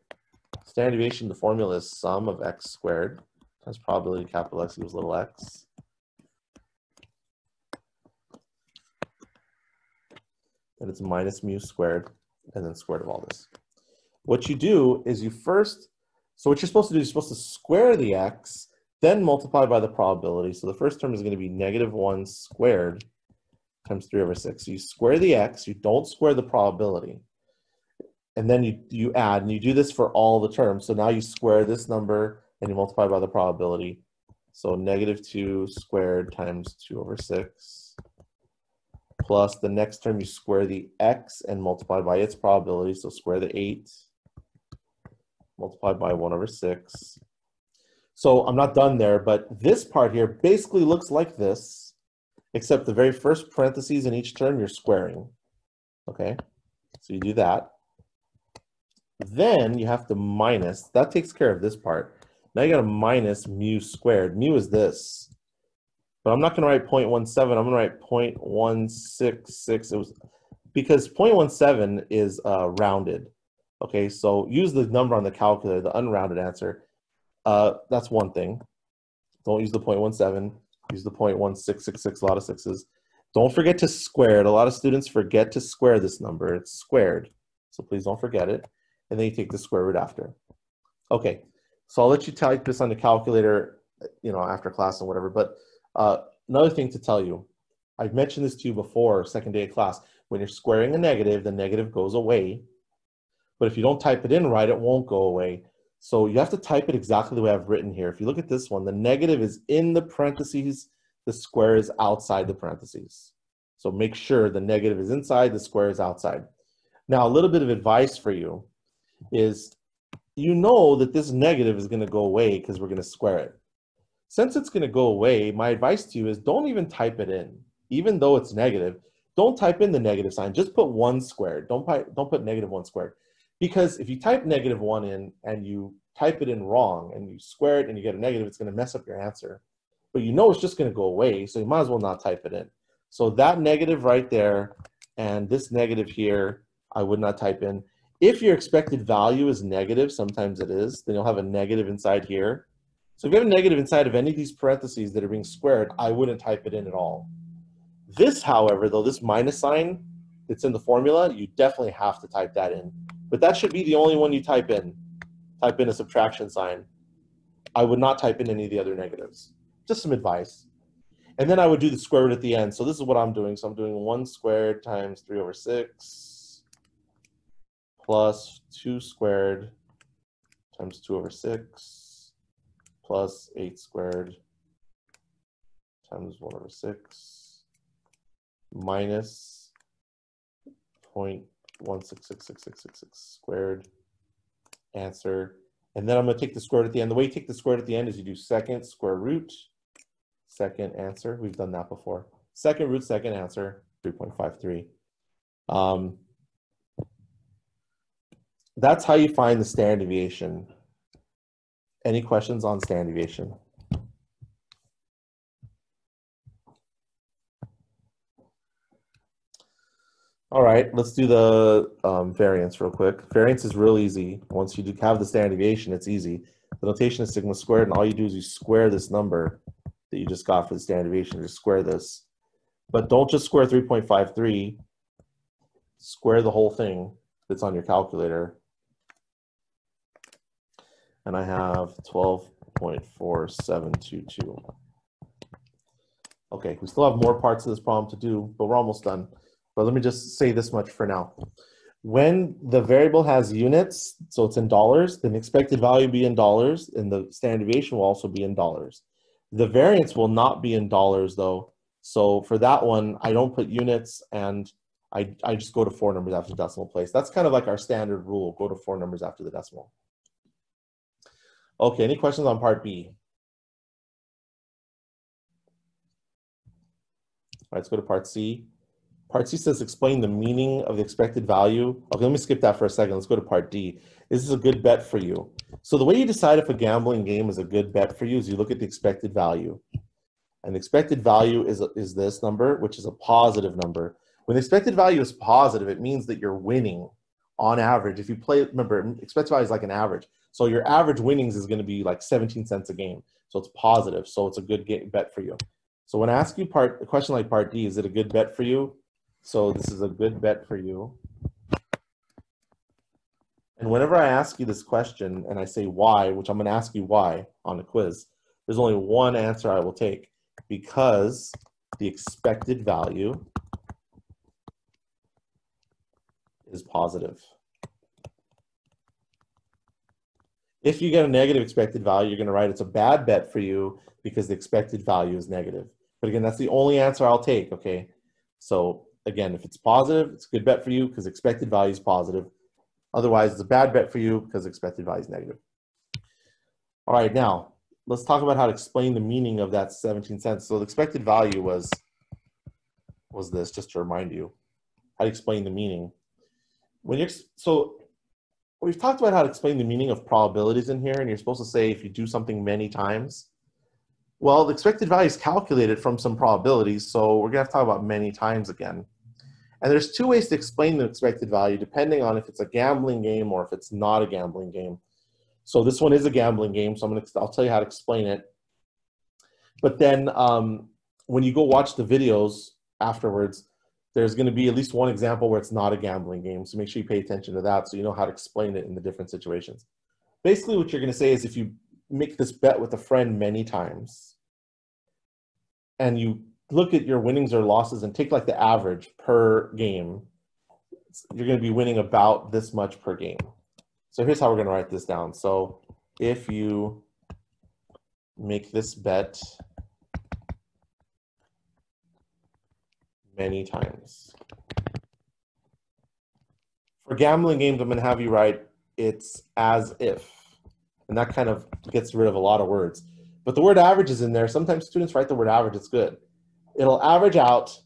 Standard deviation, the formula is sum of x squared times probability capital X equals little x. And it's minus mu squared and then squared of all this. What you do is you first, so what you're supposed to do is you're supposed to square the x, then multiply by the probability. So the first term is going to be negative 1 squared times 3 over 6. So you square the x, you don't square the probability and then you, you add, and you do this for all the terms. So now you square this number and you multiply by the probability. So negative 2 squared times 2 over 6 plus the next term you square the x and multiply by its probability. So square the 8 multiplied by 1 over 6. So I'm not done there, but this part here basically looks like this, except the very first parentheses in each term you're squaring. Okay, so you do that. Then you have to minus, that takes care of this part. Now you got to minus mu squared. Mu is this. But I'm not going to write 0.17, I'm going to write 0.166. It was, because 0.17 is uh, rounded. Okay, so use the number on the calculator, the unrounded answer. Uh, that's one thing. Don't use the 0.17, use the 0.1666, a lot of sixes. Don't forget to square it. A lot of students forget to square this number. It's squared. So please don't forget it and then you take the square root after. Okay, so I'll let you type this on the calculator, you know, after class and whatever. But uh, another thing to tell you, I've mentioned this to you before, second day of class. When you're squaring a negative, the negative goes away. But if you don't type it in right, it won't go away. So you have to type it exactly the way I've written here. If you look at this one, the negative is in the parentheses, the square is outside the parentheses. So make sure the negative is inside, the square is outside. Now, a little bit of advice for you is you know that this negative is going to go away because we're going to square it. Since it's going to go away, my advice to you is don't even type it in. Even though it's negative, don't type in the negative sign. Just put one squared. Don't, don't put negative one squared. Because if you type negative one in and you type it in wrong and you square it and you get a negative, it's going to mess up your answer. But you know it's just going to go away, so you might as well not type it in. So that negative right there and this negative here, I would not type in. If your expected value is negative, sometimes it is, then you'll have a negative inside here. So if you have a negative inside of any of these parentheses that are being squared, I wouldn't type it in at all. This, however, though, this minus sign that's in the formula, you definitely have to type that in. But that should be the only one you type in. Type in a subtraction sign. I would not type in any of the other negatives. Just some advice. And then I would do the square root at the end. So this is what I'm doing. So I'm doing 1 squared times 3 over 6 plus 2 squared times 2 over 6 plus 8 squared times 1 over 6 minus 0.1666666 squared answer. And then I'm going to take the square root at the end. The way you take the square root at the end is you do second square root, second answer. We've done that before. Second root, second answer, 3.53. Um, that's how you find the standard deviation. Any questions on standard deviation? All right, let's do the um, variance real quick. Variance is real easy. Once you do have the standard deviation, it's easy. The notation is sigma squared, and all you do is you square this number that you just got for the standard deviation. Just square this. But don't just square 3.53. Square the whole thing that's on your calculator. And I have 12.4722. Okay, we still have more parts of this problem to do, but we're almost done. But let me just say this much for now. When the variable has units, so it's in dollars, then the expected value be in dollars, and the standard deviation will also be in dollars. The variance will not be in dollars though. So for that one, I don't put units and I, I just go to four numbers after the decimal place. That's kind of like our standard rule, go to four numbers after the decimal. Okay, any questions on part B? All right, let's go to part C. Part C says explain the meaning of the expected value. Okay, let me skip that for a second. Let's go to part D. Is This is a good bet for you. So the way you decide if a gambling game is a good bet for you is you look at the expected value. And the expected value is, is this number, which is a positive number. When the expected value is positive, it means that you're winning on average. If you play, remember, expected value is like an average. So your average winnings is going to be like 17 cents a game. So it's positive. So it's a good game, bet for you. So when I ask you part, a question like part D, is it a good bet for you? So this is a good bet for you. And whenever I ask you this question and I say why, which I'm going to ask you why on the quiz, there's only one answer I will take because the expected value is positive. If you get a negative expected value, you're going to write it's a bad bet for you because the expected value is negative. But again, that's the only answer I'll take, okay? So again, if it's positive, it's a good bet for you because expected value is positive. Otherwise, it's a bad bet for you because expected value is negative. All right, now let's talk about how to explain the meaning of that 17 cents. So the expected value was was this, just to remind you, how to explain the meaning. When you're so we've talked about how to explain the meaning of probabilities in here, and you're supposed to say if you do something many times. Well, the expected value is calculated from some probabilities, so we're gonna have to talk about many times again. And there's two ways to explain the expected value depending on if it's a gambling game or if it's not a gambling game. So this one is a gambling game, so I'm gonna I'll tell you how to explain it. But then um, when you go watch the videos afterwards, there's going to be at least one example where it's not a gambling game. So make sure you pay attention to that so you know how to explain it in the different situations. Basically, what you're going to say is if you make this bet with a friend many times and you look at your winnings or losses and take like the average per game, you're going to be winning about this much per game. So here's how we're going to write this down. So if you make this bet many times. For gambling games, I'm going to have you write it's as if. And that kind of gets rid of a lot of words. But the word average is in there. Sometimes students write the word average, it's good. It'll average out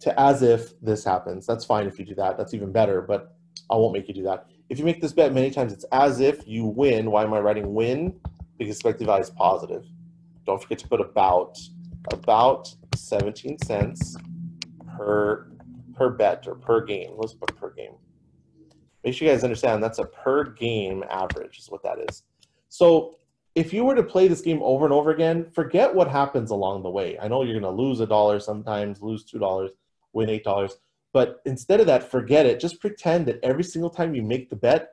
to as if this happens. That's fine if you do that. That's even better, but I won't make you do that. If you make this bet many times, it's as if you win. Why am I writing win? Because expected value is positive. Don't forget to put about, about 17 cents per per bet or per game. Let's put per game. Make sure you guys understand that's a per game average is what that is. So if you were to play this game over and over again, forget what happens along the way. I know you're going to lose a dollar sometimes, lose two dollars, win eight dollars. But instead of that, forget it. Just pretend that every single time you make the bet,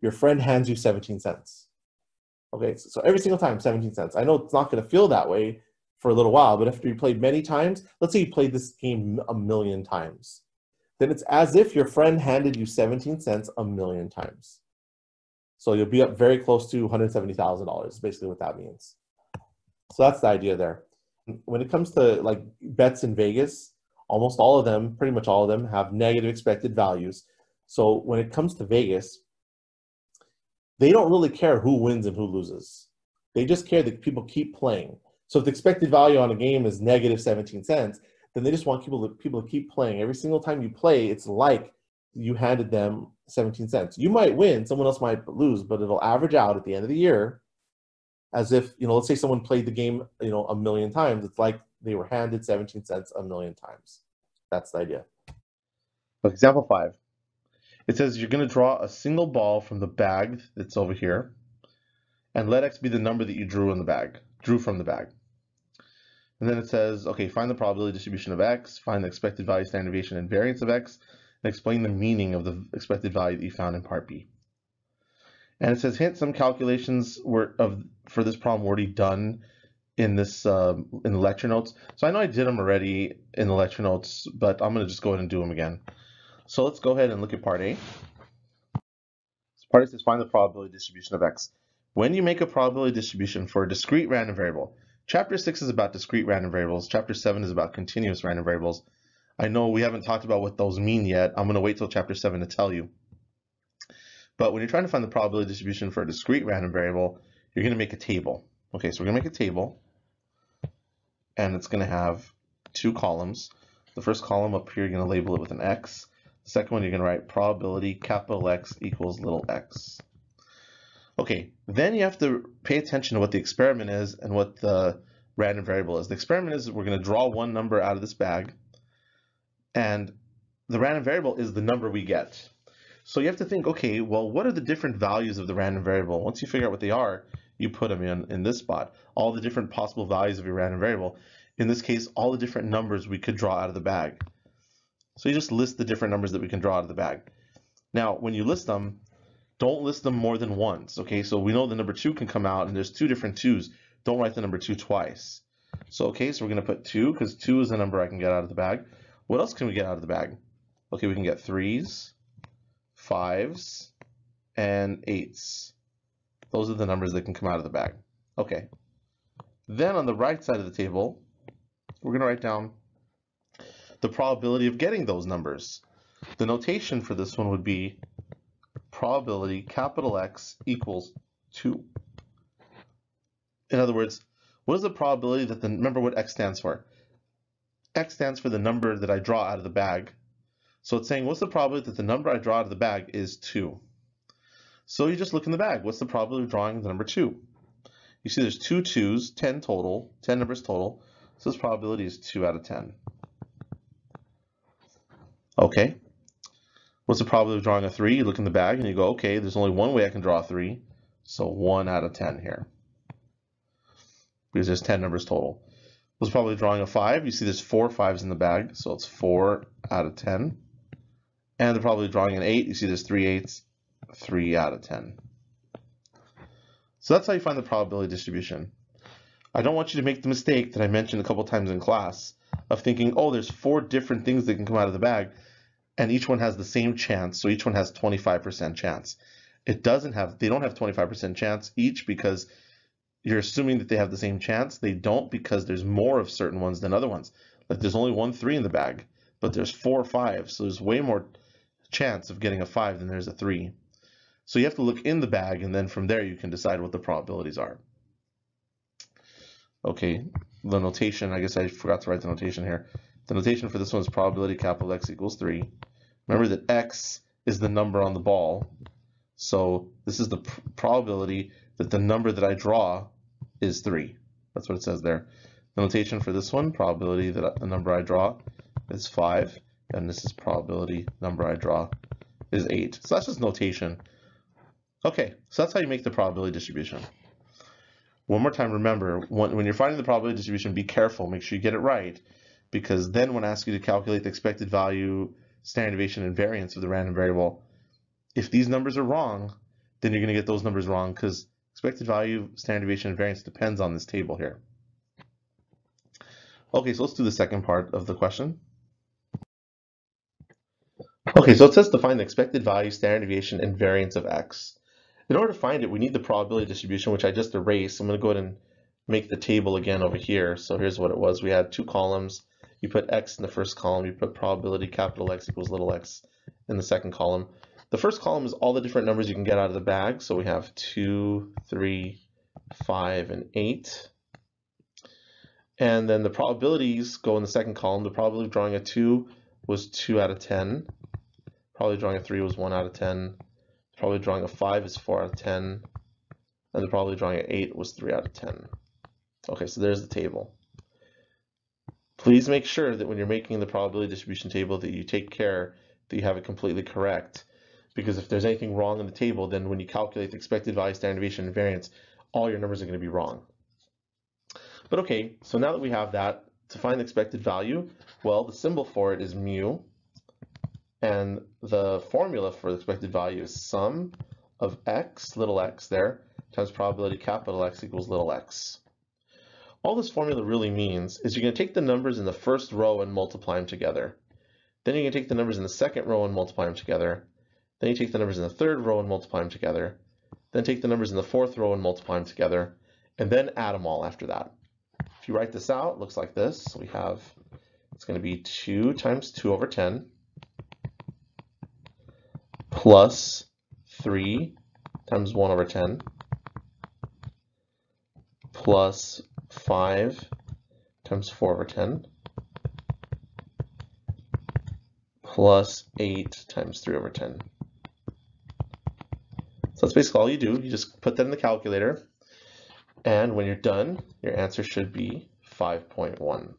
your friend hands you 17 cents. Okay, so, so every single time, 17 cents. I know it's not going to feel that way for a little while, but after you played many times, let's say you played this game a million times, then it's as if your friend handed you 17 cents a million times. So you'll be up very close to $170,000, basically what that means. So that's the idea there. When it comes to like bets in Vegas, almost all of them, pretty much all of them, have negative expected values. So when it comes to Vegas, they don't really care who wins and who loses. They just care that people keep playing. So if the expected value on a game is negative 17 cents, then they just want people to, people to keep playing. Every single time you play, it's like you handed them 17 cents. You might win, someone else might lose, but it'll average out at the end of the year as if, you know, let's say someone played the game, you know, a million times. It's like they were handed 17 cents a million times. That's the idea. Example five. It says you're going to draw a single ball from the bag that's over here, and let x be the number that you drew in the bag, drew from the bag. And then it says, okay, find the probability distribution of x, find the expected value, standard deviation, and variance of x, and explain the meaning of the expected value that you found in part B. And it says, hint, some calculations were of for this problem already done in this uh, in the lecture notes. So I know I did them already in the lecture notes, but I'm going to just go ahead and do them again. So let's go ahead and look at part A. So part A says find the probability distribution of x. When you make a probability distribution for a discrete random variable, chapter 6 is about discrete random variables, chapter 7 is about continuous random variables. I know we haven't talked about what those mean yet. I'm going to wait till chapter 7 to tell you. But when you're trying to find the probability distribution for a discrete random variable, you're going to make a table. Okay, so we're going to make a table, and it's going to have two columns. The first column up here, you're going to label it with an x. The Second one, you're going to write probability capital X equals little x. Okay, then you have to pay attention to what the experiment is and what the random variable is. The experiment is we're going to draw one number out of this bag, and the random variable is the number we get. So you have to think, okay, well, what are the different values of the random variable? Once you figure out what they are, you put them in, in this spot. All the different possible values of your random variable. In this case, all the different numbers we could draw out of the bag. So you just list the different numbers that we can draw out of the bag. Now, when you list them, don't list them more than once, okay? So we know the number two can come out and there's two different twos. Don't write the number two twice. So, okay, so we're gonna put two because two is the number I can get out of the bag. What else can we get out of the bag? Okay, we can get threes, fives, and eights. Those are the numbers that can come out of the bag. Okay. Then on the right side of the table, we're gonna write down the probability of getting those numbers. The notation for this one would be probability capital X equals 2. In other words, what is the probability that the, remember what X stands for? X stands for the number that I draw out of the bag. So it's saying what's the probability that the number I draw out of the bag is 2. So you just look in the bag. What's the probability of drawing the number 2? You see there's two twos, 10 total, 10 numbers total. So this probability is 2 out of 10. Okay. What's the probability of drawing a 3? You look in the bag and you go, okay, there's only one way I can draw a 3. So 1 out of 10 here. Because there's 10 numbers total. What's probably drawing a 5? You see there's four fives in the bag, so it's 4 out of 10. And they're probably drawing an 8. You see there's three eights, 3 out of 10. So that's how you find the probability distribution. I don't want you to make the mistake that I mentioned a couple times in class of thinking, oh, there's four different things that can come out of the bag and each one has the same chance, so each one has 25% chance. It doesn't have, they don't have 25% chance each because you're assuming that they have the same chance. They don't because there's more of certain ones than other ones. Like there's only one three in the bag, but there's four or five, so there's way more chance of getting a five than there's a three. So you have to look in the bag, and then from there you can decide what the probabilities are. Okay, the notation, I guess I forgot to write the notation here. The notation for this one is probability capital X equals 3. Remember that X is the number on the ball. So this is the pr probability that the number that I draw is 3. That's what it says there. The notation for this one, probability that the number I draw is 5. And this is probability number I draw is 8. So that's just notation. Okay, so that's how you make the probability distribution. One more time, remember, when, when you're finding the probability distribution, be careful. Make sure you get it right because then when I ask you to calculate the expected value standard deviation and variance of the random variable. If these numbers are wrong, then you're going to get those numbers wrong because expected value, standard deviation, and variance depends on this table here. Okay, so let's do the second part of the question. Okay, so it says to find the expected value, standard deviation, and variance of x. In order to find it, we need the probability distribution, which I just erased. I'm going to go ahead and make the table again over here. So here's what it was. We had two columns. You put x in the first column. You put probability capital X equals little x in the second column. The first column is all the different numbers you can get out of the bag. So we have 2, 3, 5, and 8. And then the probabilities go in the second column. The probability of drawing a 2 was 2 out of 10. Probably drawing a 3 was 1 out of 10. Probably drawing a 5 is 4 out of 10. And the probability drawing an 8 was 3 out of 10. Okay, so there's the table. Please make sure that when you're making the probability distribution table that you take care that you have it completely correct. Because if there's anything wrong in the table, then when you calculate the expected value, standard deviation, and variance, all your numbers are going to be wrong. But okay, so now that we have that, to find the expected value, well, the symbol for it is mu. And the formula for the expected value is sum of x, little x there, times probability capital X equals little x. All this formula really means is you're going to take the numbers in the first row and multiply them together. Then you're going to take the numbers in the second row and multiply them together. Then you take the numbers in the third row and multiply them together. Then take the numbers in the fourth row and multiply them together. And then add them all after that. If you write this out, it looks like this. We have, it's going to be 2 times 2 over 10 plus 3 times 1 over 10 plus 5 times 4 over 10 plus 8 times 3 over 10. So that's basically all you do. You just put that in the calculator, and when you're done, your answer should be 5.1.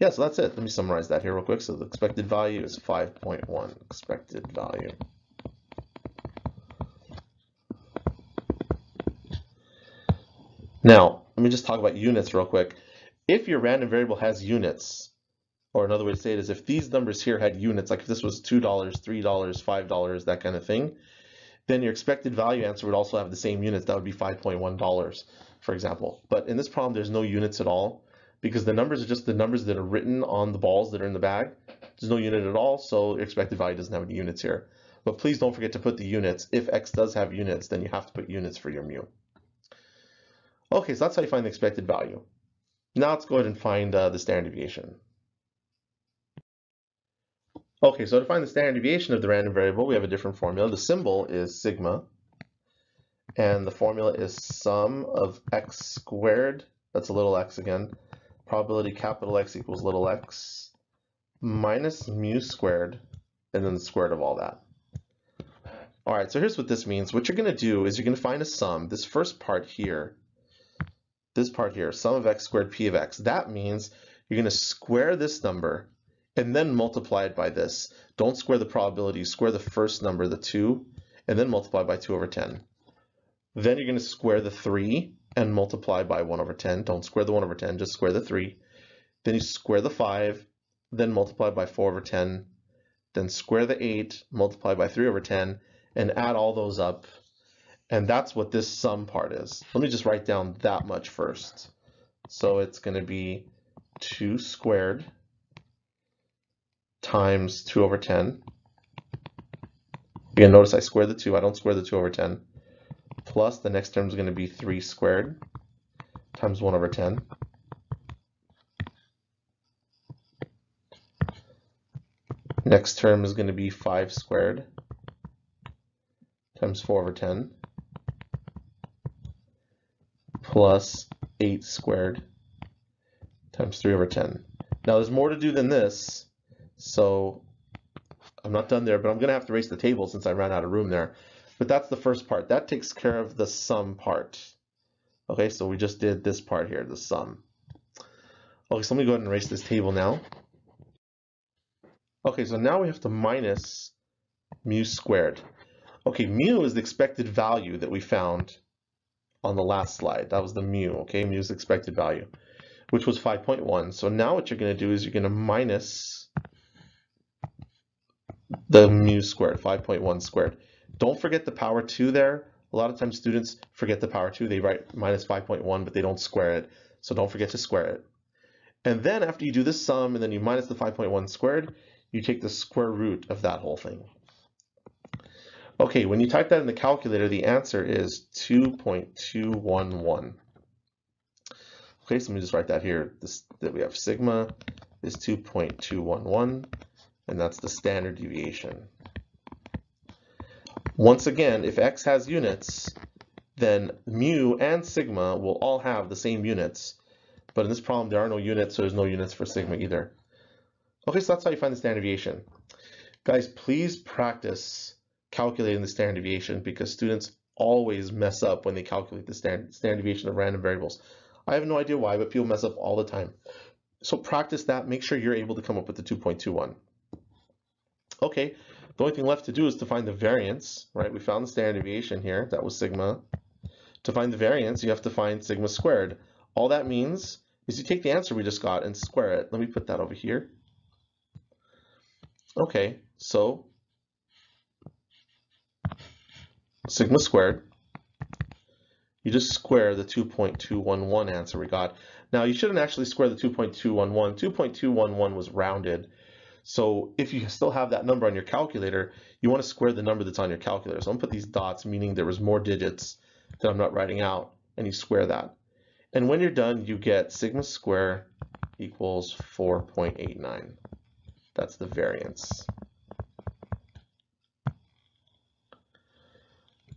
Yeah, so that's it. Let me summarize that here real quick. So the expected value is 5.1, expected value. Now, let me just talk about units real quick. If your random variable has units, or another way to say it is if these numbers here had units, like if this was $2, $3, $5, that kind of thing, then your expected value answer would also have the same units. That would be $5.1, for example. But in this problem, there's no units at all because the numbers are just the numbers that are written on the balls that are in the bag. There's no unit at all, so your expected value doesn't have any units here. But please don't forget to put the units. If x does have units, then you have to put units for your mu. Okay, so that's how you find the expected value. Now let's go ahead and find uh, the standard deviation. Okay, so to find the standard deviation of the random variable, we have a different formula. The symbol is sigma, and the formula is sum of x squared, that's a little x again, probability capital X equals little x, minus mu squared, and then the square root of all that. All right, so here's what this means. What you're going to do is you're going to find a sum. This first part here this part here, sum of x squared p of x. That means you're going to square this number and then multiply it by this. Don't square the probability, square the first number, the 2, and then multiply by 2 over 10. Then you're going to square the 3 and multiply by 1 over 10. Don't square the 1 over 10, just square the 3. Then you square the 5, then multiply by 4 over 10. Then square the 8, multiply by 3 over 10, and add all those up and that's what this sum part is. Let me just write down that much first. So it's going to be 2 squared times 2 over 10. Again, notice I square the 2. I don't square the 2 over 10. Plus the next term is going to be 3 squared times 1 over 10. Next term is going to be 5 squared times 4 over 10 plus 8 squared times 3 over 10. Now there's more to do than this, so I'm not done there, but I'm going to have to erase the table since I ran out of room there. But that's the first part. That takes care of the sum part. Okay, so we just did this part here, the sum. Okay, so let me go ahead and erase this table now. Okay, so now we have to minus mu squared. Okay, mu is the expected value that we found on the last slide. That was the mu, okay? Mu's expected value, which was 5.1. So now what you're going to do is you're going to minus the mu squared, 5.1 squared. Don't forget the power 2 there. A lot of times students forget the power 2. They write minus 5.1, but they don't square it. So don't forget to square it. And then after you do this sum and then you minus the 5.1 squared, you take the square root of that whole thing. Okay, when you type that in the calculator, the answer is 2.211. Okay, so let me just write that here. This that we have sigma is 2.211, and that's the standard deviation. Once again, if x has units, then mu and sigma will all have the same units. But in this problem, there are no units, so there's no units for sigma either. Okay, so that's how you find the standard deviation. Guys, please practice calculating the standard deviation because students always mess up when they calculate the standard, standard deviation of random variables. I have no idea why, but people mess up all the time. So practice that. Make sure you're able to come up with the 2.21. Okay, the only thing left to do is to find the variance, right? We found the standard deviation here. That was sigma. To find the variance, you have to find sigma squared. All that means is you take the answer we just got and square it. Let me put that over here. Okay, so sigma squared, you just square the 2.211 answer we got. Now you shouldn't actually square the 2.211. 2.211 was rounded. So if you still have that number on your calculator, you want to square the number that's on your calculator. So I'm gonna put these dots, meaning there was more digits that I'm not writing out, and you square that. And when you're done, you get sigma square equals 4.89. That's the variance.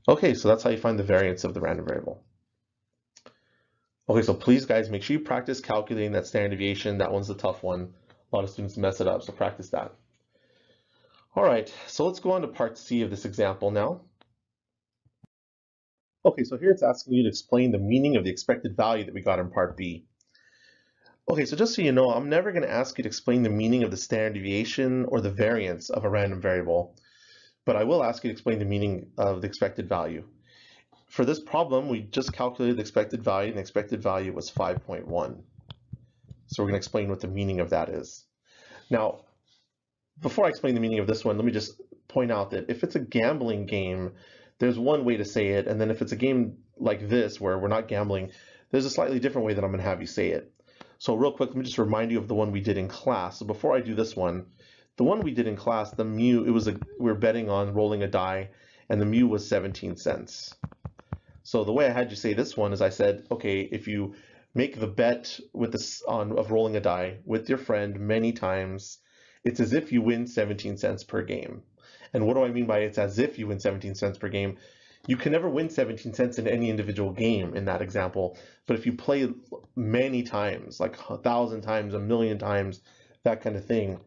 Okay, so that's how you find the variance of the random variable. Okay, so please guys, make sure you practice calculating that standard deviation. That one's a tough one. A lot of students mess it up, so practice that. All right, so let's go on to part C of this example now. Okay, so here it's asking you to explain the meaning of the expected value that we got in part B. Okay, so just so you know, I'm never going to ask you to explain the meaning of the standard deviation or the variance of a random variable but I will ask you to explain the meaning of the expected value. For this problem, we just calculated the expected value, and the expected value was 5.1. So we're going to explain what the meaning of that is. Now, before I explain the meaning of this one, let me just point out that if it's a gambling game, there's one way to say it, and then if it's a game like this, where we're not gambling, there's a slightly different way that I'm going to have you say it. So real quick, let me just remind you of the one we did in class. So before I do this one, the one we did in class, the mu, it was a, we are betting on rolling a die, and the mu was 17 cents. So the way I had you say this one is I said, okay, if you make the bet with this on of rolling a die with your friend many times, it's as if you win 17 cents per game. And what do I mean by it's as if you win 17 cents per game? You can never win 17 cents in any individual game in that example, but if you play many times, like a thousand times, a million times, that kind of thing,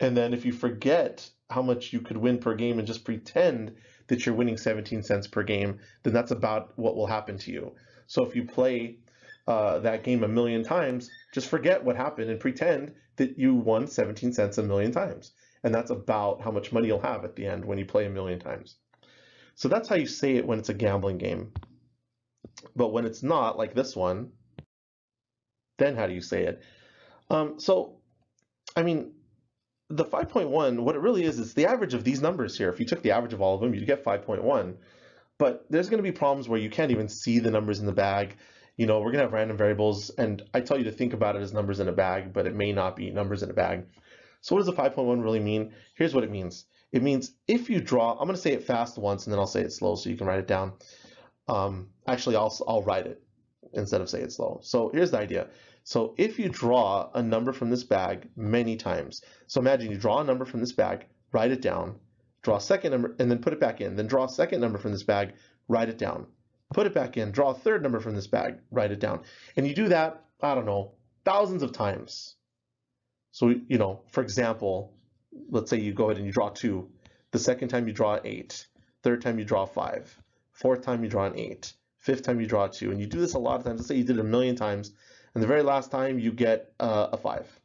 and then if you forget how much you could win per game and just pretend that you're winning 17 cents per game, then that's about what will happen to you. So if you play uh, that game a million times, just forget what happened and pretend that you won 17 cents a million times. And that's about how much money you'll have at the end when you play a million times. So that's how you say it when it's a gambling game. But when it's not, like this one, then how do you say it? Um, so, I mean, the 5.1, what it really is, is the average of these numbers here. If you took the average of all of them, you'd get 5.1. But there's going to be problems where you can't even see the numbers in the bag. You know, we're going to have random variables, and I tell you to think about it as numbers in a bag, but it may not be numbers in a bag. So what does the 5.1 really mean? Here's what it means. It means if you draw, I'm going to say it fast once, and then I'll say it slow so you can write it down. Um, actually, I'll, I'll write it instead of say it slow. So here's the idea. So if you draw a number from this bag many times, so imagine you draw a number from this bag, write it down, draw a second number, and then put it back in, then draw a second number from this bag, write it down, put it back in, draw a third number from this bag, write it down. And you do that, I don't know, thousands of times. So, you know, for example, let's say you go ahead and you draw two. The second time you draw eight. Third time you draw five. Fourth time you draw an eight. Fifth time you draw two. And you do this a lot of times. Let's say you did it a million times and the very last time you get uh, a 5.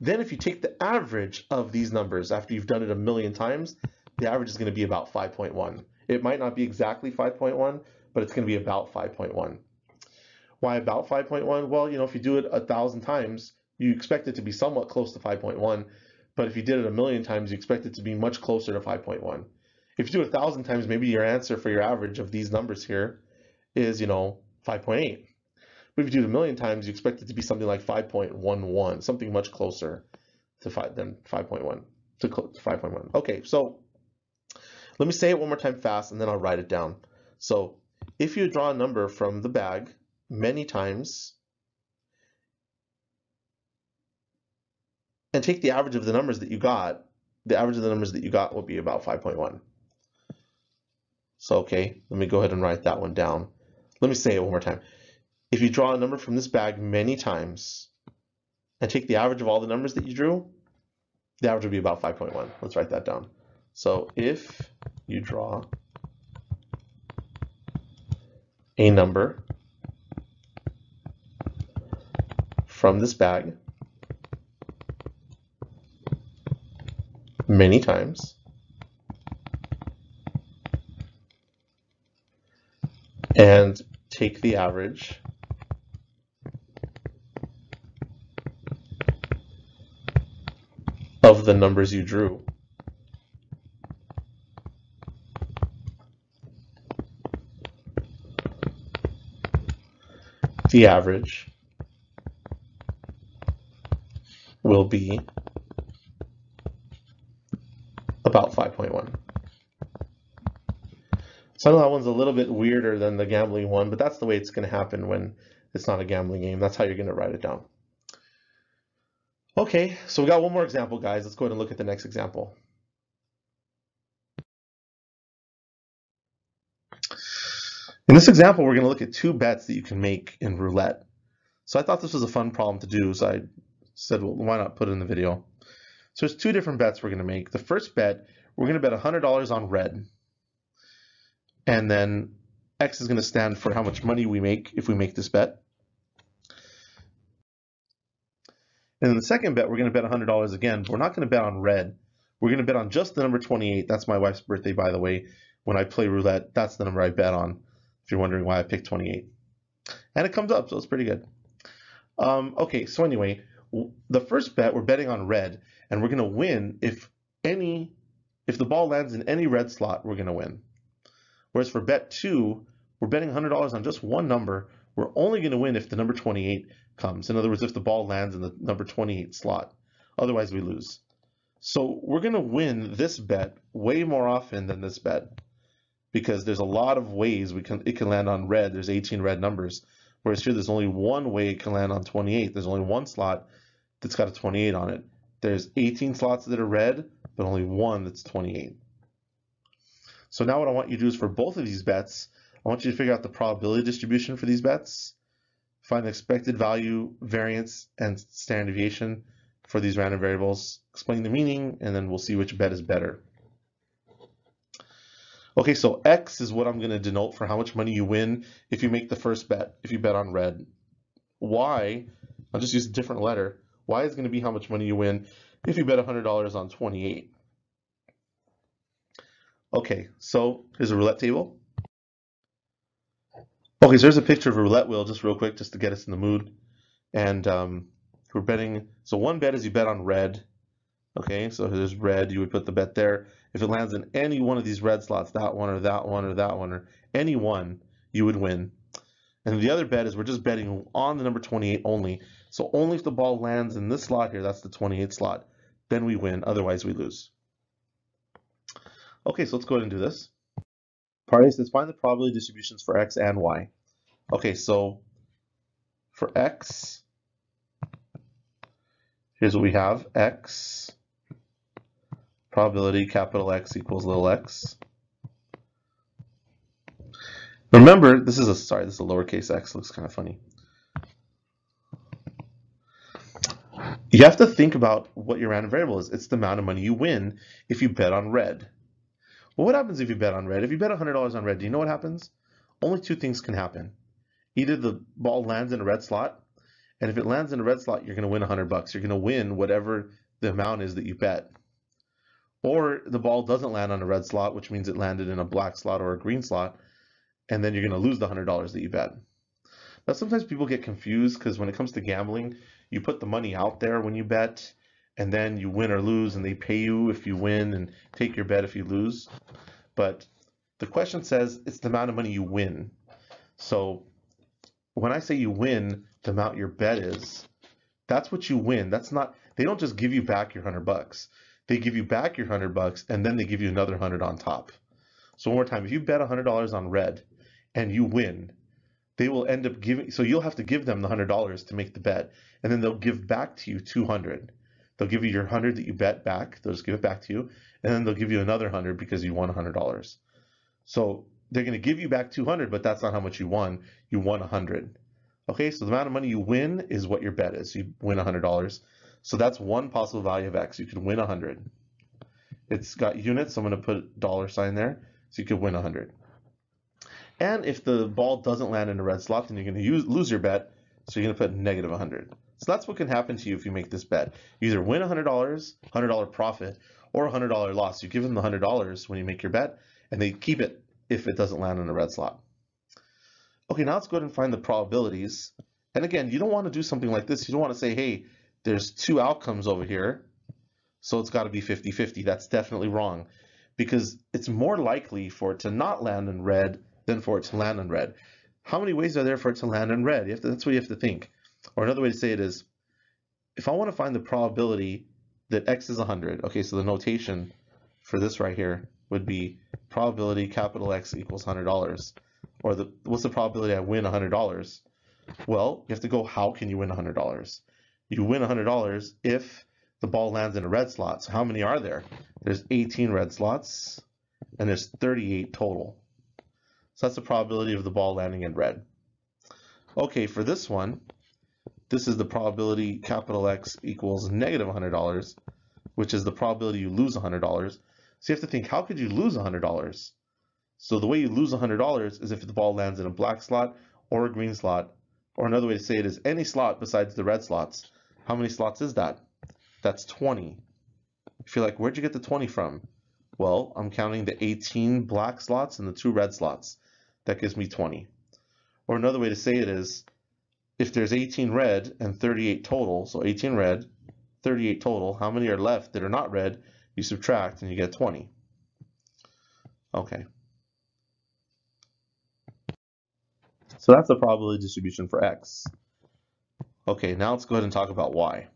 Then if you take the average of these numbers after you've done it a million times, the average is going to be about 5.1. It might not be exactly 5.1, but it's going to be about 5.1. Why about 5.1? Well, you know, if you do it a thousand times, you expect it to be somewhat close to 5.1, but if you did it a million times, you expect it to be much closer to 5.1. If you do it a thousand times, maybe your answer for your average of these numbers here is, you know, 5.8. But if you do it a million times, you expect it to be something like 5.11, something much closer to five than 5.1 to 5.1. Okay, so let me say it one more time fast and then I'll write it down. So if you draw a number from the bag many times and take the average of the numbers that you got, the average of the numbers that you got will be about 5.1. So, okay, let me go ahead and write that one down. Let me say it one more time. If you draw a number from this bag many times and take the average of all the numbers that you drew, the average would be about 5.1. Let's write that down. So if you draw a number from this bag many times, and take the average the numbers you drew. The average will be about 5.1. So I know that one's a little bit weirder than the gambling one, but that's the way it's going to happen when it's not a gambling game. That's how you're going to write it down. Okay, so we got one more example, guys. Let's go ahead and look at the next example. In this example, we're going to look at two bets that you can make in roulette. So I thought this was a fun problem to do, so I said, well, why not put it in the video? So there's two different bets we're going to make. The first bet, we're going to bet $100 on red. And then X is going to stand for how much money we make if we make this bet. And then the second bet, we're going to bet $100 again, but we're not going to bet on red. We're going to bet on just the number 28. That's my wife's birthday, by the way. When I play roulette, that's the number I bet on, if you're wondering why I picked 28. And it comes up, so it's pretty good. Um, okay, so anyway, the first bet, we're betting on red, and we're going to win if any, if the ball lands in any red slot, we're going to win. Whereas for bet two, we're betting $100 on just one number. We're only going to win if the number 28 comes. In other words, if the ball lands in the number 28 slot. Otherwise, we lose. So we're going to win this bet way more often than this bet because there's a lot of ways we can it can land on red. There's 18 red numbers. Whereas here, there's only one way it can land on 28. There's only one slot that's got a 28 on it. There's 18 slots that are red, but only one that's 28. So now what I want you to do is for both of these bets, I want you to figure out the probability distribution for these bets, find the expected value, variance, and standard deviation for these random variables, explain the meaning, and then we'll see which bet is better. Okay, so X is what I'm going to denote for how much money you win if you make the first bet, if you bet on red. Y, I'll just use a different letter. Y is going to be how much money you win if you bet $100 on 28. Okay, so here's a roulette table. Okay, so there's a picture of a roulette wheel, just real quick, just to get us in the mood. And um, we're betting, so one bet is you bet on red. Okay, so there's red, you would put the bet there. If it lands in any one of these red slots, that one or that one or that one or any one, you would win. And the other bet is we're just betting on the number 28 only. So only if the ball lands in this slot here, that's the 28 slot, then we win, otherwise we lose. Okay, so let's go ahead and do this. Part A says find the probability distributions for x and y. Okay, so for x, here's what we have. x, probability capital X equals little x. Remember, this is a, sorry, this is a lowercase x, looks kind of funny. You have to think about what your random variable is. It's the amount of money you win if you bet on red. Well, what happens if you bet on red? If you bet $100 on red, do you know what happens? Only two things can happen. Either the ball lands in a red slot, and if it lands in a red slot, you're going to win 100 bucks. You're going to win whatever the amount is that you bet. Or the ball doesn't land on a red slot, which means it landed in a black slot or a green slot, and then you're going to lose the $100 that you bet. Now, sometimes people get confused because when it comes to gambling, you put the money out there when you bet, and then you win or lose, and they pay you if you win and take your bet if you lose. But the question says it's the amount of money you win. So when I say you win, the amount your bet is, that's what you win. That's not, they don't just give you back your hundred bucks. They give you back your hundred bucks and then they give you another hundred on top. So one more time, if you bet hundred dollars on red and you win, they will end up giving, so you'll have to give them the hundred dollars to make the bet, and then they'll give back to you 200. They'll give you your hundred that you bet back. They'll just give it back to you, and then they'll give you another hundred because you won hundred dollars. So they're going to give you back 200, but that's not how much you won. You won 100. Okay, so the amount of money you win is what your bet is. You win $100. So that's one possible value of X. You could win 100. It's got units, so I'm going to put a dollar sign there. So you could win 100. And if the ball doesn't land in a red slot, then you're going to use, lose your bet. So you're going to put negative 100. So that's what can happen to you if you make this bet. You either win $100, $100 profit, or $100 loss. You give them the $100 when you make your bet, and they keep it if it doesn't land in a red slot. Okay, now let's go ahead and find the probabilities. And again, you don't want to do something like this. You don't want to say, hey, there's two outcomes over here, so it's got to be 50-50. That's definitely wrong because it's more likely for it to not land in red than for it to land in red. How many ways are there for it to land in red? To, that's what you have to think. Or another way to say it is, if I want to find the probability that x is 100, okay, so the notation for this right here would be probability capital X equals $100. Or the what's the probability I win $100? Well, you have to go, how can you win $100? You win $100 if the ball lands in a red slot. So how many are there? There's 18 red slots, and there's 38 total. So that's the probability of the ball landing in red. Okay, for this one, this is the probability capital X equals negative $100, which is the probability you lose $100. So you have to think, how could you lose $100? So the way you lose $100 is if the ball lands in a black slot or a green slot, or another way to say it is any slot besides the red slots. How many slots is that? That's 20. If you're like, where'd you get the 20 from? Well, I'm counting the 18 black slots and the two red slots. That gives me 20. Or another way to say it is, if there's 18 red and 38 total, so 18 red, 38 total, how many are left that are not red? You subtract and you get 20. Okay. So that's the probability distribution for x. Okay, now let's go ahead and talk about y.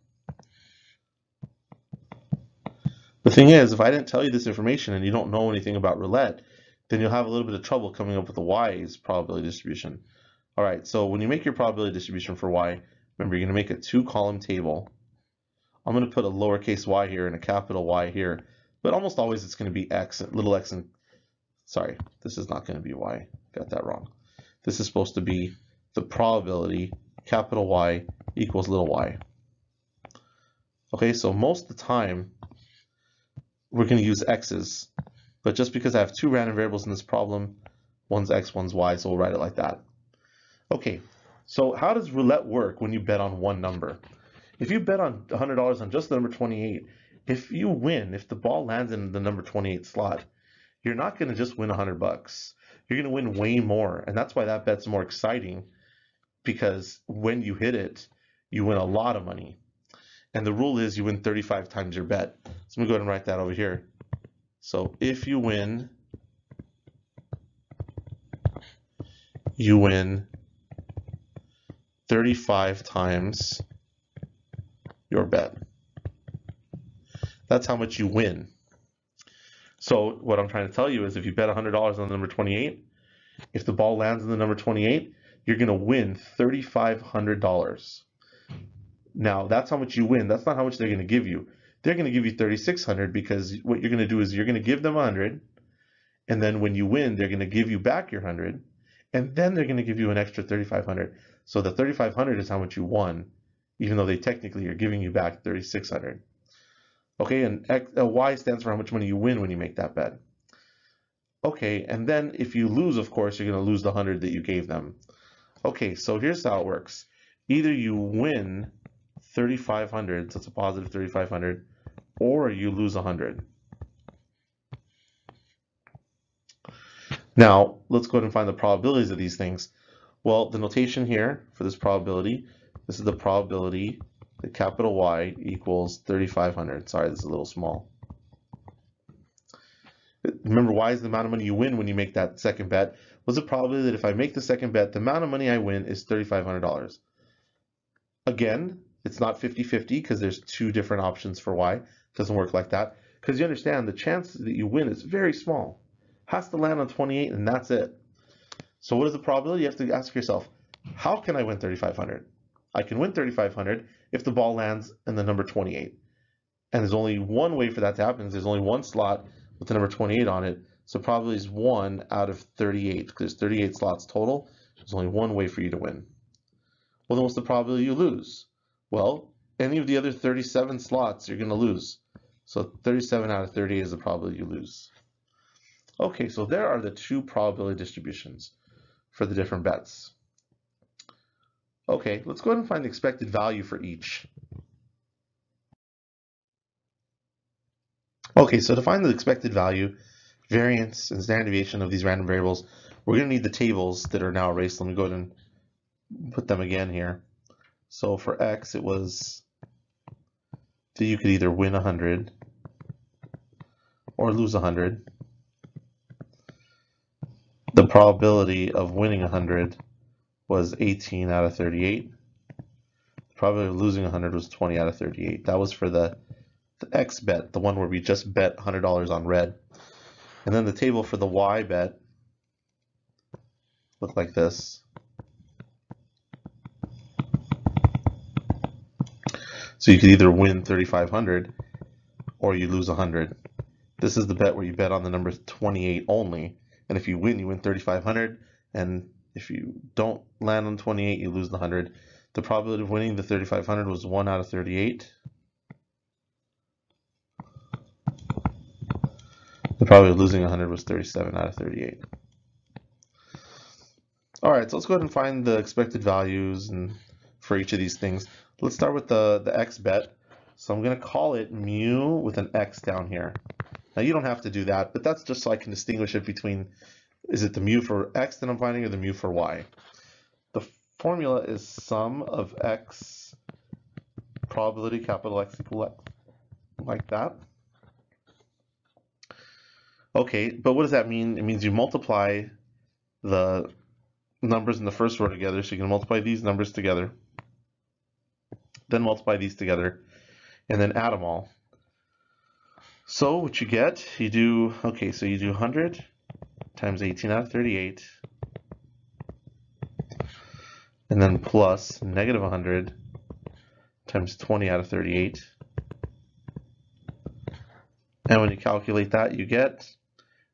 The thing is, if I didn't tell you this information and you don't know anything about roulette, then you'll have a little bit of trouble coming up with the y's probability distribution. All right, so when you make your probability distribution for y, remember you're going to make a two-column table. I'm going to put a lowercase y here and a capital Y here, but almost always it's going to be x, little x, and sorry, this is not going to be y. Got that wrong. This is supposed to be the probability capital Y equals little y. Okay, so most of the time we're going to use x's, but just because I have two random variables in this problem, one's x, one's y, so we'll write it like that. Okay, so how does roulette work when you bet on one number? If you bet on $100 on just the number 28, if you win, if the ball lands in the number 28 slot, you're not going to just win 100 bucks. You're going to win way more, and that's why that bet's more exciting because when you hit it, you win a lot of money. And the rule is you win 35 times your bet. So I'm go ahead and write that over here. So if you win, you win 35 times your bet. That's how much you win. So what I'm trying to tell you is if you bet $100 on the number 28, if the ball lands in the number 28, you're going to win $3,500. Now, that's how much you win. That's not how much they're going to give you. They're going to give you 3,600 because what you're going to do is you're going to give them 100 and then when you win, they're going to give you back your 100 and then they're going to give you an extra 3500. So the 3500 is how much you won even though they technically are giving you back 3600 Okay, and X, uh, Y stands for how much money you win when you make that bet. Okay, and then if you lose, of course, you're going to lose the 100 that you gave them. Okay, so here's how it works. Either you win 3,500, so it's a positive 3,500, or you lose 100. Now, let's go ahead and find the probabilities of these things. Well, the notation here for this probability, this is the probability the capital Y equals 3,500. Sorry, this is a little small. Remember, Y is the amount of money you win when you make that second bet. Was it probability that if I make the second bet, the amount of money I win is $3,500? Again, it's not 50-50 because there's two different options for Y. It doesn't work like that. Because you understand the chance that you win is very small. Has to land on 28 and that's it. So what is the probability? You have to ask yourself, how can I win 3,500? I can win 3,500 if the ball lands in the number 28. And there's only one way for that to happen. There's only one slot with the number 28 on it. So probably is 1 out of 38. Because there's 38 slots total. There's only one way for you to win. Well, then what's the probability you lose? Well, any of the other 37 slots you're going to lose. So 37 out of 38 is the probability you lose. Okay, so there are the two probability distributions for the different bets. Okay, let's go ahead and find the expected value for each. Okay, so to find the expected value, variance, and standard deviation of these random variables, we're going to need the tables that are now erased. Let me go ahead and put them again here. So for x, it was that you could either win 100 or lose 100. The probability of winning 100 was 18 out of 38. The probability of losing 100 was 20 out of 38. That was for the, the X bet, the one where we just bet $100 on red. And then the table for the Y bet looked like this. So you could either win 3,500 or you lose 100. This is the bet where you bet on the number 28 only. And if you win, you win 3,500. And if you don't land on 28, you lose the 100. The probability of winning the 3,500 was 1 out of 38. The probability of losing 100 was 37 out of 38. All right, so let's go ahead and find the expected values and for each of these things. Let's start with the, the x bet. So I'm going to call it mu with an x down here. Now you don't have to do that, but that's just so I can distinguish it between, is it the mu for x that I'm finding or the mu for y? The formula is sum of x probability capital X equal X, like that. Okay, but what does that mean? It means you multiply the numbers in the first row together, so you can multiply these numbers together then multiply these together, and then add them all. So what you get, you do, okay, so you do 100 times 18 out of 38, and then plus negative 100 times 20 out of 38. And when you calculate that, you get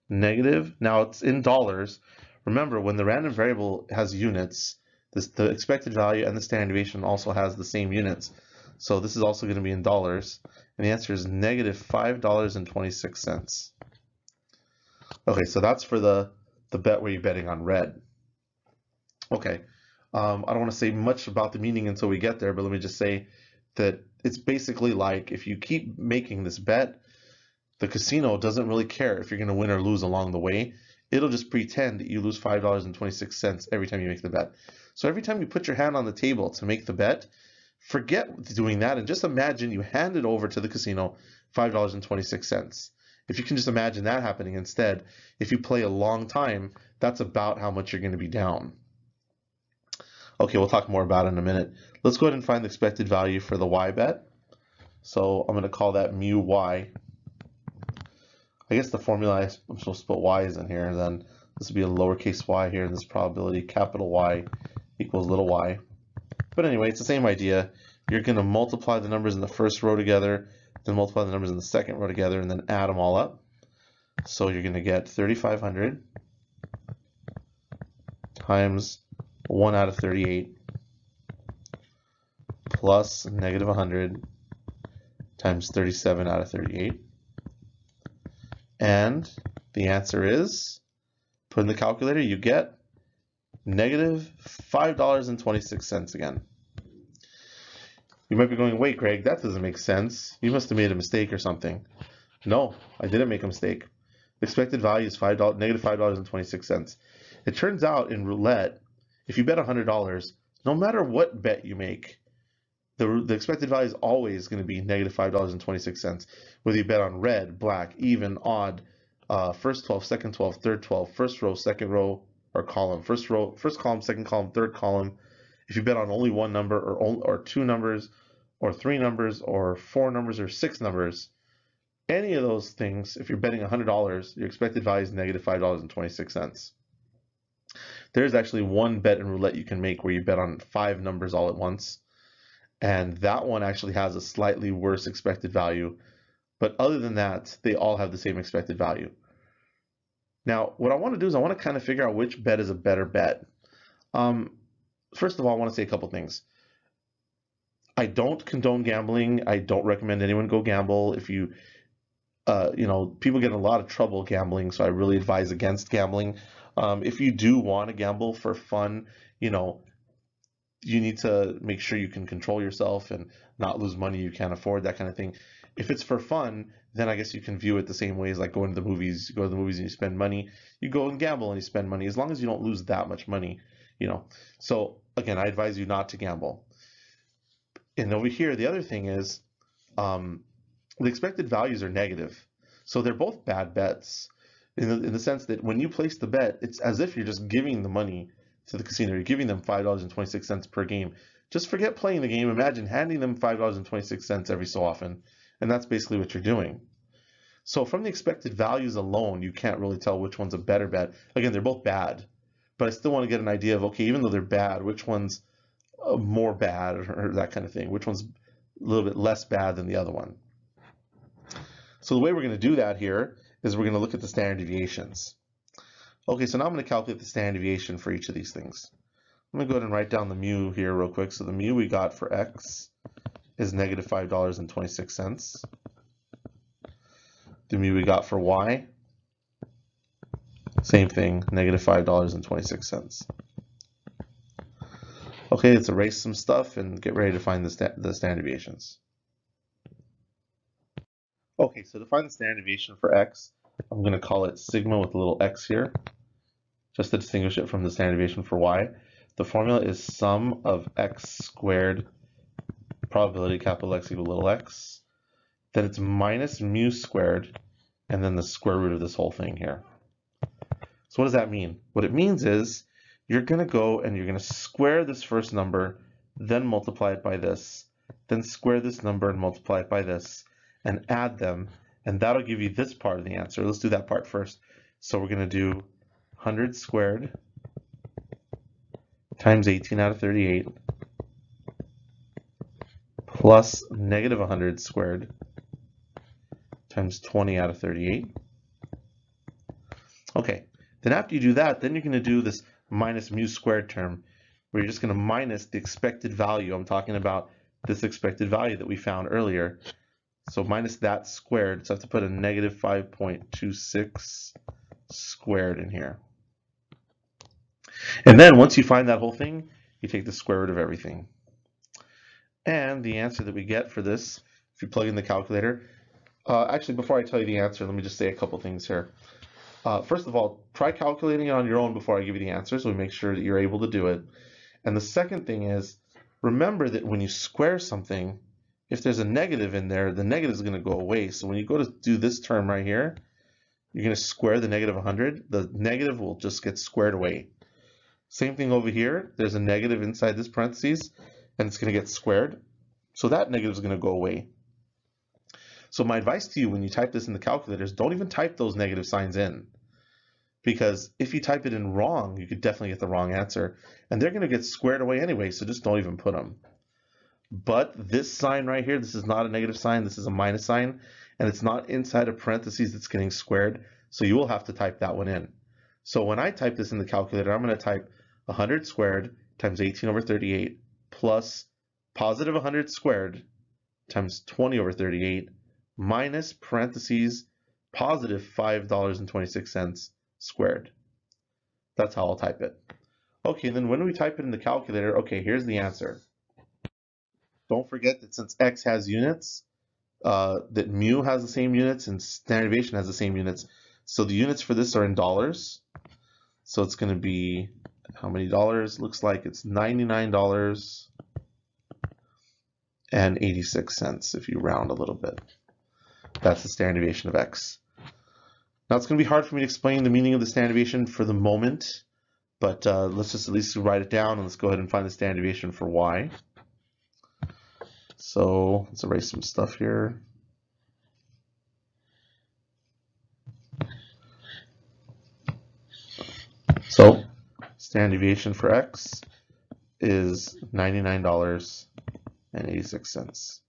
negative, now it's in dollars. Remember, when the random variable has units, this, the expected value and the standard deviation also has the same units. So this is also going to be in dollars. And the answer is negative $5.26. Okay, so that's for the, the bet where you're betting on red. Okay, um, I don't want to say much about the meaning until we get there, but let me just say that it's basically like if you keep making this bet, the casino doesn't really care if you're going to win or lose along the way. It'll just pretend that you lose $5.26 every time you make the bet. So every time you put your hand on the table to make the bet, forget doing that and just imagine you hand it over to the casino $5.26. If you can just imagine that happening instead, if you play a long time, that's about how much you're going to be down. Okay, we'll talk more about it in a minute. Let's go ahead and find the expected value for the y bet. So I'm going to call that mu y. I guess the formula I'm supposed to put y is in here, and then this would be a lowercase y here, and this probability capital Y equals little y. But anyway, it's the same idea. You're going to multiply the numbers in the first row together, then multiply the numbers in the second row together, and then add them all up. So you're going to get 3,500 times 1 out of 38 plus negative 100 times 37 out of 38. And the answer is, put in the calculator, you get negative $5.26 again. You might be going, wait, Greg, that doesn't make sense. You must have made a mistake or something. No, I didn't make a mistake. Expected value is $5, negative $5.26. It turns out in roulette, if you bet $100, no matter what bet you make, the, the expected value is always going to be negative $5.26, whether you bet on red, black, even, odd, uh, first 12, second 12, third 12, first row, second row, or column, first row, first column, second column, third column. If you bet on only one number or, or two numbers or three numbers or four numbers or six numbers, any of those things, if you're betting $100, your expected value is negative $5.26. There's actually one bet in roulette you can make where you bet on five numbers all at once. And that one actually has a slightly worse expected value. But other than that, they all have the same expected value. Now, what I want to do is I want to kind of figure out which bet is a better bet. Um, first of all, I want to say a couple things. I don't condone gambling. I don't recommend anyone go gamble. If you, uh, you know, people get in a lot of trouble gambling, so I really advise against gambling. Um, if you do want to gamble for fun, you know, you need to make sure you can control yourself and not lose money you can't afford, that kind of thing. If it's for fun, then I guess you can view it the same way as like going to the movies. You go to the movies and you spend money. You go and gamble and you spend money, as long as you don't lose that much money, you know. So again, I advise you not to gamble. And over here, the other thing is um, the expected values are negative. So they're both bad bets in the, in the sense that when you place the bet, it's as if you're just giving the money to the casino. You're giving them $5.26 per game. Just forget playing the game. Imagine handing them $5.26 every so often. And that's basically what you're doing. So from the expected values alone, you can't really tell which one's a better bet. Again, they're both bad. But I still want to get an idea of, okay, even though they're bad, which one's uh, more bad or that kind of thing? Which one's a little bit less bad than the other one? So the way we're going to do that here is we're going to look at the standard deviations. Okay, so now I'm going to calculate the standard deviation for each of these things. I'm going to go ahead and write down the mu here real quick. So the mu we got for x is negative $5.26. The mu we got for y, same thing, negative $5.26. Okay, let's erase some stuff and get ready to find the, sta the standard deviations. Okay, so to find the standard deviation for x, I'm going to call it sigma with a little x here, just to distinguish it from the standard deviation for y. The formula is sum of x squared probability capital X equal little x. Then it's minus mu squared, and then the square root of this whole thing here. So what does that mean? What it means is you're going to go and you're going to square this first number, then multiply it by this, then square this number and multiply it by this, and add them, and that'll give you this part of the answer. Let's do that part first. So we're going to do 100 squared times 18 out of 38 plus negative 100 squared times 20 out of 38. Okay, then after you do that, then you're going to do this minus mu squared term, where you're just going to minus the expected value. I'm talking about this expected value that we found earlier. So minus that squared, so I have to put a negative 5.26 squared in here. And then once you find that whole thing, you take the square root of everything. And the answer that we get for this, if you plug in the calculator, uh, actually before I tell you the answer, let me just say a couple things here. Uh, first of all, try calculating it on your own before I give you the answer so we make sure that you're able to do it. And the second thing is, remember that when you square something, if there's a negative in there, the negative is going to go away. So when you go to do this term right here, you're going to square the negative 100. The negative will just get squared away. Same thing over here. There's a negative inside this parentheses, and it's going to get squared. So that negative is going to go away. So my advice to you when you type this in the calculator is don't even type those negative signs in. Because if you type it in wrong, you could definitely get the wrong answer. And they're going to get squared away anyway, so just don't even put them. But this sign right here, this is not a negative sign, this is a minus sign, and it's not inside a parentheses that's getting squared, so you will have to type that one in. So when I type this in the calculator, I'm going to type 100 squared times 18 over 38 plus positive 100 squared times 20 over 38 minus parentheses positive $5.26 squared. That's how I'll type it. Okay, then when we type it in the calculator, okay, here's the answer. Don't forget that since x has units, uh, that mu has the same units and standard deviation has the same units. So the units for this are in dollars. So it's going to be how many dollars? Looks like it's $99 and 86 cents if you round a little bit. That's the standard deviation of x. Now it's going to be hard for me to explain the meaning of the standard deviation for the moment, but uh, let's just at least write it down and let's go ahead and find the standard deviation for y. So let's erase some stuff here. So standard deviation for x is $99.86.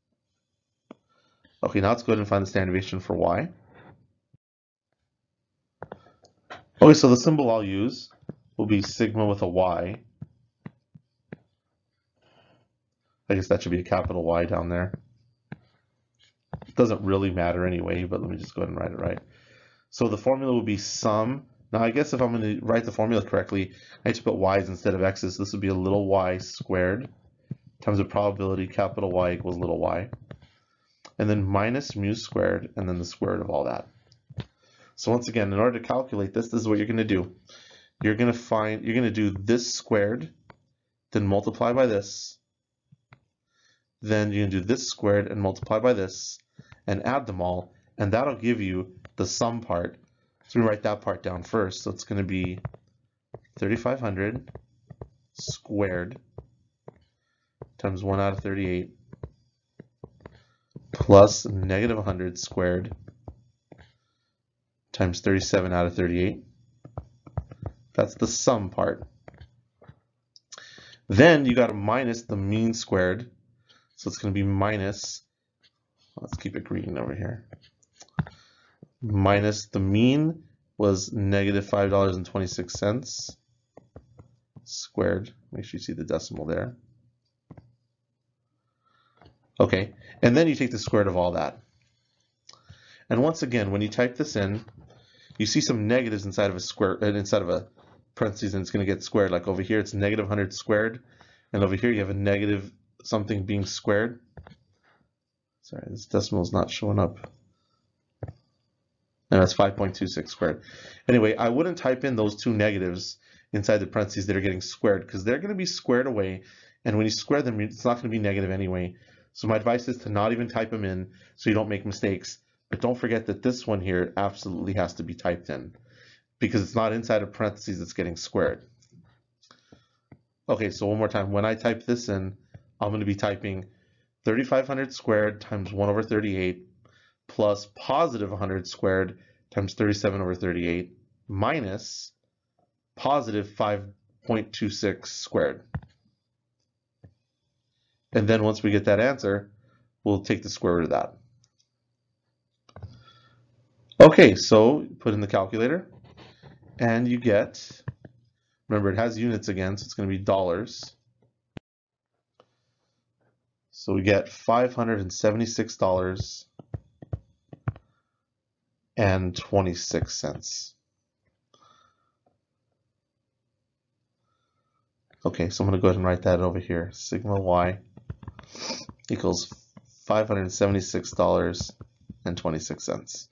Okay, now let's go ahead and find the standard deviation for y. Okay, so the symbol I'll use will be sigma with a y. I guess that should be a capital Y down there. It doesn't really matter anyway, but let me just go ahead and write it right. So the formula will be sum. Now I guess if I'm going to write the formula correctly, I to put y's instead of x's. This would be a little y squared times the probability capital Y equals little y. And then minus mu squared, and then the square root of all that. So once again, in order to calculate this, this is what you're going to do. You're going to find, you're going to do this squared, then multiply by this. Then you're going to do this squared and multiply by this, and add them all, and that'll give you the sum part. So we write that part down first. So it's going to be 3,500 squared times 1 out of 38 plus negative 100 squared times 37 out of 38. That's the sum part. Then you got to minus the mean squared. So it's going to be minus, let's keep it green over here, minus the mean was negative $5.26 squared. Make sure you see the decimal there. Okay, and then you take the square root of all that. And once again, when you type this in, you see some negatives inside of a square, uh, inside of a parentheses, and it's going to get squared. Like over here, it's negative 100 squared, and over here you have a negative something being squared. Sorry, this decimal is not showing up. And that's 5.26 squared. Anyway, I wouldn't type in those two negatives inside the parentheses that are getting squared because they're going to be squared away. And when you square them, it's not going to be negative anyway. So my advice is to not even type them in so you don't make mistakes. But don't forget that this one here absolutely has to be typed in because it's not inside of parentheses, it's getting squared. Okay, so one more time. When I type this in, I'm going to be typing 3,500 squared times 1 over 38 plus positive 100 squared times 37 over 38 minus positive 5.26 squared. And then once we get that answer, we'll take the square root of that. Okay, so put in the calculator and you get, remember it has units again, so it's going to be dollars. So we get $576 and 26 cents. Okay, so I'm going to go ahead and write that over here. Sigma y equals $576.26.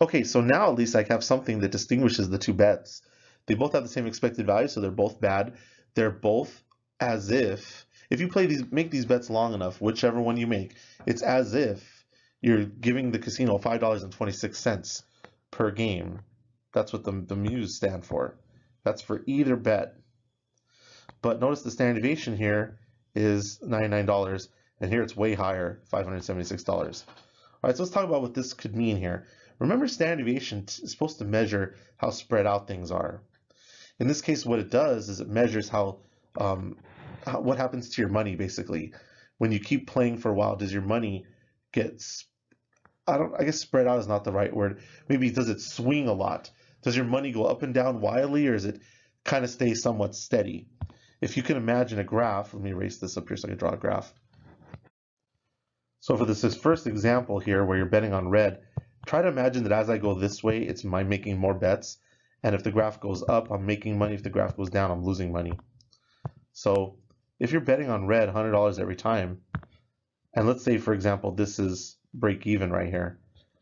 Okay, so now at least I have something that distinguishes the two bets. They both have the same expected value, so they're both bad. They're both as if, if you play these, make these bets long enough, whichever one you make, it's as if you're giving the casino $5.26 per game. That's what the, the mus stand for. That's for either bet. But notice the standard deviation here is $99, and here it's way higher, $576. All right, so let's talk about what this could mean here. Remember, standard deviation is supposed to measure how spread out things are. In this case, what it does is it measures how, um, how what happens to your money, basically. When you keep playing for a while, does your money get, I don't, I guess spread out is not the right word. Maybe does it swing a lot? Does your money go up and down wildly, or is it kind of stay somewhat steady? If you can imagine a graph, let me erase this up here so I can draw a graph. So for this, this first example here where you're betting on red, try to imagine that as I go this way, it's my making more bets. And if the graph goes up, I'm making money. If the graph goes down, I'm losing money. So if you're betting on red $100 every time, and let's say, for example, this is break even right here.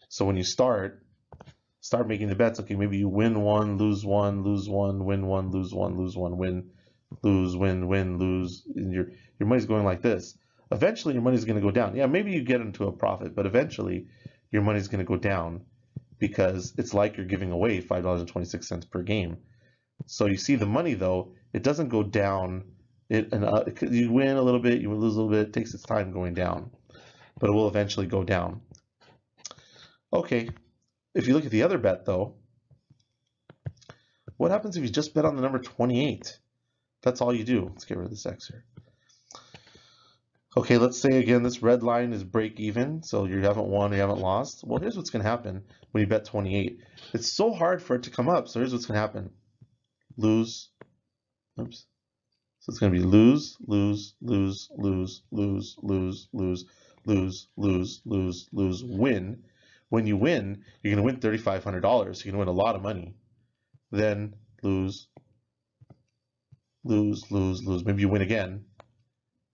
So when you start, start making the bets. Okay, maybe you win one, lose one, lose one, win one, lose one, lose one, win, lose, win, win, lose. And your your money's going like this. eventually your money's going to go down. Yeah, maybe you get into a profit, but eventually your money's going to go down because it's like you're giving away $5.26 per game. So you see the money though, it doesn't go down. It, and, uh, you win a little bit, you lose a little bit, it takes its time going down, but it will eventually go down. Okay, if you look at the other bet though, what happens if you just bet on the number 28? That's all you do. Let's get rid of this X here. Okay, let's say again this red line is break even, so you haven't won, you haven't lost. Well, here's what's going to happen when you bet 28. It's so hard for it to come up, so here's what's going to happen. Lose, oops. So it's going to be lose, lose, lose, lose, lose, lose, lose, lose, lose, lose, lose, win. When you win, you're going to win $3,500. You're going to win a lot of money. Then lose, lose, lose, lose. Maybe you win again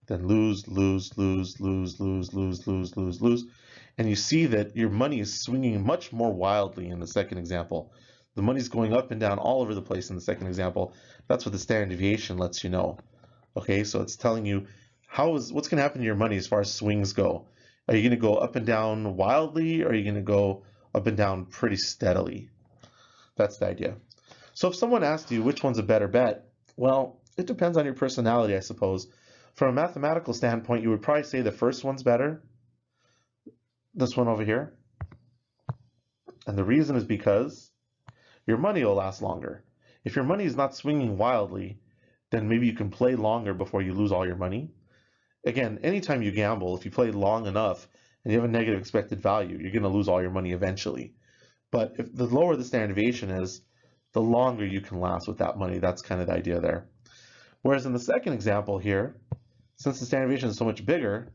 then lose, lose, lose, lose, lose, lose, lose, lose, lose. And you see that your money is swinging much more wildly in the second example. The money's going up and down all over the place in the second example. That's what the standard deviation lets you know. Okay, so it's telling you how is what's going to happen to your money as far as swings go. Are you going to go up and down wildly, or are you going to go up and down pretty steadily? That's the idea. So if someone asked you which one's a better bet, well, it depends on your personality, I suppose. From a mathematical standpoint, you would probably say the first one's better. This one over here. And the reason is because your money will last longer. If your money is not swinging wildly, then maybe you can play longer before you lose all your money. Again, anytime you gamble, if you play long enough and you have a negative expected value, you're going to lose all your money eventually. But if the lower the standard deviation is, the longer you can last with that money. That's kind of the idea there. Whereas in the second example here, since the standard deviation is so much bigger,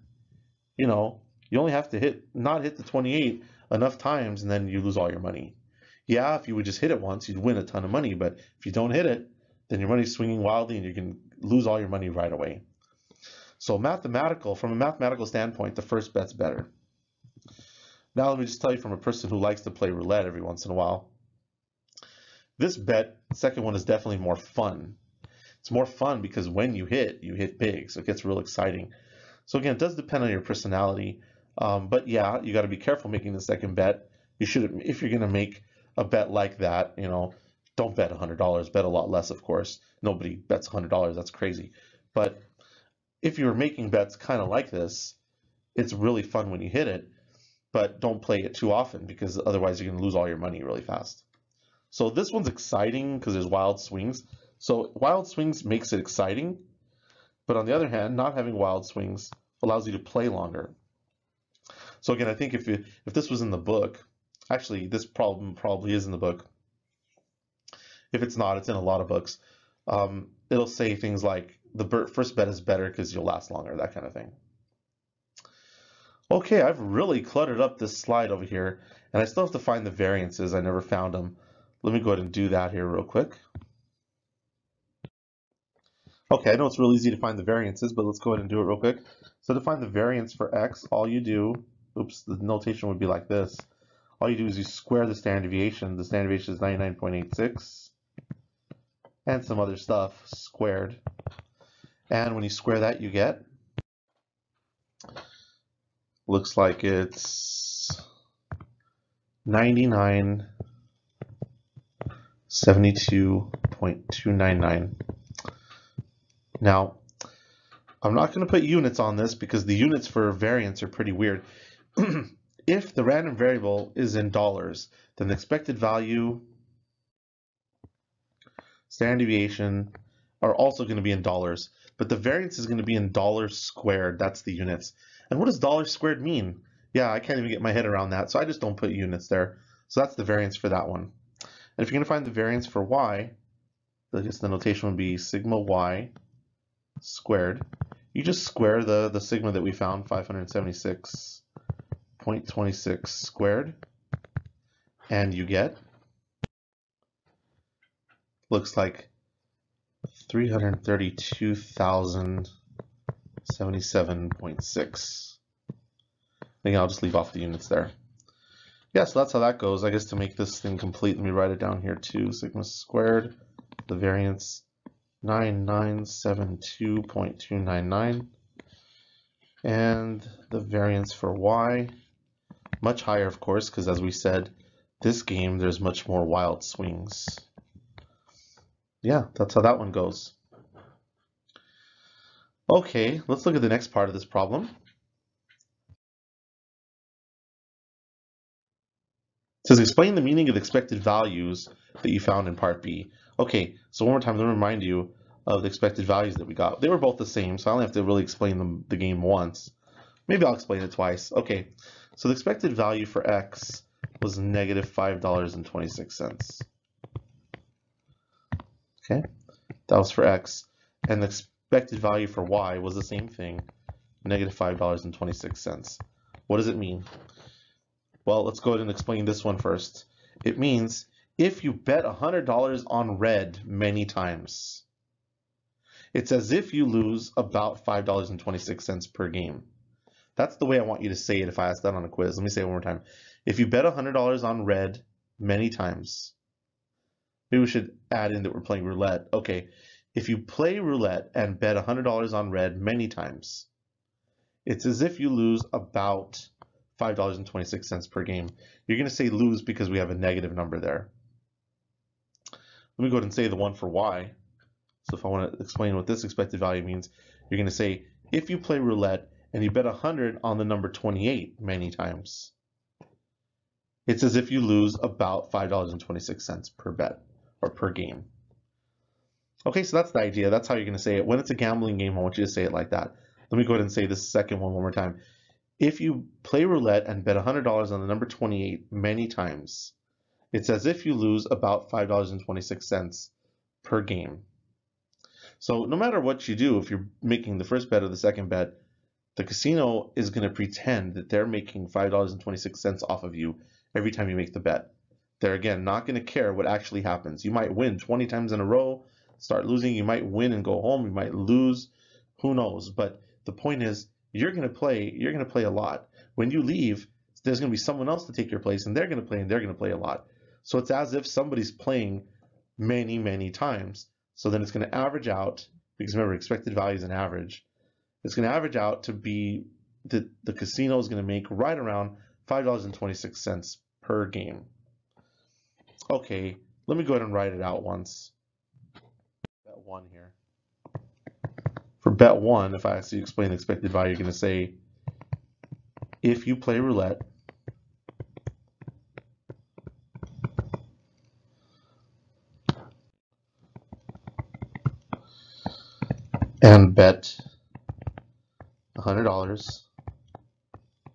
you know, you only have to hit not hit the 28 enough times and then you lose all your money. Yeah, if you would just hit it once, you'd win a ton of money, but if you don't hit it, then your money's swinging wildly and you can lose all your money right away. So mathematical, from a mathematical standpoint, the first bet's better. Now let me just tell you from a person who likes to play roulette every once in a while. This bet, second one, is definitely more fun it's more fun because when you hit, you hit big, so it gets real exciting. So again, it does depend on your personality, um, but yeah, you got to be careful making the second bet. You should, if you're going to make a bet like that, you know, don't bet $100. Bet a lot less, of course. Nobody bets $100. That's crazy. But if you're making bets kind of like this, it's really fun when you hit it, but don't play it too often because otherwise you're going to lose all your money really fast. So this one's exciting because there's wild swings. So wild swings makes it exciting, but on the other hand, not having wild swings allows you to play longer. So again, I think if you, if this was in the book, actually this problem probably is in the book. If it's not, it's in a lot of books. Um, it'll say things like the first bet is better because you'll last longer, that kind of thing. Okay, I've really cluttered up this slide over here, and I still have to find the variances. I never found them. Let me go ahead and do that here real quick. Okay, I know it's real easy to find the variances, but let's go ahead and do it real quick. So to find the variance for x, all you do, oops, the notation would be like this. All you do is you square the standard deviation. The standard deviation is 99.86 and some other stuff squared. And when you square that, you get, looks like it's 99 72.299 now, I'm not going to put units on this because the units for variance are pretty weird. [clears throat] if the random variable is in dollars, then the expected value, standard deviation are also going to be in dollars, but the variance is going to be in dollars squared. That's the units. And what does dollars squared mean? Yeah, I can't even get my head around that, so I just don't put units there. So that's the variance for that one. And if you're going to find the variance for y, I guess the notation would be sigma y squared. You just square the, the sigma that we found, 576.26 squared, and you get, looks like 332,077.6. I think I'll just leave off the units there. Yeah, so that's how that goes. I guess to make this thing complete, let me write it down here too. Sigma squared, the variance 9972.299 And the variance for y, much higher, of course, because as we said, this game, there's much more wild swings. Yeah, that's how that one goes. Okay, let's look at the next part of this problem. It says explain the meaning of expected values that you found in part B. Okay, so one more time, let me remind you of the expected values that we got. They were both the same, so I only have to really explain them, the game once. Maybe I'll explain it twice. Okay, so the expected value for x was negative $5.26. Okay, that was for x. And the expected value for y was the same thing, negative $5.26. What does it mean? Well, let's go ahead and explain this one first. It means if you bet $100 on red many times, it's as if you lose about $5.26 per game. That's the way I want you to say it if I ask that on a quiz. Let me say it one more time. If you bet $100 on red many times, maybe we should add in that we're playing roulette. Okay, if you play roulette and bet $100 on red many times, it's as if you lose about $5.26 per game. You're going to say lose because we have a negative number there. Let me go ahead and say the one for y. So if I want to explain what this expected value means, you're going to say if you play roulette and you bet 100 on the number 28 many times, it's as if you lose about $5.26 per bet or per game. Okay, so that's the idea. That's how you're going to say it. When it's a gambling game, I want you to say it like that. Let me go ahead and say this second one one more time. If you play roulette and bet $100 on the number 28 many times, it's as if you lose about $5.26 per game. So no matter what you do, if you're making the first bet or the second bet, the casino is going to pretend that they're making $5.26 off of you every time you make the bet. They're again not going to care what actually happens. You might win 20 times in a row, start losing, you might win and go home, you might lose, who knows. But the point is you're going to play, you're going to play a lot. When you leave, there's going to be someone else to take your place and they're going to play and they're going to play a lot. So it's as if somebody's playing many, many times. So then it's going to average out, because remember, expected value is an average. It's going to average out to be that the casino is going to make right around $5.26 per game. Okay, let me go ahead and write it out once. Bet one here. For bet one, if I ask you to explain the expected value, you're going to say, if you play roulette, and bet $100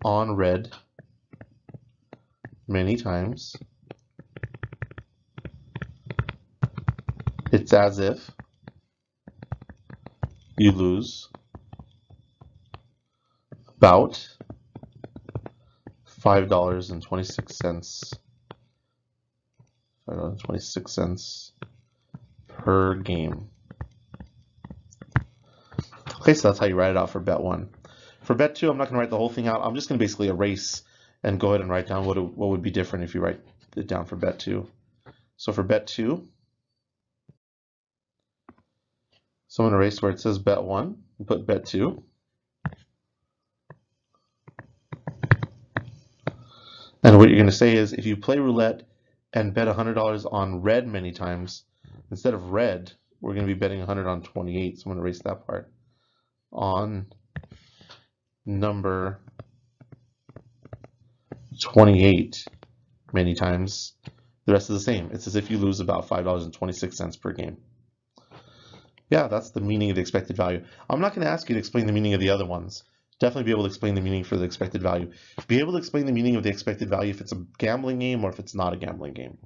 on red many times. It's as if you lose about $5.26 $5.26 per game. Okay, so that's how you write it out for bet one. For bet two, I'm not going to write the whole thing out. I'm just going to basically erase and go ahead and write down what, what would be different if you write it down for bet two. So for bet two, so I'm going to erase where it says bet one and put bet two. And what you're going to say is if you play roulette and bet $100 on red many times, instead of red, we're going to be betting 100 on 28. So I'm going to erase that part on number 28 many times. The rest is the same. It's as if you lose about $5.26 per game. Yeah, that's the meaning of the expected value. I'm not going to ask you to explain the meaning of the other ones. Definitely be able to explain the meaning for the expected value. Be able to explain the meaning of the expected value if it's a gambling game or if it's not a gambling game.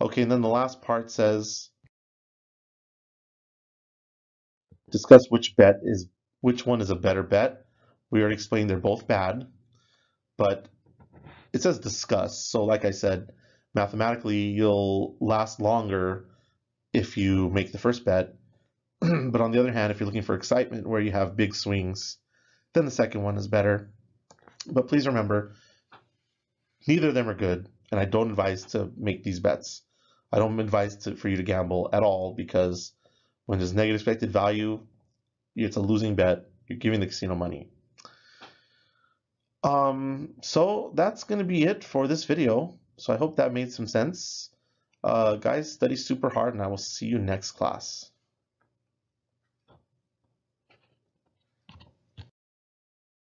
Okay, and then the last part says discuss which bet is which one is a better bet. We already explained they're both bad, but it says discuss. So like I said, mathematically you'll last longer if you make the first bet. [clears throat] but on the other hand, if you're looking for excitement where you have big swings, then the second one is better. But please remember, neither of them are good, and I don't advise to make these bets. I don't advise to, for you to gamble at all because when there's negative expected value, it's a losing bet. You're giving the casino money. Um, so that's going to be it for this video. So I hope that made some sense. Uh, guys, study super hard, and I will see you next class.